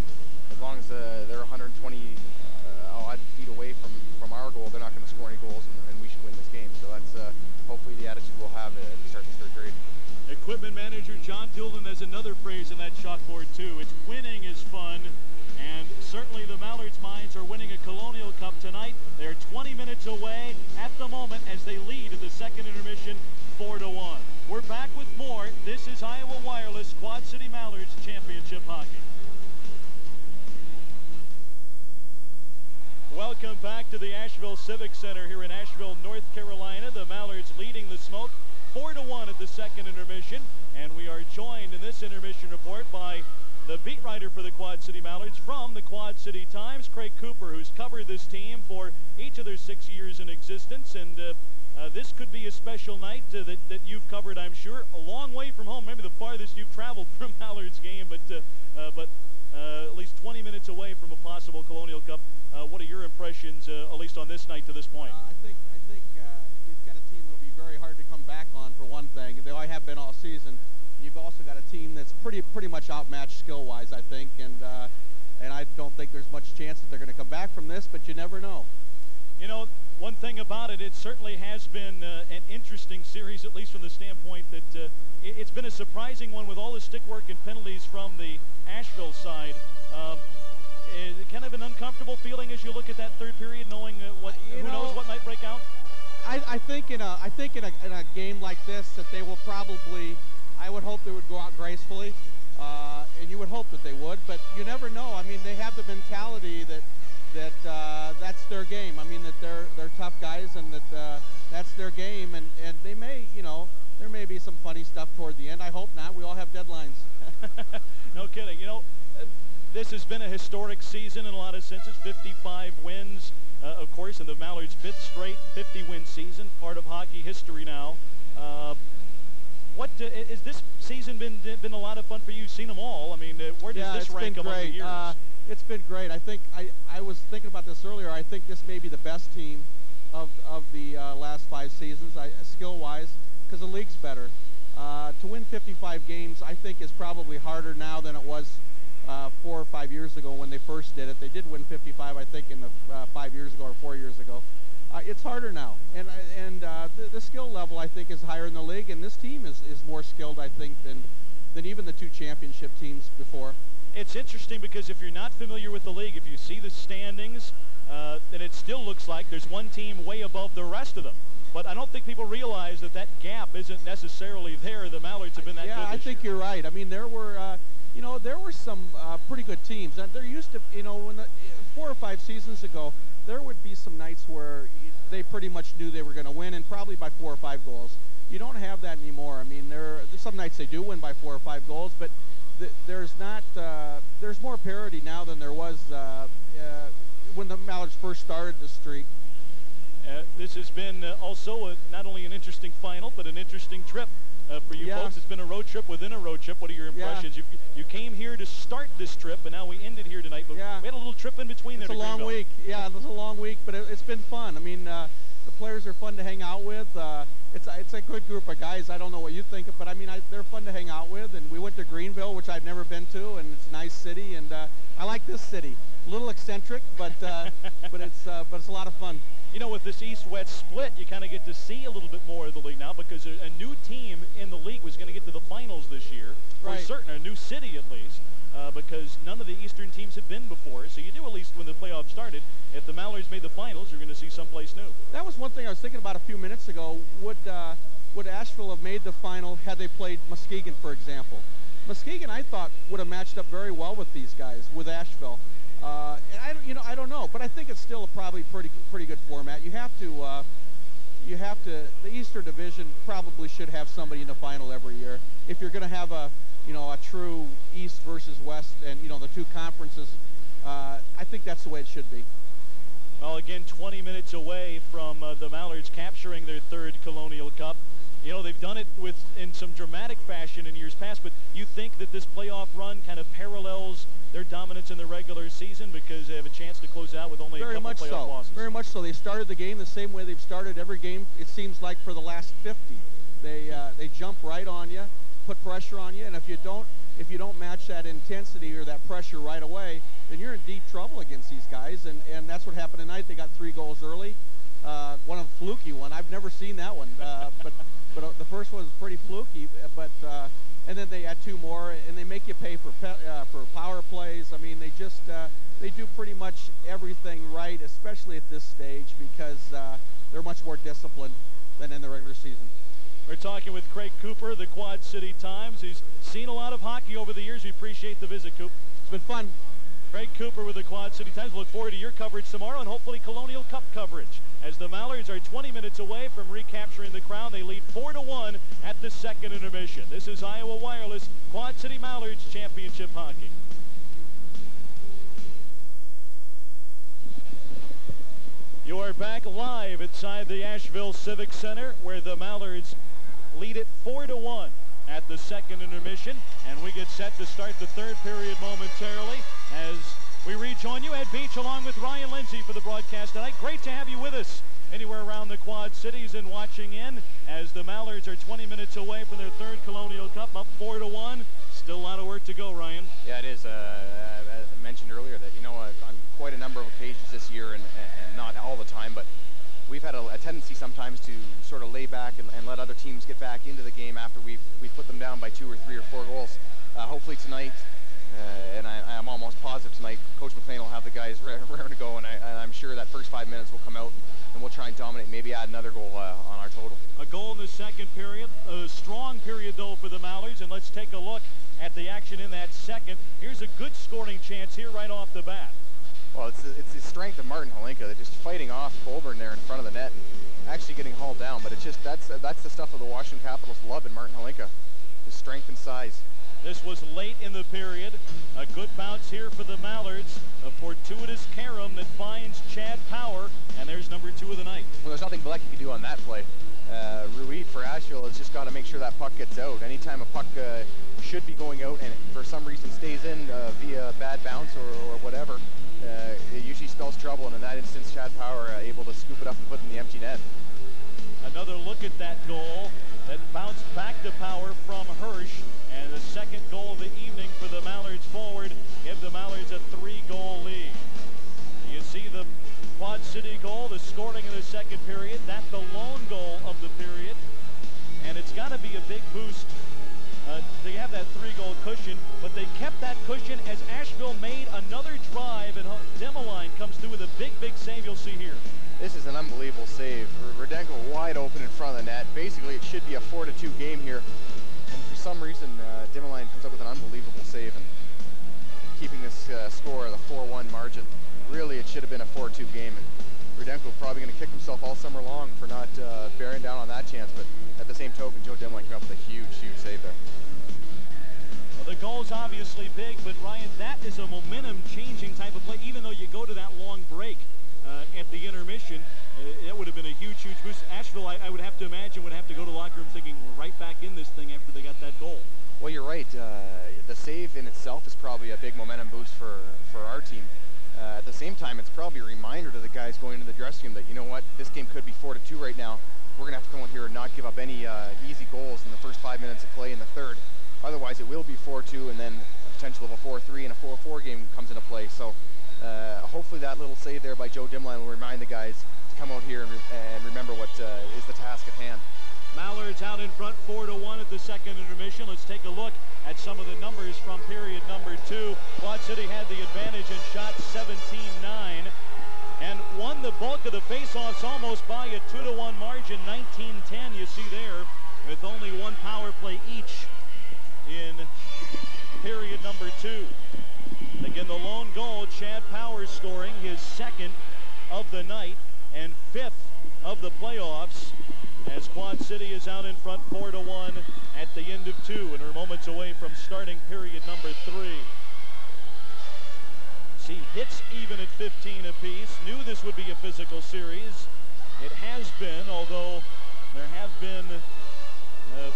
As long as uh, they're 120 uh, odd feet away from, from our goal, they're not going to score any goals, and, and, we should win this game. So that's uh, hopefully the attitude we'll have Equipment manager John Doolan has another phrase in that chalkboard too. It's winning is fun. And certainly the Mallards Mines are winning a Colonial Cup tonight. They're 20 minutes away at the moment as they lead in the second intermission 4 to 1. We're back with more. This is Iowa Wireless Quad City Mallards Championship Hockey. Welcome back to the Asheville Civic Center here in Asheville, North Carolina. The Mallards leading the smoke 4 to 1 at the second intermission. And we are joined in this intermission report by the beat writer for the Quad City Mallards from the Quad City Times, Craig Cooper, who's covered this team for each of their six years in existence. And uh, uh, this could be a special night uh, that, that you've covered, I'm sure, a long way from home. Maybe the farthest you've traveled from Mallard's game, but, uh, uh, but uh, at least 20 minutes away from a possible Colonial Cup. what are your impressions, at least on this night to this point? I think, I think you've got a team that will be very hard to come back on, for one thing. They have been all season. You've also got a team that's pretty pretty much outmatched skill-wise, I think, and uh, and I don't think there's much chance that they're going to come back from this, but you never know. You know, one thing about it, it certainly has been uh, an interesting series, at least from the standpoint that uh, it, has been a surprising one with all the stick work and penalties from the Asheville side. Um, kind of an uncomfortable feeling as you look at that third period, knowing uh, what you who know, knows what might break out. I, I think in a I think in a, in a game like this that they will probably I would hope they would go out gracefully, uh, and you would hope that they would, but you never know. I mean, they have the mentality that that uh, that's their game. I mean, that they're they're tough guys, and that uh, that's their game, and and they may, you know, there may be some funny stuff toward the end. I hope not. We all have deadlines. no kidding. You know, this has been a historic season in a lot of senses. 55 wins, uh, of course, in the Mallards' fifth straight 50-win season, part of hockey history now. Uh, what uh, is this season been been a lot of fun for you? You've seen them all. I mean, uh, where does yeah, this rank among great. the years? Uh, it's been great. I think I, I was thinking about this earlier. I think this may be the best team of of the uh, last five seasons, I, skill-wise, because the league's better. Uh, to win 55 games, I think, is probably harder now than it was uh, four or five years ago when they first did it. They did win 55, I think, in the five years ago or four years ago uh, it's harder now, and and uh, the, the, skill level I think is higher in the league, and this team is, is more skilled I think than than even the two championship teams before. It's interesting because if you're not familiar with the league, if you see the standings, uh, then it still looks like there's one team way above the rest of them. But I don't think people realize that that gap isn't necessarily there. The Mallards have been that yeah, good. Yeah, I think year. you're right. I mean, there were, uh, you know, there were some uh, pretty good teams. And there used to, you know, when the, four or five seasons ago, there would be some nights where they pretty much knew they were going to win, and probably by four or five goals. You don't have that anymore. I mean, there some nights they do win by four or five goals, but th there's not uh, there's more parity now than there was uh, uh, when the Mallards first started the streak. Uh, this has been uh, also a, not only an interesting final, but an interesting trip uh, for you Yeah. folks. It's been a road trip within a road trip. What are your Yeah. impressions? You, you came here to start this trip, and now we ended here tonight. But Yeah. we had a little trip in between It's there. a long Greenville. week. Yeah, it was a long week, but it, it's been fun. I mean, uh, the players are fun to hang out with. Uh, it's a- it's a good group of guys. I don't know what you think, but I mean, I, they're fun to hang out with. And we went to Greenville, which I've never been to, and it's a nice city. And uh, I like this city. A little eccentric, but uh, but it's uh, but it's a lot of fun. You know, with this East-West split, you kind of get to see a little bit more of the league now because a, a new team in the league was going to get to the finals this year, for Right. certain, a new city at least, uh, because none of the Eastern teams have been before. So you knew at least when the playoffs started, if the Mallards made the finals, you're going to see someplace new. That was one thing I was thinking about a few minutes ago. Would uh, would Asheville have made the final had they played Muskegon, for example? Muskegon, I thought, would have matched up very well with these guys, with Asheville. Uh, I don't, you know, I don't know, but I think it's still a probably pretty pretty good format. You have to uh, you have to. The Eastern Division probably should have somebody in the final every year. If you're going to have a you know a true East versus West, and you know the two conferences, uh, I think that's the way it should be. Well, again, 20 minutes away from uh, the Mallards capturing their third Colonial Cup. You know, they've done it with in some dramatic fashion in years past, but you think that this playoff run kind of parallels their dominance in the regular season because they have a chance to close out with only a couple much playoff so. losses. Very much so. They started the game the same way they've started every game. It seems like for the last 50, they uh, they jump right on you, put pressure on you, and if you don't if you don't match that intensity or that pressure right away, then you're in deep trouble against these guys. And and that's what happened tonight. They got three goals early. Uh, one of them fluky one. I've never seen that one, uh, but but uh, the first one was pretty fluky. But uh, and then they add two more, and they make you pay for pe- uh, for power plays. I mean, they just uh, they do pretty much everything right, especially at this stage, because they're much more disciplined than in the regular season. We're talking with Craig Cooper, the Quad City Times. He's seen a lot of hockey over the years. We appreciate the visit, Coop. It's been fun. Craig Cooper with the Quad City Times. Look forward to your coverage tomorrow and hopefully Colonial Cup coverage. As the Mallards are 20 minutes away from recapturing the crown, they lead 4 to 1 at the second intermission. This is Iowa Wireless Quad City Mallards Championship Hockey. You are back live inside the Asheville Civic Center where the Mallards lead it 4 to 1 at the second intermission and we get set to start the third period momentarily as we rejoin you at Beach along with Ryan Lindsay for the broadcast tonight. Great to have you with us anywhere around the Quad Cities and watching in as the Mallards are 20 minutes away from their third Colonial Cup up 4 to 1. Still a lot of work to go, Ryan. Yeah, it is. Uh, I mentioned earlier that, you know, uh, on quite a number of occasions this year, and, and not all the time, but we've had a, a tendency sometimes to sort of lay back and, and let other teams get back into the game after we've, we've put them down by two or three or four goals. Uh, hopefully tonight, uh, and I, I'm almost positive tonight, Coach MacLean will have the guys raring to go, and, I, I'm sure that first five minutes will come out, and we'll try and dominate, maybe add another goal uh, on our total. A goal in the second period. A strong period, though, for the Mallards. And let's take a look at the action in that second. Here's a good scoring chance here right off the bat. Well, it's the, it's the strength of Martin Hlinka that just fighting off Colburn there in front of the net and actually getting hauled down. But it's just that's that's the stuff of the Washington Capitals love in Martin Hlinka, his strength and size. This was late in the period. A good bounce here for the Mallards. A fortuitous carom that finds Chad Power. And there's number two of the night. Well, there's nothing Black can do on that play. Uh, Ruid for Asheville has just got to make sure that puck gets out. Anytime a puck uh, should be going out and for some reason stays in uh, via bad bounce or, or whatever, it usually spells trouble. And in that instance, Chad Power uh, able to scoop it up and put in the empty net. Another look at that goal that bounced back to Power from Hirsch. And the second goal of the evening for the Mallards forward give the Mallards a three-goal lead. You see the Quad City goal, the scoring in the second period. That's the lone goal of the period. And it's got to be a big boost uh, they have that three-goal cushion, but they kept that cushion as Asheville made another drive, and Demoline comes through with a big, big save you'll see here. This is an unbelievable save. Rudenko wide open in front of the net. Basically, it should be a 4-2 game here. And for some reason, uh, Dimmeline comes up with an unbelievable save and keeping this uh, score at a 4-1 margin. Really, it should have been a 4-2 game. And Rudenko probably going to kick himself all summer long for not uh, bearing down on that chance. But at the same token, Joe Dimmeline came up with a huge, huge save there. The goal's obviously big, but Ryan, that is a momentum-changing type of play, even though you go to that long break uh, at the intermission. Uh, that would have been a huge, huge boost. Asheville, I, I, would have to imagine, would have to go to locker room thinking, we're right back in this thing after they got that goal. Well, you're right. Uh, the save in itself is probably a big momentum boost for, for our team. Uh, at the same time, it's probably a reminder to the guys going into the dressing room that, you know what, this game could be 4 to 2 right now. We're going to have to come in here and not give up any uh, easy goals in the first five minutes of play in the third. Otherwise, it will be 4-2, and then a potential of a 4-3 and a 4-4 game comes into play. So uh, hopefully that little save there by Joe Dimline will remind the guys to come out here and, re and remember what uh, is the task at hand. Mallards out in front 4 to 1 at the second intermission. Let's take a look at some of the numbers from period number two. Quad City had the advantage in shots 17-9 and won the bulk of the faceoffs almost by a 2 to 1 margin 19-10 you see there with only one power play each in period number two. Again, the lone goal, Chad Powers scoring his second of the night and fifth of the playoffs as Quad City is out in front 4 to 1 at the end of two and are moments away from starting period number three. See hits even at 15 apiece. Knew this would be a physical series. It has been, although there have been uh,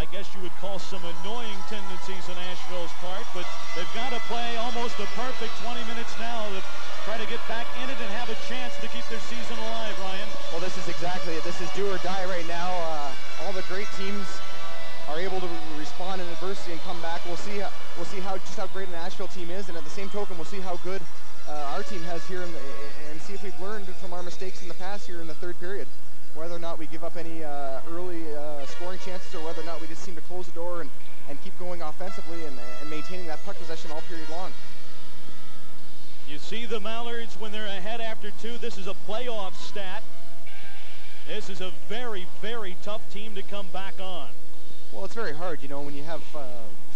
I guess you would call some annoying tendencies on Asheville's part, but they've got to play almost a perfect 20 minutes now to try to get back in it and have a chance to keep their season alive, Ryan. Well, this is exactly it. This is do or die right now. Uh, all the great teams are able to respond in adversity and come back. We'll see. We'll see how just how great an Asheville team is, and at the same token, we'll see how good uh, our team has here, the, and see if we've learned from our mistakes in the past here in the third period whether or not we give up any uh, early uh, scoring chances or whether or not we just seem to close the door and, and keep going offensively and, and maintaining that puck possession all period long. You see the Mallards when they're ahead after two. This is a playoff stat. This is a very, very tough team to come back on. Well, it's very hard, you know, when you have uh,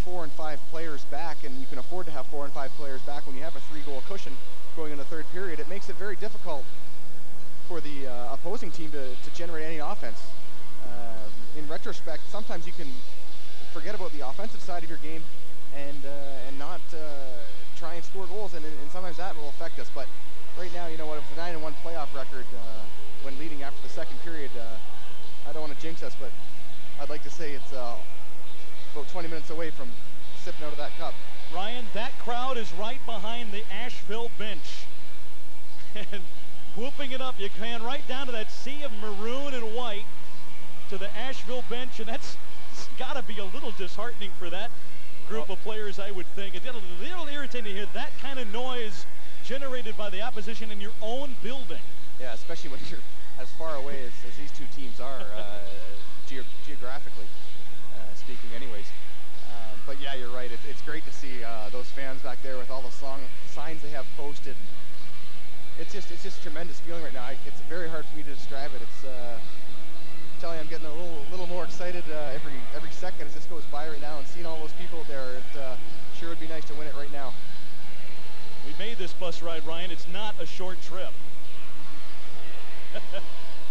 four and five players back, and you can afford to have four and five players back when you have a three-goal cushion going in the third period. It makes it very difficult for the uh, opposing team to, to generate any offense. Uh, in retrospect, sometimes you can forget about the offensive side of your game and uh, and not uh, try and score goals, and, and sometimes that will affect us. But right now, you know what, with a 9 and 1 playoff record uh, when leading after the second period, I don't want to jinx us, but I'd like to say it's about 20 minutes away from sipping out of that cup. Ryan, that crowd is right behind the Asheville bench. and whooping it up. You can right down to that sea of maroon and white to the Asheville bench, and that's got to be a little disheartening for that group of players, I would think. It's a little irritating to hear that kind of noise generated by the opposition in your own building. Yeah, especially when you're as far away as, as these two teams are, uh, ge geographically uh, speaking anyways. Uh, but yeah, you're right. It, it's great to see uh, those fans back there with all the song signs they have posted it's just it's just a tremendous feeling right now. I, it's very hard for me to describe it. It's uh, I'm telling you, I'm getting a little little more excited uh, every every second as this goes by right now, and seeing all those people there. It uh, sure would be nice to win it right now. We made this bus ride, Ryan. It's not a short trip.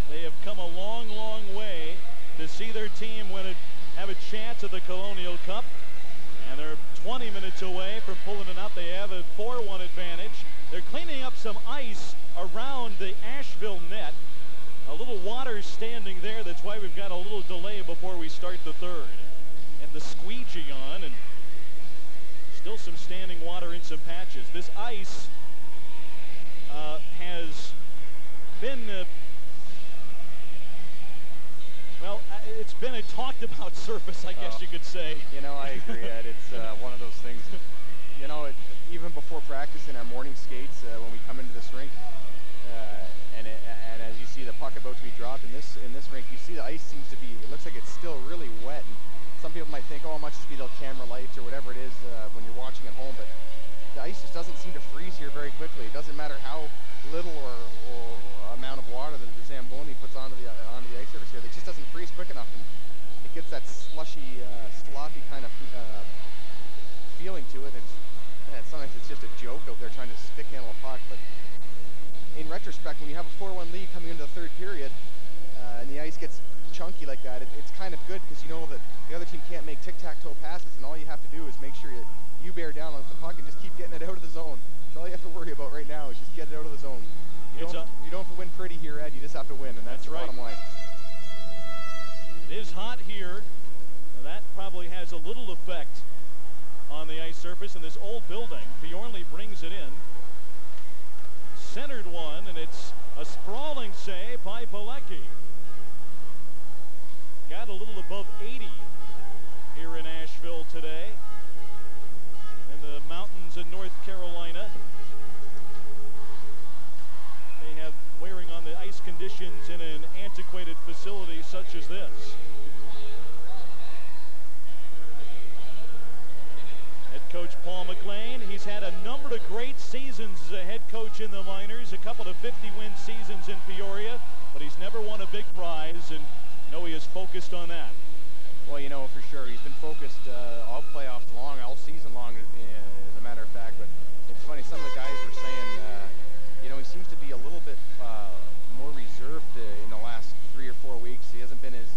they have come a long, long way to see their team win it, have a chance at the Colonial Cup. And they're 20 minutes away from pulling it out. They have a 4-1 advantage. They're cleaning up some ice around the Asheville net. A little water standing there. That's why we've got a little delay before we start the third. And the squeegee on, and still some standing water in some patches. This ice uh, has been, uh, well, uh, it's been a talked about surface, I guess oh, you could say. You know, I agree, Ed. It's uh, one of those things, you know, it, even before practice in our morning skates uh, when we come into this rink, uh, and it, and as you see the puck about to be dropped in this in this rink, you see the ice seems to be. It looks like it's still really wet. And some people might think, oh, it must just be the camera lights or whatever it is uh, when you're watching at home, but the ice just doesn't seem to freeze here very quickly. It doesn't matter how little or, or amount of water that the Zamboni puts onto the onto the ice surface here. It just doesn't freeze quick enough, and it gets that slushy, uh, sloppy kind of uh, feeling to it. It's sometimes it's just a joke out there trying to stick handle a puck. But in retrospect, when you have a 4-1 lead coming into the third period, uh, and the ice gets chunky like that, it, it's kind of good because you know that the other team can't make tic-tac-toe passes, and all you have to do is make sure that you bear down on the puck and just keep getting it out of the zone. That's all you have to worry about right now is just get it out of the zone. You don't, you don't have to win pretty here, Ed. You just have to win, and That's that's, the right. bottom line. It is hot here. and That probably has a little effect on the ice surface in this old building. Bjornley brings it in. Centered one, and it's a sprawling save by Belecki. Got a little above 80 here in Asheville today. In the mountains of North Carolina. They have wearing on the ice conditions in an antiquated facility such as this. Head coach Paul MacLean, he's had a number of great seasons as a head coach in the minors, a couple of 50-win seasons in Peoria, but he's never won a big prize, and know he is focused on that. Well, you know, for sure. He's been focused uh, all playoffs long, all season long, uh, as a matter of fact. But it's funny, some of the guys were saying, uh, you know, he seems to be a little bit uh, more reserved uh, in the last three or four weeks. He hasn't been as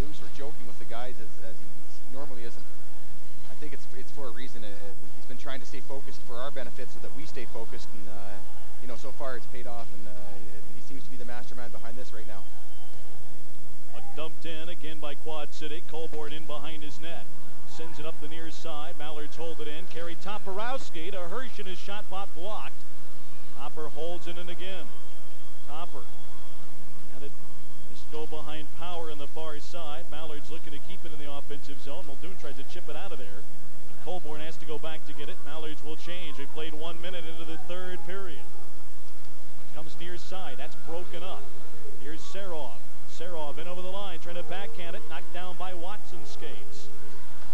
loose or joking with the guys as, as he normally isn't. I think it's it's for a reason. Uh, uh, he's been trying to stay focused for our benefit so that we stay focused. And, uh, you know, so far it's paid off. And uh, he seems to be the mastermind behind this right now. A dumped in again by Quad City. Colborne in behind his net. Sends it up the near side. Mallards hold it in. Kerry Toporowski to Hirsch and his shot bot blocked. Topper holds it in again. Topper. And it just go behind Power on the far side. Mallard's looking to keep it in the offensive zone. Muldoon tries to chip it out of there. Colborne has to go back to get it. Mallards will change. They played one minute into the third period. Comes near side. That's broken up. Here's Serov. Serov in over the line, trying to backhand it, knocked down by Watson skates.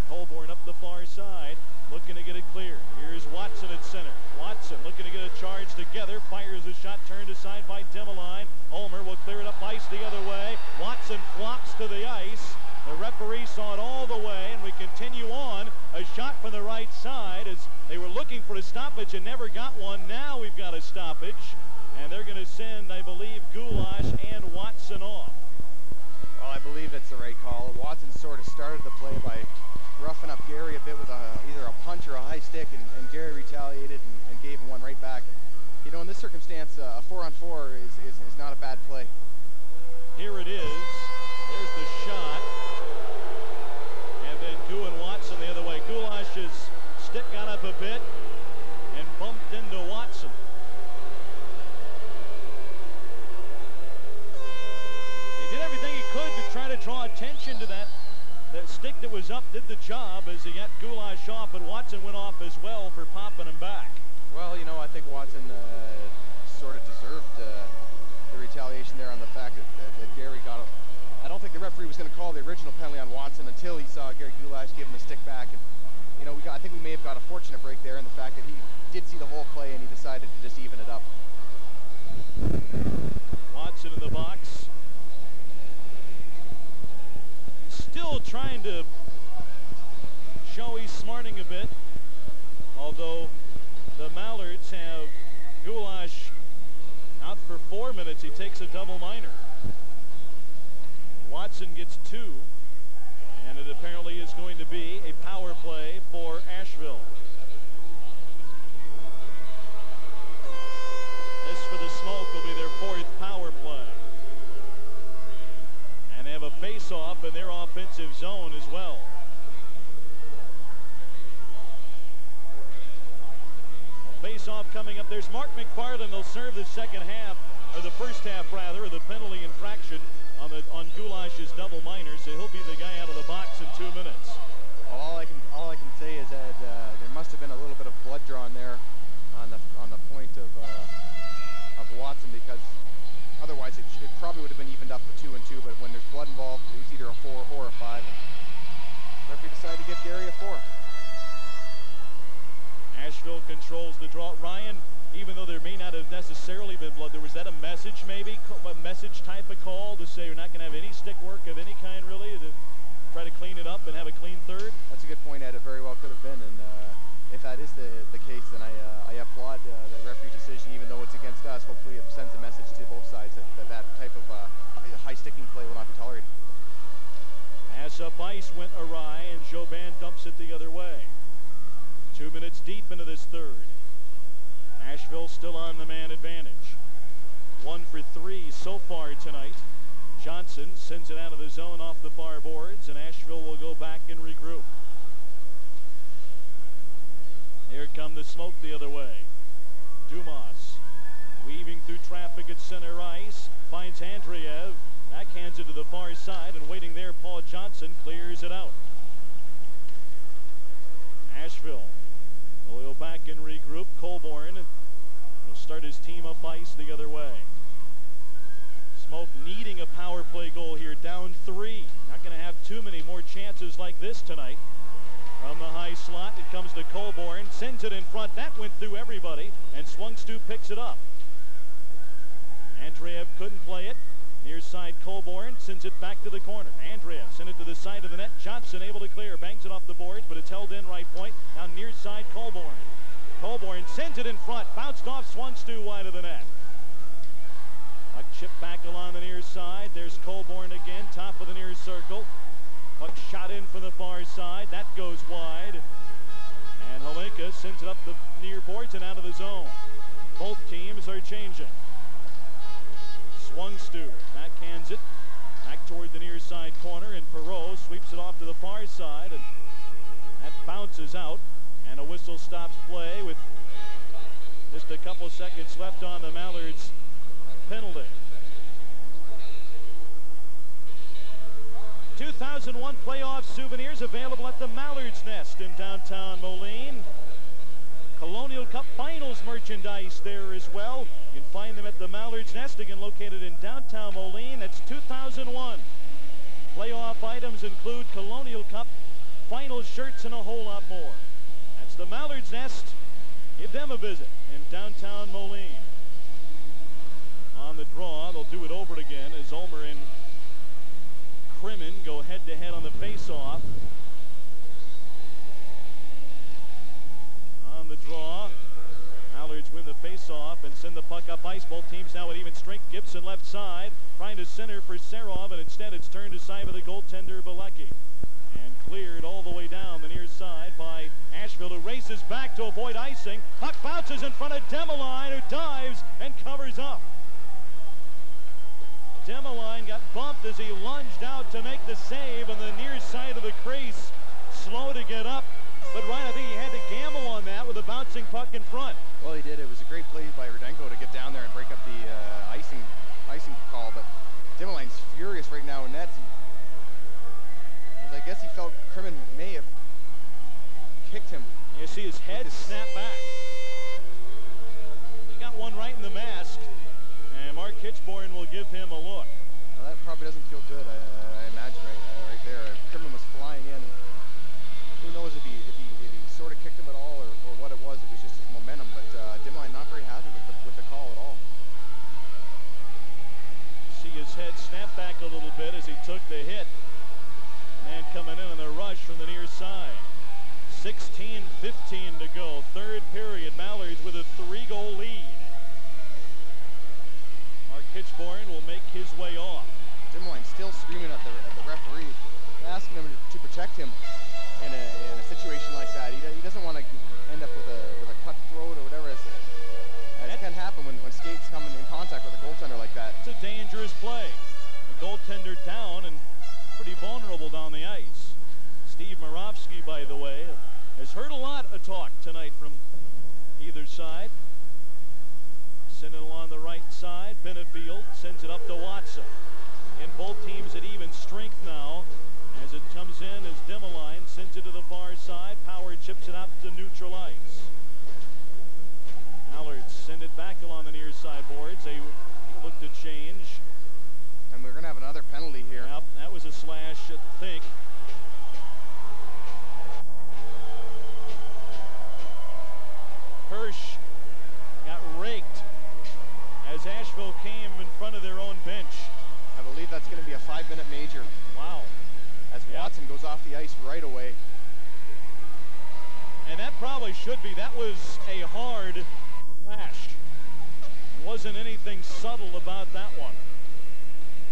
Colborne up the far side, looking to get it clear. Here's Watson at center. Watson looking to get a charge together, fires a shot turned aside by Demeline. Ulmer will clear it up ice the other way. Watson flops to the ice. The referee saw it all the way, and we continue on. A shot from the right side as they were looking for a stoppage and never got one. Now we've got a stoppage, and they're going to send, I believe, Gulash and Watson off. Well, I believe it's the right call. Watson sort of started the play by roughing up Gary a bit with a, either a punch or a high stick, and, and Gary retaliated and, and gave him one right back. You know, in this circumstance, uh, a four-on-four is, is, is not a bad play. Here it is. There's the shot. And then Gu and Watson the other way. Gulash's stick got up a bit and bumped into Watson. He did everything he could to try to draw attention to that. That stick that was up did the job as he got Gulash off, but Watson went off as well for popping him back. Well, you know, I think Watson uh, sort of deserved uh, the retaliation there on the fact that, that, that Gary got it. I don't think the referee was going to call the original penalty on Watson until he saw Gary Gulash give him the stick back. And, you know, we got, I think we may have got a fortunate break there in the fact that he did see the whole play and he decided to just even it up. Watson in the box. Still trying to show he's smarting a bit. Although the Mallards have Gulash out for four minutes. He takes a double minor. Watson gets two. And it apparently is going to be a power play for Asheville. This for the Smoke will be their fourth power play. And they have a face-off in their offensive zone as well. Face-off coming up. There's Mark McFarland. They'll serve the second half, or the first half rather, of the penalty infraction on the on Gulash's double minor. So he'll be the guy out of the box in two minutes. All I can all I can say is that uh, there must have been a little bit of blood drawn there on the on the point of uh, of Watson because otherwise it, it probably would have been evened up to two and two. But when there's blood involved, it's either a four or a five. And referee decided to give Gary a four. Asheville controls the draw. Ryan, even though there may not have necessarily been blood, there was that a message maybe, a message type of call to say you're not going to have any stick work of any kind really to try to clean it up and have a clean third? That's a good point, Ed. It very well could have been. And uh, if that is the, the case, then I, uh, I applaud uh, the referee decision, even though it's against us. Hopefully it sends a message to both sides that that, that type of uh, high sticking play will not be tolerated. As up ice went awry and Jobin dumps it the other way. Two minutes deep into this third. Asheville still on the man advantage. One for three so far tonight. Johnson sends it out of the zone off the far boards, and Asheville will go back and regroup. Here come the smoke the other way. Dumas weaving through traffic at center ice, finds Andreev, backhands it to the far side, and waiting there, Paul Johnson clears it out. Asheville will go back and regroup. Colborne will start his team up ice the other way. Smoke needing a power play goal here, down three. Not going to have too many more chances like this tonight. From the high slot, it comes to Colborne, sends it in front. That went through everybody, and Swungstu picks it up. Andreev couldn't play it. Near side Colborne sends it back to the corner. Andreev sent it to the side of the net. Johnson able to clear, bangs it off the boards, but it's held in right point. Now near side Colborne. Colborne sends it in front, bounced off, Swungstu wide of the net. Puck chip back along the near side. There's Colborne again, top of the near circle. Puck shot in from the far side. That goes wide. And Hlinka sends it up the near boards and out of the zone. Both teams are changing. Swungstu backhands it back toward the near side corner, and Perreault sweeps it off to the far side, and that bounces out, and a whistle stops play with just a couple seconds left on the Mallards penalty. 2001 playoff souvenirs available at the Mallards Nest in downtown Moline. Colonial Cup Finals merchandise there as well. You can find them at the Mallards Nest, again located in downtown Moline. That's 2001. Playoff items include Colonial Cup Finals shirts and a whole lot more. That's the Mallards Nest. Give them a visit in downtown Moline. On the draw, they'll do it over again as Ulmer and Crimmins go head-to-head -head on the face-off. On the draw, Mallards win the face-off and send the puck up ice. Both teams now at even strength. Gibson left side, trying to center for Serov, and instead it's turned aside by the goaltender Belecki. And cleared all the way down the near side by Asheville, who races back to avoid icing. Puck bounces in front of Demoline, who dives and covers up. Demoline got bumped as he lunged out to make the save on the near side of the crease. Slow to get up, but Ryan, I think he had to gamble on that with a bouncing puck in front. Well, he did. It was a great play by Rudenko to get down there and break up the uh, icing icing call, but Demeline's furious right now in net. I guess he felt Crimmins may have kicked him. You see his head snap back. He got one right in the mask. And Mark Hitchborn will give him a look. Well, that probably doesn't feel good, I, I imagine, right, uh, right there. Crimmins was flying in. Who knows if he, if he, if he head snap back a little bit as he took the hit. Man coming in on the rush from the near side. 16-15 to go. Third period. Mallards with a three-goal lead. Mark Hitchborn will make his way off. Dimline still screaming at the, at the referee, asking him to, protect him in a, in a situation dangerous play. The goaltender down and pretty vulnerable down the ice. Steve Moravsky, by the way, has heard a lot of talk tonight from either side. Sending along the right side. Benefield sends it up to Watson. And both teams at even strength now. As it comes in as Demeline sends it to the far side. Power chips it out to neutral ice. Mallards send it back along the near side boards. They look to change. And we're going to have another penalty here. Yep, that was a slash, I think. Hirsch got raked as Asheville came in front of their own bench. I believe that's going to be a five-minute major. Wow. As yep. Watson goes off the ice right away. And that probably should be. That was a hard flash. Wasn't anything subtle about that one.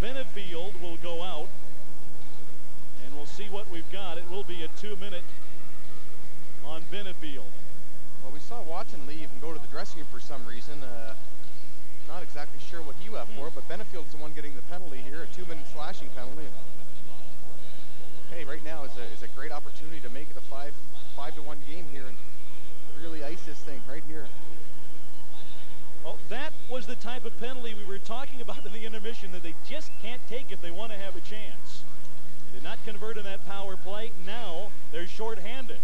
Benefield will go out. And we'll see what we've got. It will be a two-minute on Benefield. Well, we saw Watson leave and go to the dressing room for some reason. Uh, not exactly sure what he left for, but Benefield's the one getting the penalty here, a two-minute slashing penalty. Hey, right now is a, is a great opportunity to make it a five five to one game here and really ice this thing right here. Was the type of penalty we were talking about in the intermission that they just can't take if they want to have a chance. They did not convert in that power play. Now they're shorthanded.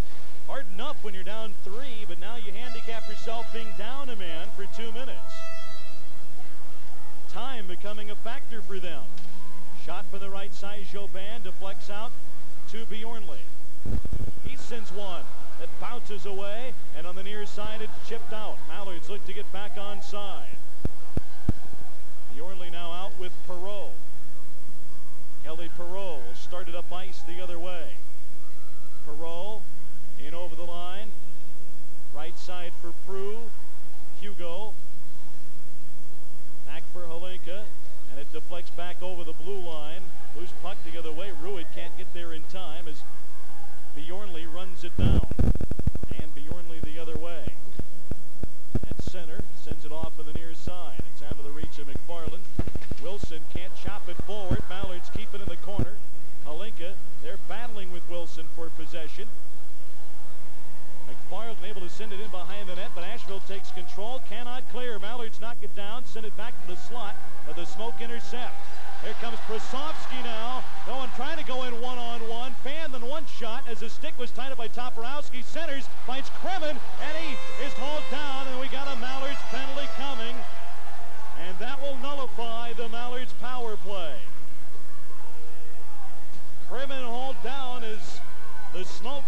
Hard enough when you're down three, but now you handicap yourself being down a man for two minutes. Time becoming a factor for them. Shot from the right side, Jobin deflects out to Bjornley. He sends one that bounces away, and on the near side it's chipped out. Mallards look to get back on side. Bjornley now out with Perreault. Kelly Perreault will start it up ice the other way. Perreault in over the line. Right side for Proulx. Hugo. Back for Hlinka. And it deflects back over the blue line. Loose puck the other way. Ruud can't get there in time as Bjornley runs it down. And Bjornley the other way. At center, sends it off on the near side. Of McFarland. Wilson can't chop it forward. Mallards keep it in the corner. Hlinka, they're battling with Wilson for possession. McFarland able to send it in behind the net, but Asheville takes control, cannot clear. Mallards knock it down, send it back to the slot, but the smoke intercept. Here comes Prasovsky now, going, trying to go in one-on-one, fanned in one shot as the stick was tied up by Toporowski. Centers, finds Kremen, and he is hauled down, and we got a Mallards penalty coming. And that will nullify the Mallards power play. Hauled down as the smoke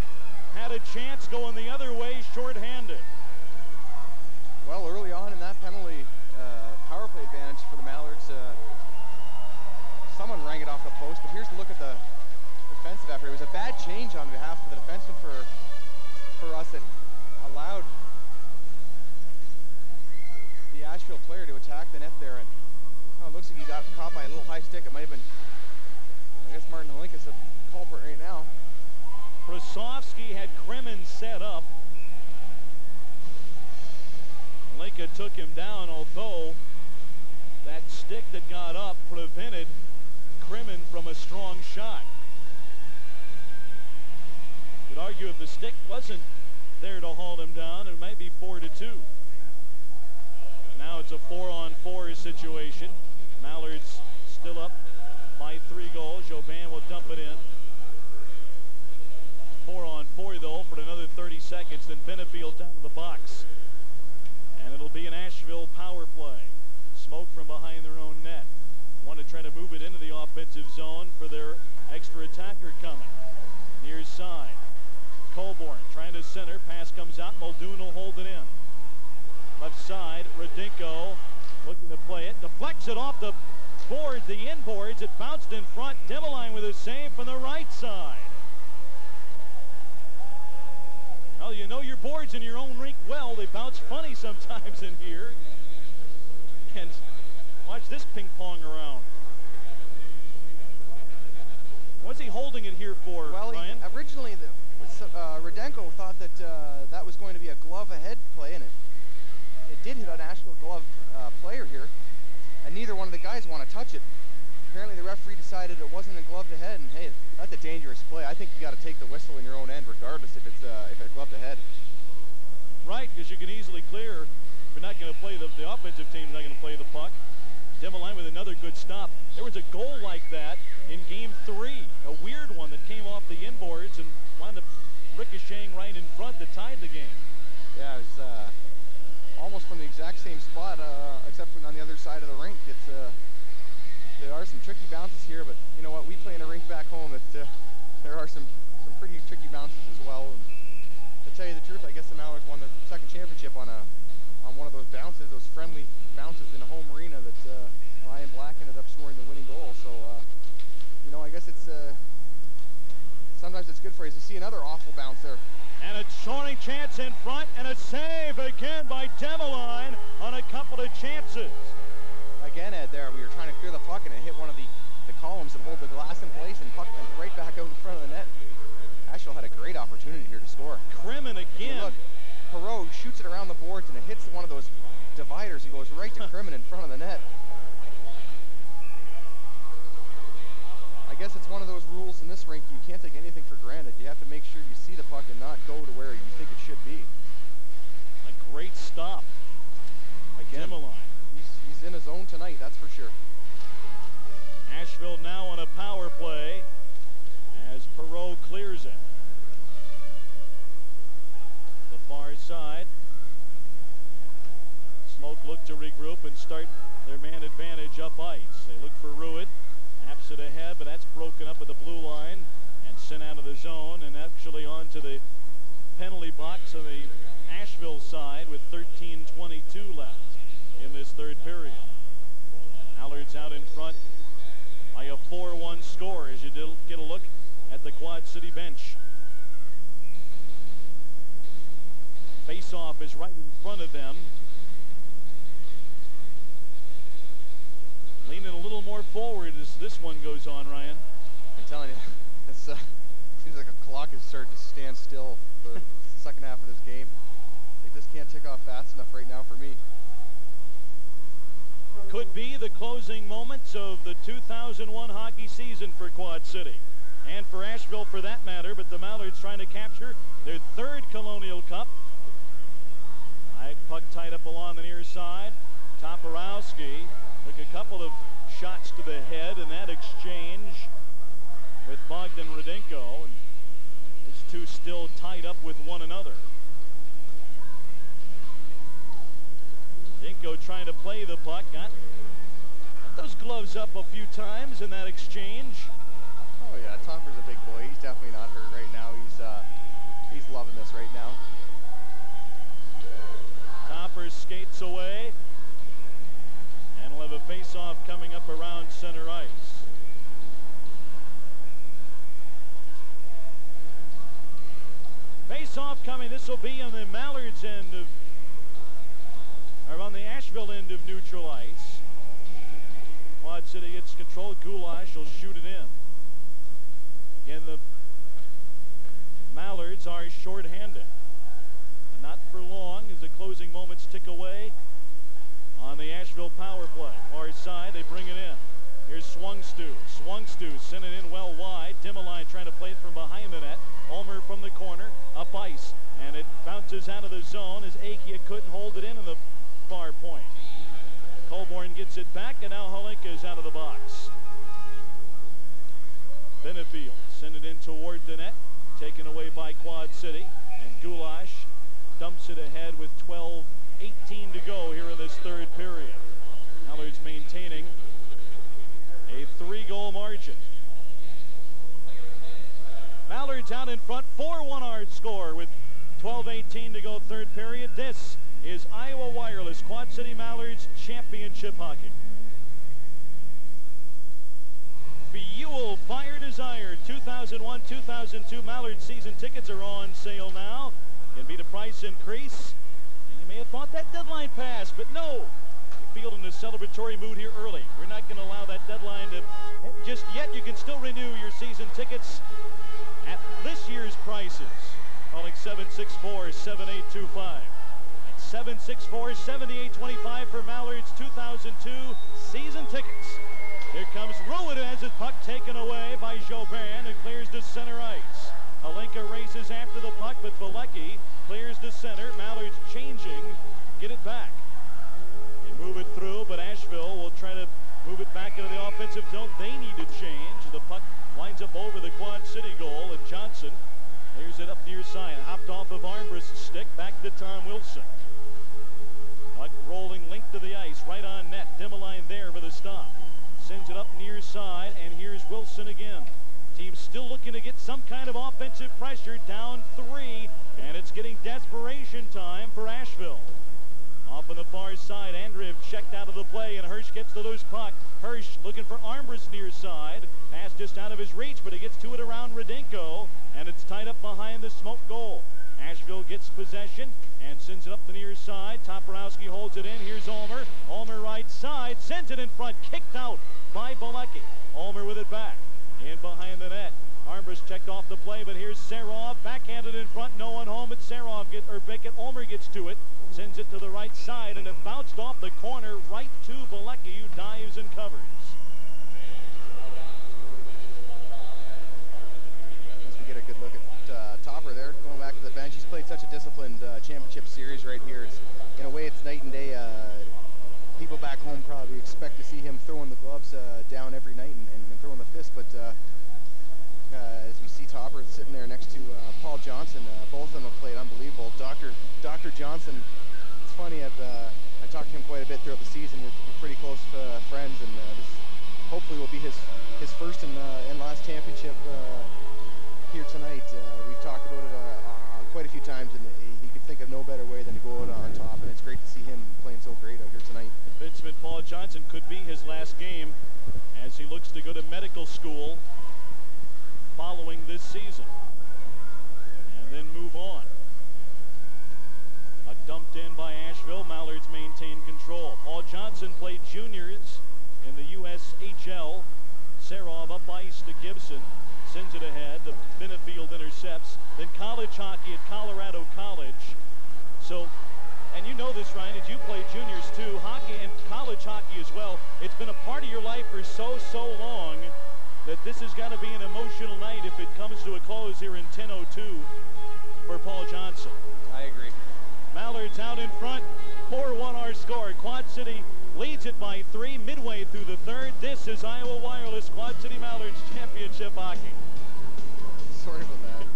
had a chance going the other way, shorthanded. Well, early on in that penalty, uh, power play advantage for the Mallards. Uh, someone rang it off the post, but here's a look at the defensive effort. It was a bad change on behalf of the defenseman for for us that allowed the Asheville player to attack the net there, and oh, it looks like he got caught by a little high stick. It might have been, I guess Martin Hlinka's the culprit right now. Prasovsky had Kremen set up. Hlinka took him down, although that stick that got up prevented Kremen from a strong shot. You could argue if the stick wasn't there to haul him down, it might be four to two. Now it's a four-on-four situation. Mallard's still up by three goals. Jobin will dump it in. Four on four, though, for another 30 seconds. Then Benefield down to the box. And it'll be an Asheville power play. Smoke from behind their own net. Want to try to move it into the offensive zone for their extra attacker coming. Near side. Colborn trying to center. Pass comes out. Muldoon will hold it in. Left side. Rudenko looking to play it. Deflects it off the boards, the inboards. It bounced in front. Demeline with a save from the right side. Well, you know your boards in your own rink well. They bounce funny sometimes in here. And watch this ping pong around. What's he holding it here for, Well, he, Ryan? originally the, uh, Rudenko thought that uh, that was going to be a glove ahead play, and it it did hit an Asheville glove uh, player here, and neither one of the guys want to touch it. Apparently, the referee decided it wasn't a glove ahead, and hey, that's a dangerous play. I think you got to take the whistle in your own end, regardless if it's uh, if it's gloved ahead. Right, because you can easily clear. If you're not going to play the, the offensive team's not going to play the puck. Demeline with another good stop. There was a goal like that in game three, a weird one that came off the inboards and wound up ricocheting right in front that tied the game. Yeah, it was uh, almost from the exact same spot, uh, except on the other side of the rink. It's uh, there are some tricky bounces here, but you know what? We play in a rink back home. That uh, there are some some pretty tricky bounces as well. And to tell you the truth, I guess the Mallards won the second championship on a on one of those bounces, those friendly bounces in a home arena that uh, Ryan Black ended up scoring the winning goal. So uh, you know, I guess it's uh, sometimes it's good for you. You see another awful bounce there. And a scoring chance in front, and a save again by Demeline on a couple of chances. Again, Ed, there, we were trying to clear the puck, and it hit one of the, the columns and hold the glass in place, and puck went right back out in front of the net. Asheville had a great opportunity here to score. Crimmon again. Look, Perreault shoots it around the boards, and it hits one of those dividers and goes right to Crimmon in front of the net. I guess it's one of those rules in this rink. You can't take anything for granted. You have to make sure you see the puck and not go to where you think it should be. A great stop. Again, he's, he's in his zone tonight, that's for sure. Asheville now on a power play as Perreault clears it. The far side. Smoke look to regroup and start their man advantage up ice. They look for Ruid. Taps it ahead, but that's broken up at the blue line and sent out of the zone and actually onto the penalty box on the Asheville side with 13.22 left in this third period. Mallard's out in front by a 4-1 score as you get a look at the Quad City bench. Face-off is right in front of them. Leaning a little more forward as this one goes on, Ryan. I'm telling you, it uh, seems like a clock has started to stand still for the second half of this game. They just can't tick off fast enough right now for me. Could be the closing moments of the 2001 hockey season for Quad City. And for Asheville for that matter, but the Mallards trying to capture their third Colonial Cup. Puck tied up along the near side. Toporowski took a couple of shots to the head in that exchange with Bogdan Rudenko. And these two still tied up with one another. Dinko trying to play the puck. Got, got those gloves up a few times in that exchange. Oh yeah, Topper's a big boy. He's definitely not hurt right now. He's uh, he's loving this right now. Topper skates away. And we'll have a face-off coming up around center ice. Face-off coming. This will be on the Mallards end of or on the Asheville end of neutral ice. Quad City gets control. Gulash will shoot it in. Again, the Mallards are short-handed. Not for long as the closing moments tick away on the Asheville power play. Far side, they bring it in. Here's Swungstu. Swungstu sent it in well wide. Demeline trying to play it from behind the net. Ulmer from the corner, up ice. And it bounces out of the zone as Akia couldn't hold it in in the far point. Colborne gets it back, and now Hlinka is out of the box. Benefield send it in toward the net, taken away by Quad City, and Gulash dumps it ahead with 12 18 to go here in this third period. Mallard's maintaining a three-goal margin. Mallard's out in front, 4-1 our score with 12-18 to go third period. This is Iowa Wireless Quad City Mallards Championship Hockey. Fuel Fire Desire 2001-2002 Mallard season tickets are on sale now. Can be the price increase. May have thought that deadline passed, but no. Field in a celebratory mood here early. We're not going to allow that deadline to just yet. You can still renew your season tickets at this year's prices. Calling 764-7825. 764-7825 for Mallard's 2002 season tickets. Here comes Ruin as his puck taken away by Jobin and clears to center ice. Hlinka races after the puck, but Belecki clears to center. Mallard's changing. Get it back. They move it through, but Asheville will try to move it back into the offensive zone. They need to change. The puck winds up over the Quad City goal, and Johnson clears it up near side. Hopped off of Armbrust's stick, back to Tom Wilson. Puck rolling length to the ice, right on net. Demeline there for the stop. Sends it up near side, and here's Wilson again. Team still looking to get some kind of offensive pressure, down three, and it's getting desperation time for Asheville. Off on the far side, Andreev checked out of the play, and Hirsch gets the loose puck. Hirsch looking for Armbrust near side. Pass just out of his reach, but he gets to it around Rudenko, and it's tied up behind the smoke goal. Asheville gets possession and sends it up the near side. Toporowski holds it in. Here's Ulmer. Ulmer right side, sends it in front, kicked out by Belecki. Ulmer with it back. In behind the net. Armbrust checked off the play, but here's Serov, backhanded in front, no one home, but Serov get, or Beckett, Ulmer gets to it, sends it to the right side, and it bounced off the corner right to Belecki, who dives and covers. As we get a good look at uh, Topper there, going back to the bench, he's played such a disciplined uh, championship series right here. It's, in a way, it's night and day. Uh, people back home probably expect to see him throwing the gloves uh, down every night and, and, and throwing the fist, but uh, uh, as we see Topper sitting there next to uh, Paul Johnson. Both of them have played unbelievable. Dr. Dr. Johnson, it's funny, I've I talked to him quite a bit throughout the season. We're, we're pretty close friends, and this hopefully will be his his first and, and last championship here tonight. we've talked about it quite a few times, and he could think of no better way than to go out on top, and it's great to see him playing so great out here tonight. Defenseman Paul Johnson could be his last game as he looks to go to medical school following this season. And then move on. A dumped in by Asheville. Mallards maintain control. Paul Johnson played juniors in the USHL. Serov up ice to Gibson. Sends it ahead. The Benefield intercepts. Then college hockey at Colorado College. So, and you know this, Ryan, as you played juniors too, hockey and college hockey as well. It's been a part of your life for so, so long that this has got to be an emotional night if it comes to a close here in 10.02 for Paul Johnson. I agree. Mallards out in front. 4-1 our score. Quad City leads it by three midway through the third. This is Iowa Wireless Quad City Mallards Championship Hockey. Sorry about that.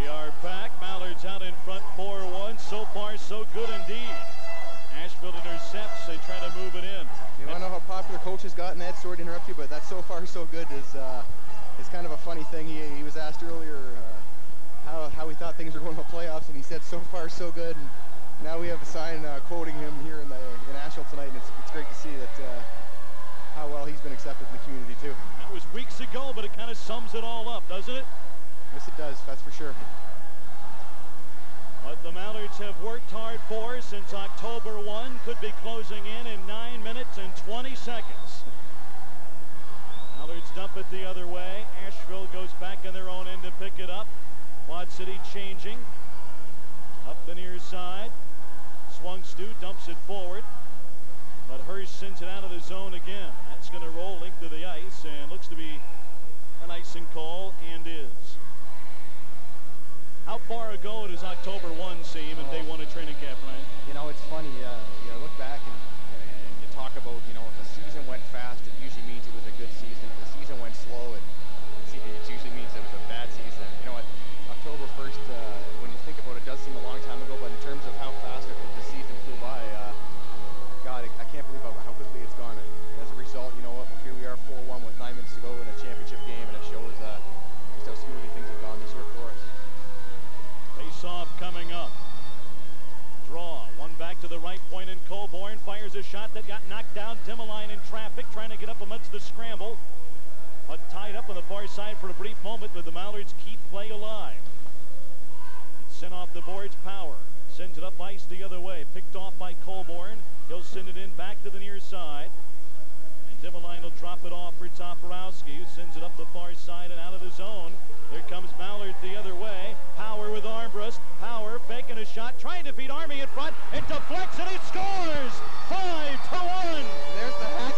We are back. Out in front 4-1. So far, so good indeed. Asheville intercepts. They try to move it in. You want to know how popular coach has gotten? that sorry to interrupt you, but that so far so good is uh, is kind of a funny thing. He, he was asked earlier uh, how, how he thought things were going to the playoffs, and he said so far so good. And now we have a sign uh, quoting him here in the in Asheville tonight, and it's, it's great to see that uh, how well he's been accepted in the community too. That was weeks ago, but it kind of sums it all up, doesn't it? Yes, it does. That's for sure. What the Mallards have worked hard for since October 1 could be closing in in 9 minutes and 20 seconds. Mallards dump it the other way. Asheville goes back in their own end to pick it up. Quad City changing. Up the near side. Swung Stu dumps it forward. But Hirsch sends it out of the zone again. That's going to roll link to the ice and looks to be an icing call and is. How far ago does October 1 seem and oh. day one of training camp, Ryan? You know, it's funny. Uh, you know, look back and, and you talk about, you know, if the season went fast, right point in Cobourn. Fires a shot that got knocked down. Demoline in traffic trying to get up amongst the scramble. But tied up on the far side for a brief moment, but the Mallards keep play alive. Sent off the boards. Power. Sends it up ice the other way. Picked off by Cobourn. He'll send it in back to the near side. And will drop it off for Toporowski, who sends it up the far side and out of the zone. Here comes Mallard the other way. Power with Armbrust. Power faking a shot, trying to beat Army in front. It deflects and he scores! Five to one. There's the hat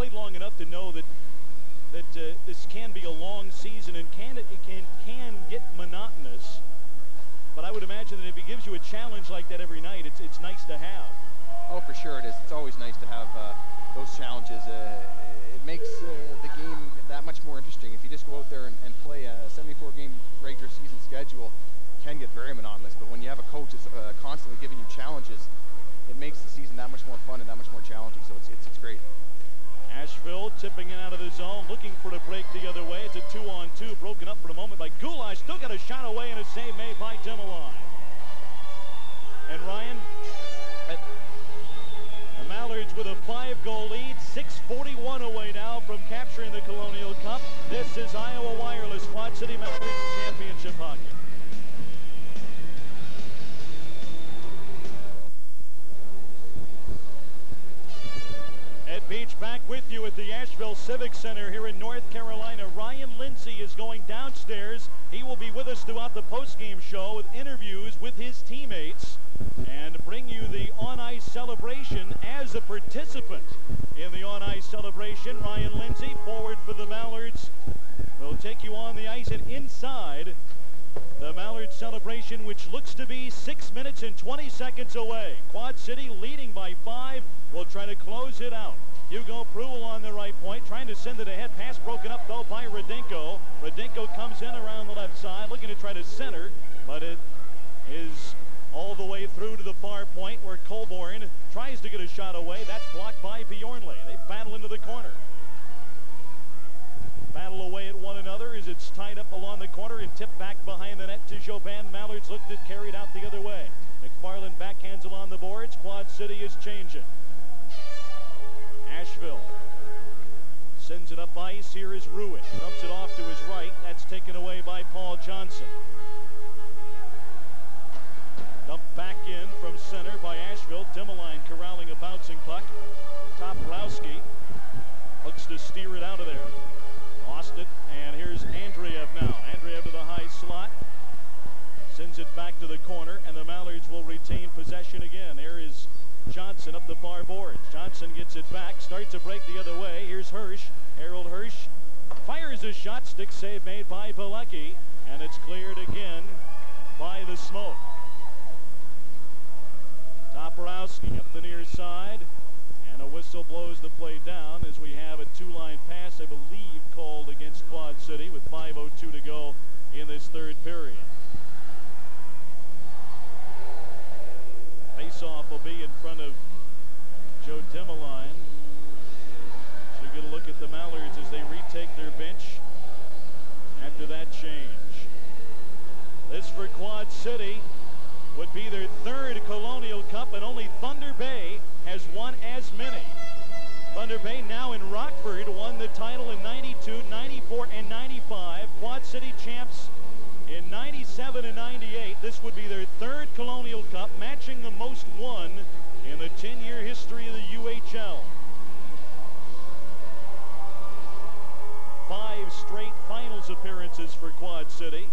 played long enough to know that that uh, this can be a long season and can it, can can get monotonous. But I would imagine that if he gives you a challenge like that every night, it's it's nice to have. Oh, for sure it is. It's always nice to have uh, those challenges. Uh, it makes uh, the game that much more interesting. If you just go out there and, and play a 74-game regular season schedule, can get very monotonous. But when you have a coach that's uh, constantly giving you challenges, it makes the season that much more fun and that much more challenging. So it's, it's, it's great. Asheville tipping it out of the zone, looking for the break the other way. It's a two-on-two, 2 broken up for the moment by Gulash. Still got a shot away and a save made by Demelon. And Ryan, the Mallards with a five-goal lead, 6.41 away now from capturing the Colonial Cup. This is Iowa Wireless Quad City Mallards Championship Hockey. Beach back with you at the Asheville Civic Center here in North Carolina. Ryan Lindsay is going downstairs. He will be with us throughout the postgame show with interviews with his teammates and bring you the on-ice celebration as a participant in the on-ice celebration. Ryan Lindsay, forward for the Mallards, will take you on the ice and inside the Mallard celebration, which looks to be six minutes and 20 seconds away. Quad City leading by five. We'll try to close it out. Hugo Proulx on the right point, trying to send it ahead. Pass broken up, though, by Rudenko. Rudenko comes in around the left side, looking to try to center, but it is all the way through to the far point where Colborne tries to get a shot away. That's blocked by Bjornley. They battle into the corner. Battle away at one another as it's tied up along the corner and tipped back behind the net to Jobin. Mallards looked at carried out the other way. McFarland backhands along the boards. Quad City is changing. Asheville sends it up ice. Here is Ruin. Dumps it off to his right. That's taken away by Paul Johnson. Dumped back in from center by Asheville. Dimmeline corralling a bouncing puck. Toporowski looks to steer it out of there. Lost it, and here's Andreev now. Andreev to the high slot. Sends it back to the corner, and the Mallards will retain possession again. There is Johnson up the far boards. Johnson gets it back, starts to break the other way. Here's Hirsch. Harold Hirsch fires a shot. Stick save made by Belecki, and it's cleared again by the smoke. Toporowski up the near side. And a whistle blows the play down as we have a two-line pass, I believe, called against Quad City with 5.02 to go in this third period. Face-off will be in front of Joe Dimmeline. So get a look at the Mallards as they retake their bench after that change. This for Quad City would be their third Colonial Cup, and only Thunder Bay has won as many. Thunder Bay now in Rockford won the title in 92, 94, and 95. Quad City champs in 97 and 98. This would be their third Colonial Cup, matching the most won in the 10-year history of the UHL. Five straight finals appearances for Quad City.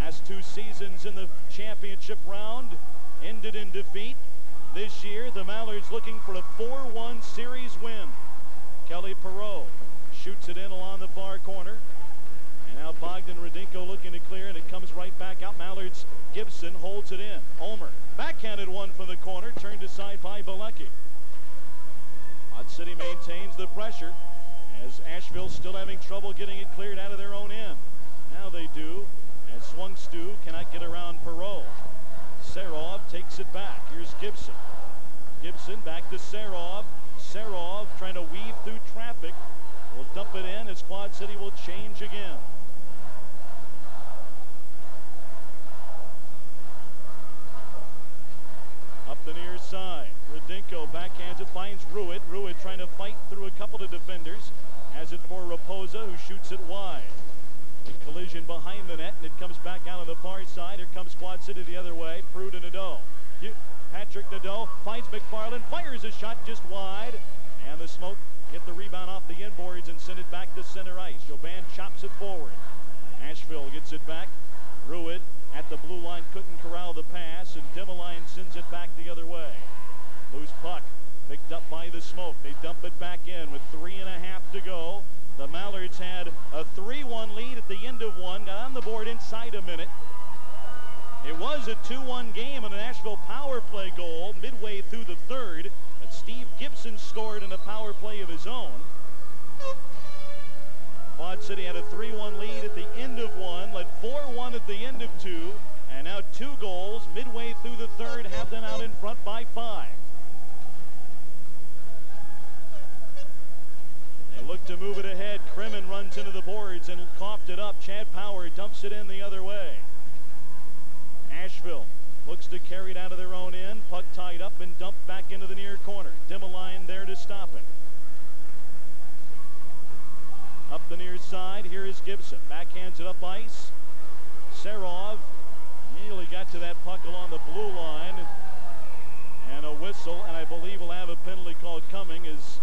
Last two seasons in the championship round ended in defeat. This year, the Mallards looking for a 4-1 series win. Kelly Perreault shoots it in along the far corner. And now Bogdan Rudenko looking to clear, and it comes right back out. Mallards Gibson holds it in. Ulmer backhanded one from the corner, turned aside by Belecki. Quad City maintains the pressure as Asheville still having trouble getting it cleared out of their own end. Now they do as Swung Stu cannot get around Perreault. Serov takes it back. Here's Gibson. Gibson back to Serov. Serov trying to weave through traffic. Will dump it in as Quad City will change again. Up the near side. Rudenko backhands it, finds Ruitt. Ruitt trying to fight through a couple of defenders. Has it for Raposa, who shoots it wide. Collision behind the net, and it comes back out on the far side. Here comes Quad City the other way. Prude and Nadeau. Patrick Nadeau finds McFarland, fires a shot just wide, and the smoke hit the rebound off the inboards and send it back to center ice. Joban chops it forward. Asheville gets it back. Ruid at the blue line couldn't corral the pass, and Dimmeline sends it back the other way. Loose puck picked up by the smoke. They dump it back in with three and a half to go. The Mallards had a 3-1 lead at the end of one, got on the board inside a minute. It was a 2-1 game and a Nashville power play goal midway through the third, but Steve Gibson scored in a power play of his own. Quad City had a 3-1 lead at the end of one, led 4-1 at the end of two, and now two goals midway through the third have them out in front by five. They look to move it ahead. Kremen runs into the boards and coughed it up. Chad Power dumps it in the other way. Asheville looks to carry it out of their own end. Puck tied up and dumped back into the near corner. Dimmeline there to stop it. Up the near side, here is Gibson. Backhands it up ice. Serov nearly got to that puck along the blue line. And a whistle, and I believe we'll have a penalty call coming as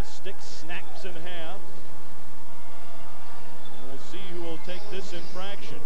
a stick snaps in half. And we'll see who will take this infraction.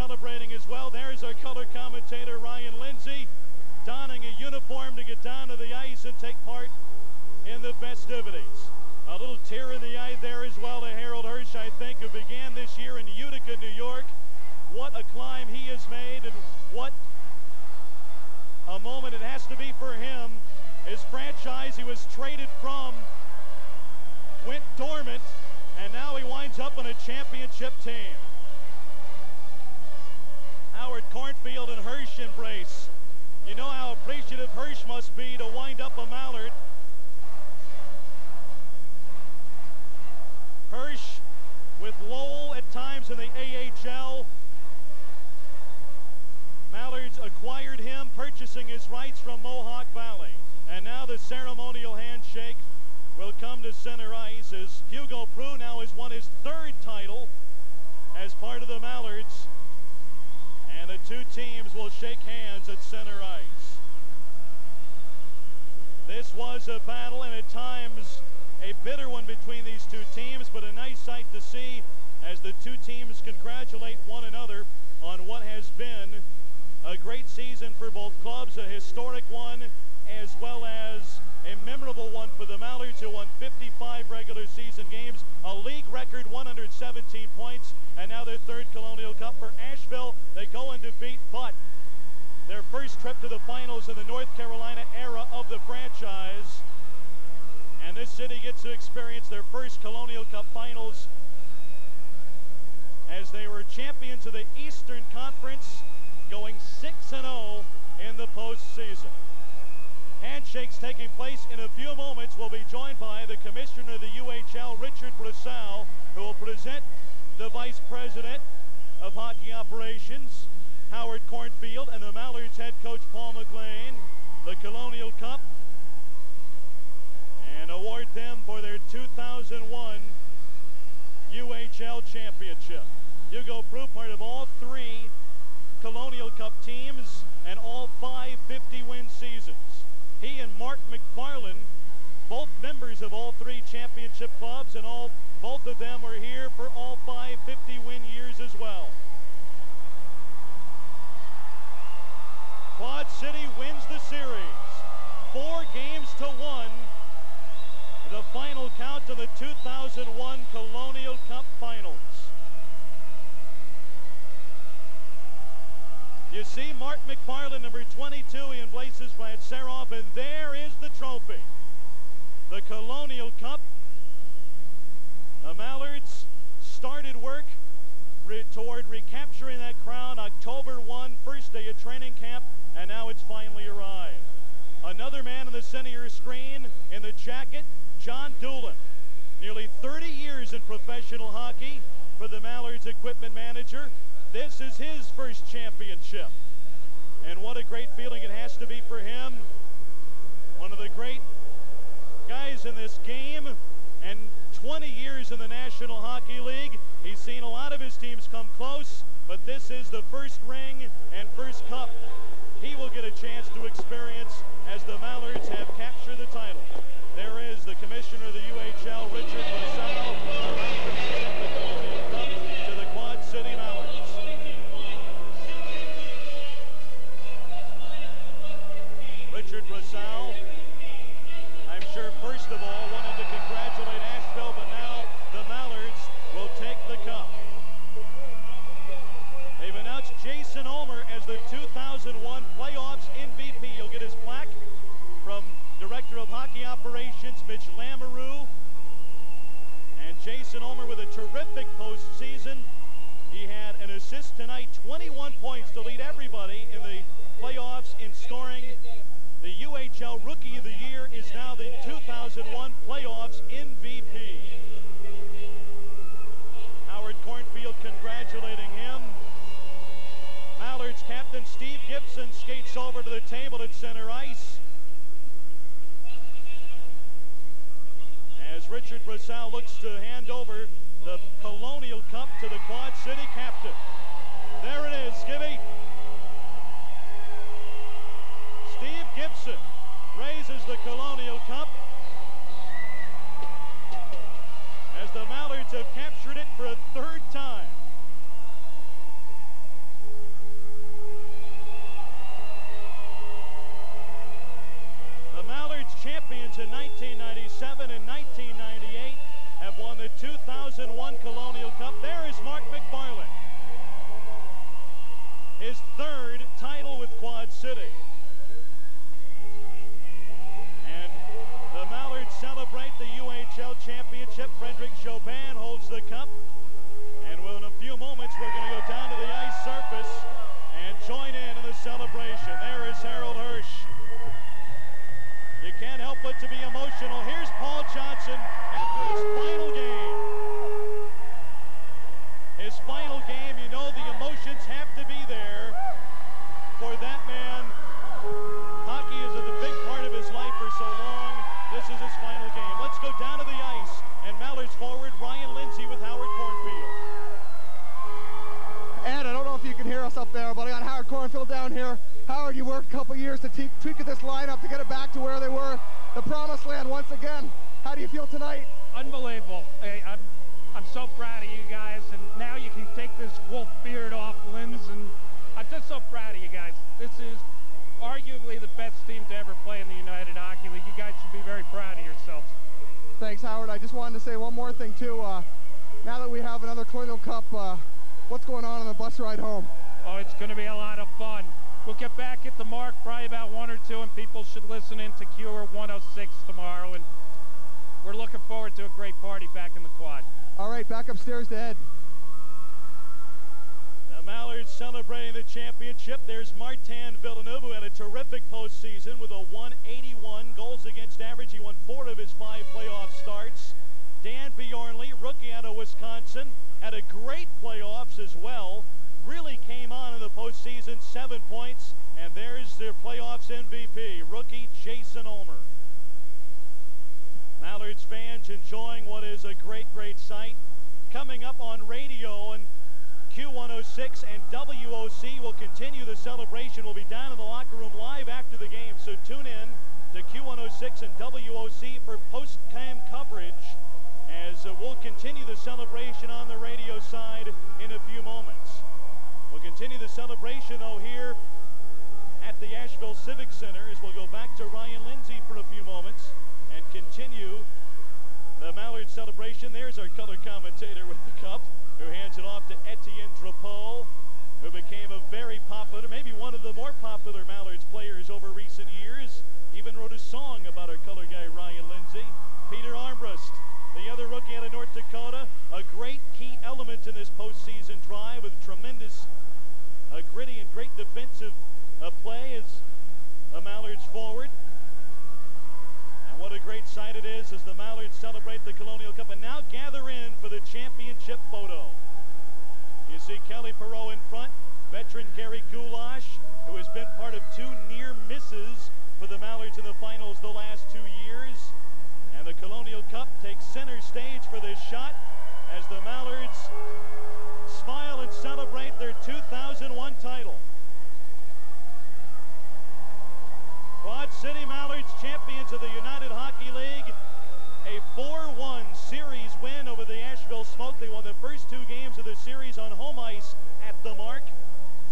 Celebrating as well. There's our color commentator, Ryan Lindsay, donning a uniform to get down to the ice and take part in the festivities. A little tear in the eye there as well to Harold Hirsch, I think, who began this year in Utica, New York. What a climb he has made and what a moment it has to be for him. His franchise he was traded from went dormant, and now he winds up on a championship team. Howard Cornfield and Hirsch embrace. You know how appreciative Hirsch must be to wind up a Mallard. Hirsch with Lowell at times in the AHL. Mallards acquired him, purchasing his rights from Mohawk Valley. And now the ceremonial handshake will come to center ice as Hugo Proulx now has won his third title as part of the Mallards. And the two teams will shake hands at center ice. This was a battle and at times a bitter one between these two teams, but a nice sight to see as the two teams congratulate one another on what has been a great season for both clubs, a historic one, as well as a memorable one for the Mallards, who won 55 regular season games, a league record 117 points, and now their third Colonial Cup for Asheville. They go in defeat, but their first trip to the finals in the North Carolina era of the franchise and this city gets to experience their first Colonial Cup finals as they were champions of the Eastern Conference, going 6-0 in the postseason. Handshakes taking place in a few moments. We'll be joined by the commissioner of the UHL, Richard Brossow, who will present the vice president of hockey operations, Howard Cornfield, and the Mallards head coach, Paul MacLean. The Colonial Cup and award them for their 2001 UHL championship. Hugo Proulx, part of all three Colonial Cup teams and all five 50-win seasons. He and Mark McFarland, both members of all three championship clubs, and all both of them were here for all five 50-win years as well. Quad City wins the series, four games to one the final count of the 2001 Colonial Cup Finals. You see Mark McFarland, number 22, he embraces Brad Saroff, and there is the trophy. The Colonial Cup. The Mallards started work toward recapturing that crown October 1, first day of training camp, and now it's finally arrived. Another man in the center of your screen in the jacket, John Doolin. Nearly 30 years in professional hockey for the Mallards equipment manager. This is his first championship. And what a great feeling it has to be for him. One of the great guys in this game and 20 years in the National Hockey League. He's seen a lot of his teams come close, but this is the first ring and first cup he will get a chance to experience as the Mallards have captured the title. There is the commissioner of the UHL, Richard Brossow, I'm sure first of all wanted to congratulate Asheville, but now the Mallards will take the cup. They've announced Jason Ulmer as the 2001 playoffs MVP. You'll get his plaque from Director of Hockey Operations, Mitch Lamoureux. And Jason Ulmer with a terrific postseason. He had an assist tonight, 21 points to lead everybody in the playoffs in scoring. The UHL Rookie of the Year is now the 2001 playoffs MVP. Howard Cornfield congratulating him. Mallard's captain Steve Gibson skates over to the table at center ice. As Richard Brossow looks to hand over the Colonial Cup to the Quad City captain. There it is, Gibby. Steve Gibson raises the Colonial Cup as the Mallards have captured it for a third time. The Mallards champions in 1997 and 1998 have won the 2001 Colonial Cup. There is Mark McFarland. His third title with Quad City. Championship. Frederick Jobin holds the cup. And within a few moments, we're going to go down to the ice surface and join in in the celebration. There is Harold Hirsch. You can't help but to be emotional. Here's Paul Johnson after his final game. His final game, you can hear us up there, but I got Howard Cornfield down here. Howard, you worked a couple years to tweak this lineup to get it back to where they were, the promised land once again. How do you feel tonight? Unbelievable. I, I'm, I'm so proud of you guys, and now you can take this wolf beard off, Linz, and I'm just so proud of you guys. This is arguably the best team to ever play in the United Hockey League. You guys should be very proud of yourselves. Thanks, Howard. I just wanted to say one more thing, too. Uh, now that we have another Colonial Cup, uh, what's going on on the bus ride home? Oh, it's going to be a lot of fun. We'll get back at the mark probably about one or two, and people should listen in to Q106 tomorrow. And we're looking forward to a great party back in the quad. All right, back upstairs to Ed. The Mallards celebrating the championship. There's Martin Villeneuve, who had a terrific postseason with a 181 goals against average. He won four of his five playoff starts. Dan Bjornley, rookie out of Wisconsin, had a great playoffs as well. Really came on in the postseason, seven points. And there's their playoffs MVP, rookie Jason Ulmer. Mallards fans enjoying what is a great, great sight. Coming up on radio and Q106 and WOC will continue the celebration. We'll be down in the locker room live after the game, so tune in to Q106 and WOC for post-game coverage as uh, we'll continue the celebration on the radio side in a few moments. We'll continue the celebration, though, here at the Asheville Civic Center as we'll go back to Ryan Lindsay for a few moments and continue the Mallard celebration. There's our color commentator with the cup who hands it off to Etienne Drapeau, who became a very popular, maybe one of the more popular Mallards players over recent years. Even wrote a song about our color guy, Ryan Lindsay. Peter Armbrust, the other rookie out of North Dakota, a great key element in this postseason drive with tremendous uh, gritty and great defensive uh, play as the Mallards forward. And what a great sight it is as the Mallards celebrate the Colonial Cup and now gather in for the championship photo. You see Kelly Perreault in front, veteran Gary Gulash, who has been part of two near misses for the Mallards in the finals the last two years. And the Colonial Cup takes center stage for this shot as the Mallards smile and celebrate their 2001 title. Quad City Mallards champions of the United Hockey League. A 4-1 series win over the Asheville Smoke. They won the first two games of the series on home ice at the mark.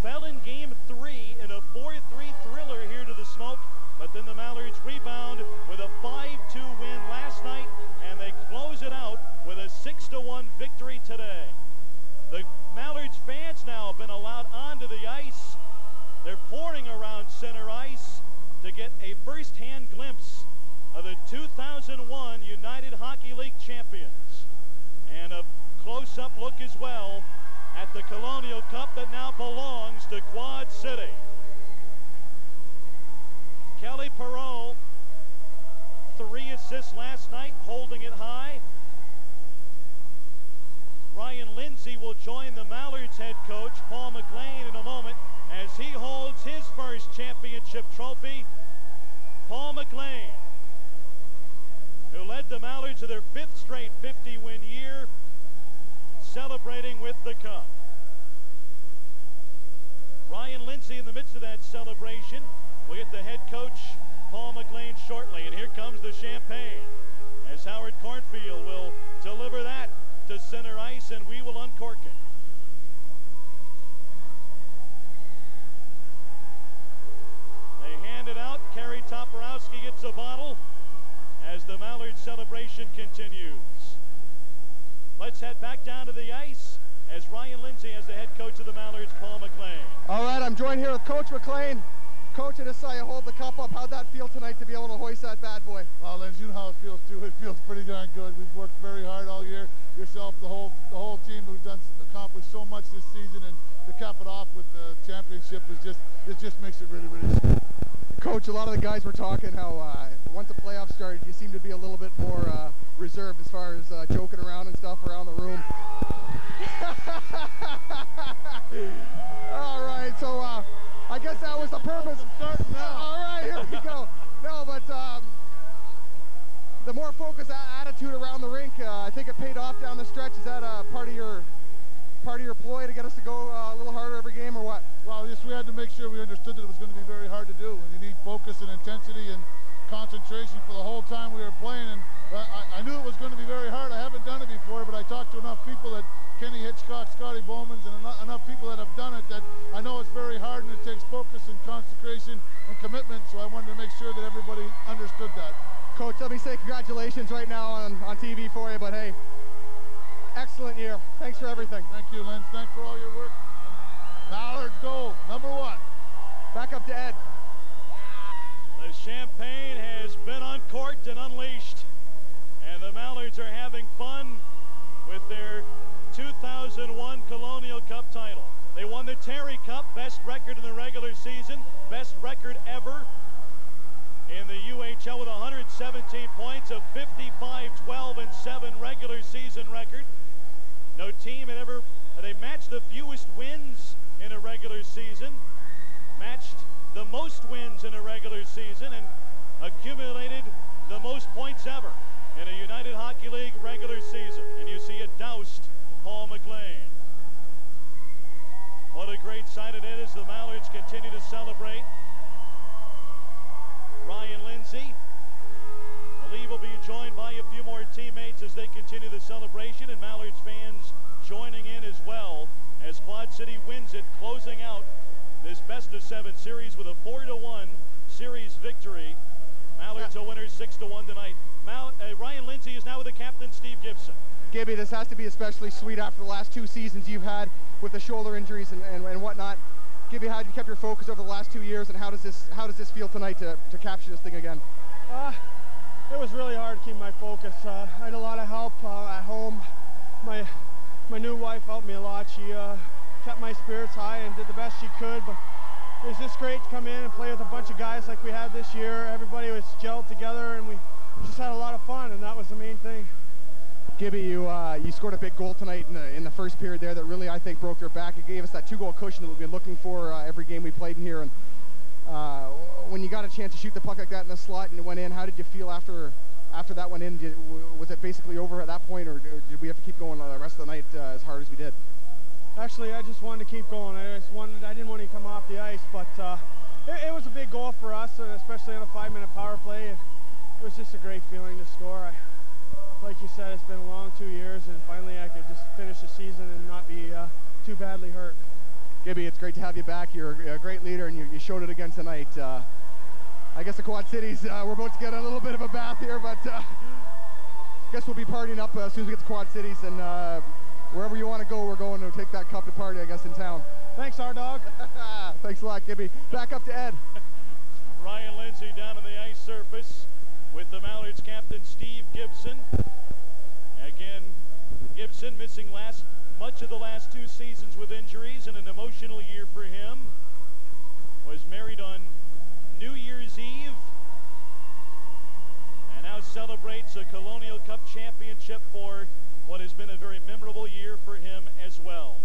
Fell in game three in a 4-3 thriller here to the Smoke. But then the Mallards rebound with a 5-2 win last night, and they close it out with a 6-1 victory today. The Mallards fans now have been allowed onto the ice. They're pouring around center ice to get a first-hand glimpse of the 2001 United Hockey League champions. And a close-up look as well at the Colonial Cup that now belongs to Quad City. Kelly Perreault, three assists last night, holding it high. Ryan Lindsay will join the Mallards head coach, Paul MacLean, in a moment as he holds his first championship trophy. Paul MacLean, who led the Mallards to their fifth straight 50-win year, celebrating with the cup. Ryan Lindsay in the midst of that celebration. We'll get the head coach, Paul MacLean, shortly. And here comes the champagne as Howard Cornfield will deliver that to center ice and we will uncork it. They hand it out. Kerry Toporowski gets a bottle as the Mallard celebration continues. Let's head back down to the ice as Ryan Lindsay as the head coach of the Mallards, Paul MacLean. All right, I'm joined here with Coach MacLean. Coach, saw you hold the cup up. How'd that feel tonight to be able to hoist that bad boy? Well, Lindsay, you know how it feels too. It feels pretty darn good. We've worked very hard all year. Yourself, the whole the whole team, we've done accomplished so much this season, and to cap it off with the championship is just it just makes it really really. Cool. Coach, a lot of the guys were talking how uh, once the playoffs started, you seemed to be a little bit more uh, reserved as far as uh, joking around and stuff around the room. all right, so uh, I guess that was the purpose. All right, here we go. No, but um, the more focused attitude around the rink, uh, I think it paid off down the stretch. Is that uh, part of your part of your ploy to get us to go uh, a little harder every game, or what? Well, just we had to make sure we understood that it was going to be very hard to do, and you need focus and intensity and concentration for the whole time we were playing. And I, I knew it was going to be very hard. I haven't done it before, but I talked to enough people that Kenny Hitchcock, Scotty Bowman's, and enough, enough people that have done it that I know it's very hard and it takes focus and concentration and commitment. So I wanted to make sure that everybody understood that. Coach, let me say congratulations right now on, on TV for you, but hey, excellent year. Thanks for everything. Thank you, Lynn. Thanks for all your work. Mallard gold, number one. Back up to Ed. The champagne has been uncorked and unleashed, and the Mallards are having fun with their 2001 Colonial Cup title. They won the Terry Cup, best record in the regular season, best record ever in the UHL with 117 points, a 55-12 and 7 regular season record. No team had ever, they matched the fewest wins in a regular season, matched the most wins in a regular season, and accumulated the most points ever in a United Hockey League regular season. And you see it doused Paul MacLean. What a great sight it is. The Mallards continue to celebrate. Ryan Lindsay. I believe will be joined by a few more teammates as they continue the celebration and Mallards fans joining in as well as Quad City wins it, closing out this best of seven series with a four to one series victory. Mallards are winners six to one tonight. Mal uh, Ryan Lindsay is now with the captain Steve Gibson. Gibby, this has to be especially sweet after the last two seasons you've had with the shoulder injuries and, and, and whatnot. Gibby, how have you kept your focus over the last two years, and how does this how does this feel tonight to, to capture this thing again? Uh, it was really hard to keep my focus. Uh, I had a lot of help uh, at home. My my new wife helped me a lot. She uh, kept my spirits high and did the best she could. But it was just great to come in and play with a bunch of guys like we had this year. Everybody was gelled together, and we just had a lot of fun, and that was the main thing. Gibby, you uh, you scored a big goal tonight in the in the first period there that really I think broke your back. It gave us that two-goal cushion that we've been looking for uh, every game we played in here. And uh, when you got a chance to shoot the puck like that in the slot and it went in, how did you feel after after that went in? Did, was it basically over at that point, or, or did we have to keep going the rest of the night uh, as hard as we did? Actually, I just wanted to keep going. I just wanted I didn't want to come off the ice, but uh, it, it, was a big goal for us, especially on a five-minute power play. It was just a great feeling to score. I, like you said, it's been a long two years, and finally I could just finish the season and not be uh, too badly hurt. Gibby, it's great to have you back. You're a great leader, and you, you showed it again tonight. Uh, I guess the Quad Cities, uh, we're about to get a little bit of a bath here, but I uh, guess we'll be partying up uh, as soon as we get to Quad Cities, and wherever you want to go, we're going to take that cup to party, I guess, in town. Thanks, our dog. Thanks a lot, Gibby. Back up to Ed. Ryan Lindsay down on the ice surface with the Mallards captain Steve Gibson. Again, Gibson missing last much of the last two seasons with injuries and an emotional year for him. Was married on New Year's Eve and now celebrates a Colonial Cup championship for what has been a very memorable year for him as well.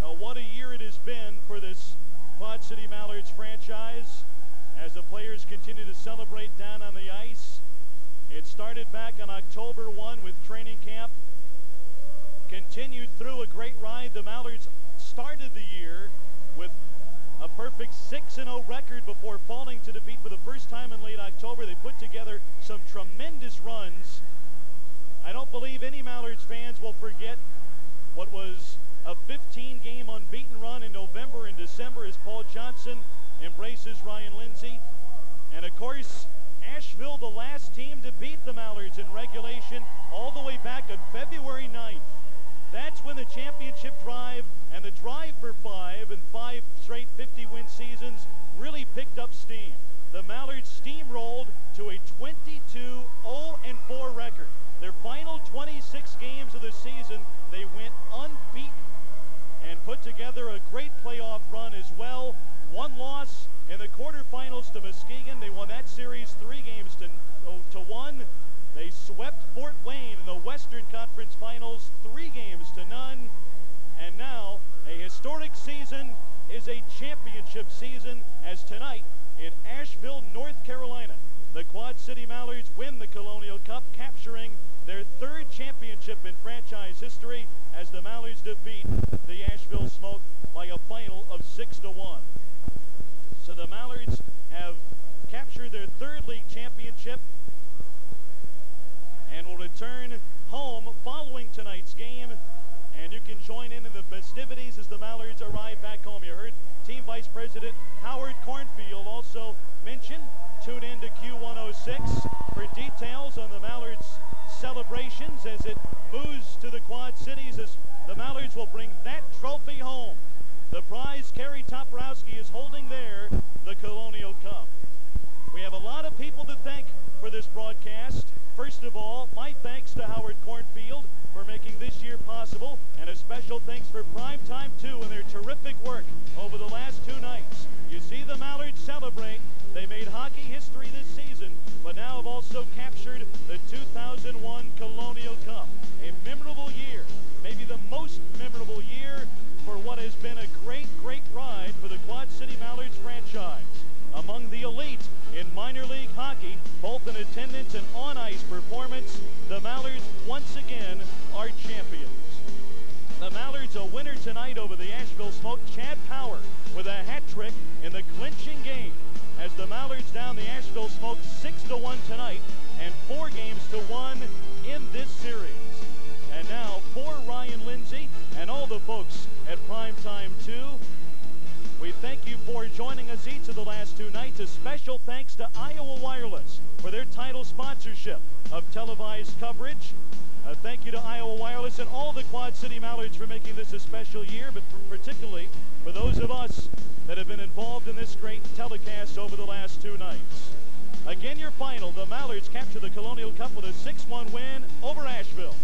Now, what a year it has been for this Quad City Mallards franchise as the players continue to celebrate down on the ice. It started back on October 1 with training camp, continued through a great ride. The Mallards started the year with a perfect 6-0 record before falling to defeat for the first time in late October. They put together some tremendous runs. I don't believe any Mallards fans will forget what was a 15-game unbeaten run in November and December as Paul Johnson embraces Ryan Lindsay. And of course, Asheville, the last team to beat the Mallards in regulation all the way back on February 9th. That's when the championship drive and the drive for five and five straight 50-win seasons really picked up steam. The Mallards steamrolled to a 22-0-4 record. Their final 26 games of the season, they went unbeaten and put together a great playoff run as well. One loss in the quarterfinals to Muskegon. They won that series three games to, oh, to one. They swept Fort Wayne in the Western Conference Finals three games to none. And now a historic season is a championship season as tonight in Asheville, North Carolina, the Quad City Mallards win the Colonial Cup, capturing their third championship in franchise history as the Mallards defeat the Asheville Smoke by a final of 6 to 1. So the Mallards have captured their third league championship and will return home following tonight's game. And you can join in in the festivities as the Mallards arrive back home. You heard Team Vice President Howard Cornfield also mention. Tune in to Q106 for details on the Mallards celebrations as it moves to the Quad Cities as the Mallards will bring that trophy home. The prize Kerry Toporowski is holding there, the Colonial Cup. We have a lot of people to thank for this broadcast. First of all, my thanks to Howard Cornfield for making this year possible, and a special thanks for Primetime 2 and their terrific work over the last two nights. You see the Mallards celebrate. They made hockey history this season, but now have also captured the 2001 Colonial Cup. A memorable year, maybe the most memorable year for what has been a great, great ride for the Quad City Mallards franchise. Among the elite in minor league hockey, both in attendance and on-ice performance, the Mallards once again are champions. The Mallards a winner tonight over the Asheville Smoke. Chad Power with a hat trick in the clinching game as the Mallards down the Asheville Smoke 6 to 1 tonight and four games to one in this series. And now for Ryan Lindsay and all the folks at Primetime 2, we thank you for joining us each of the last two nights. A special thanks to Iowa Wireless for their title sponsorship of televised coverage. A thank you to Iowa Wireless and all the Quad City Mallards for making this a special year, but particularly for those of us that have been involved in this great telecast over the last two nights. Again, your final, the Mallards capture the Colonial Cup with a 6-1 win over Asheville.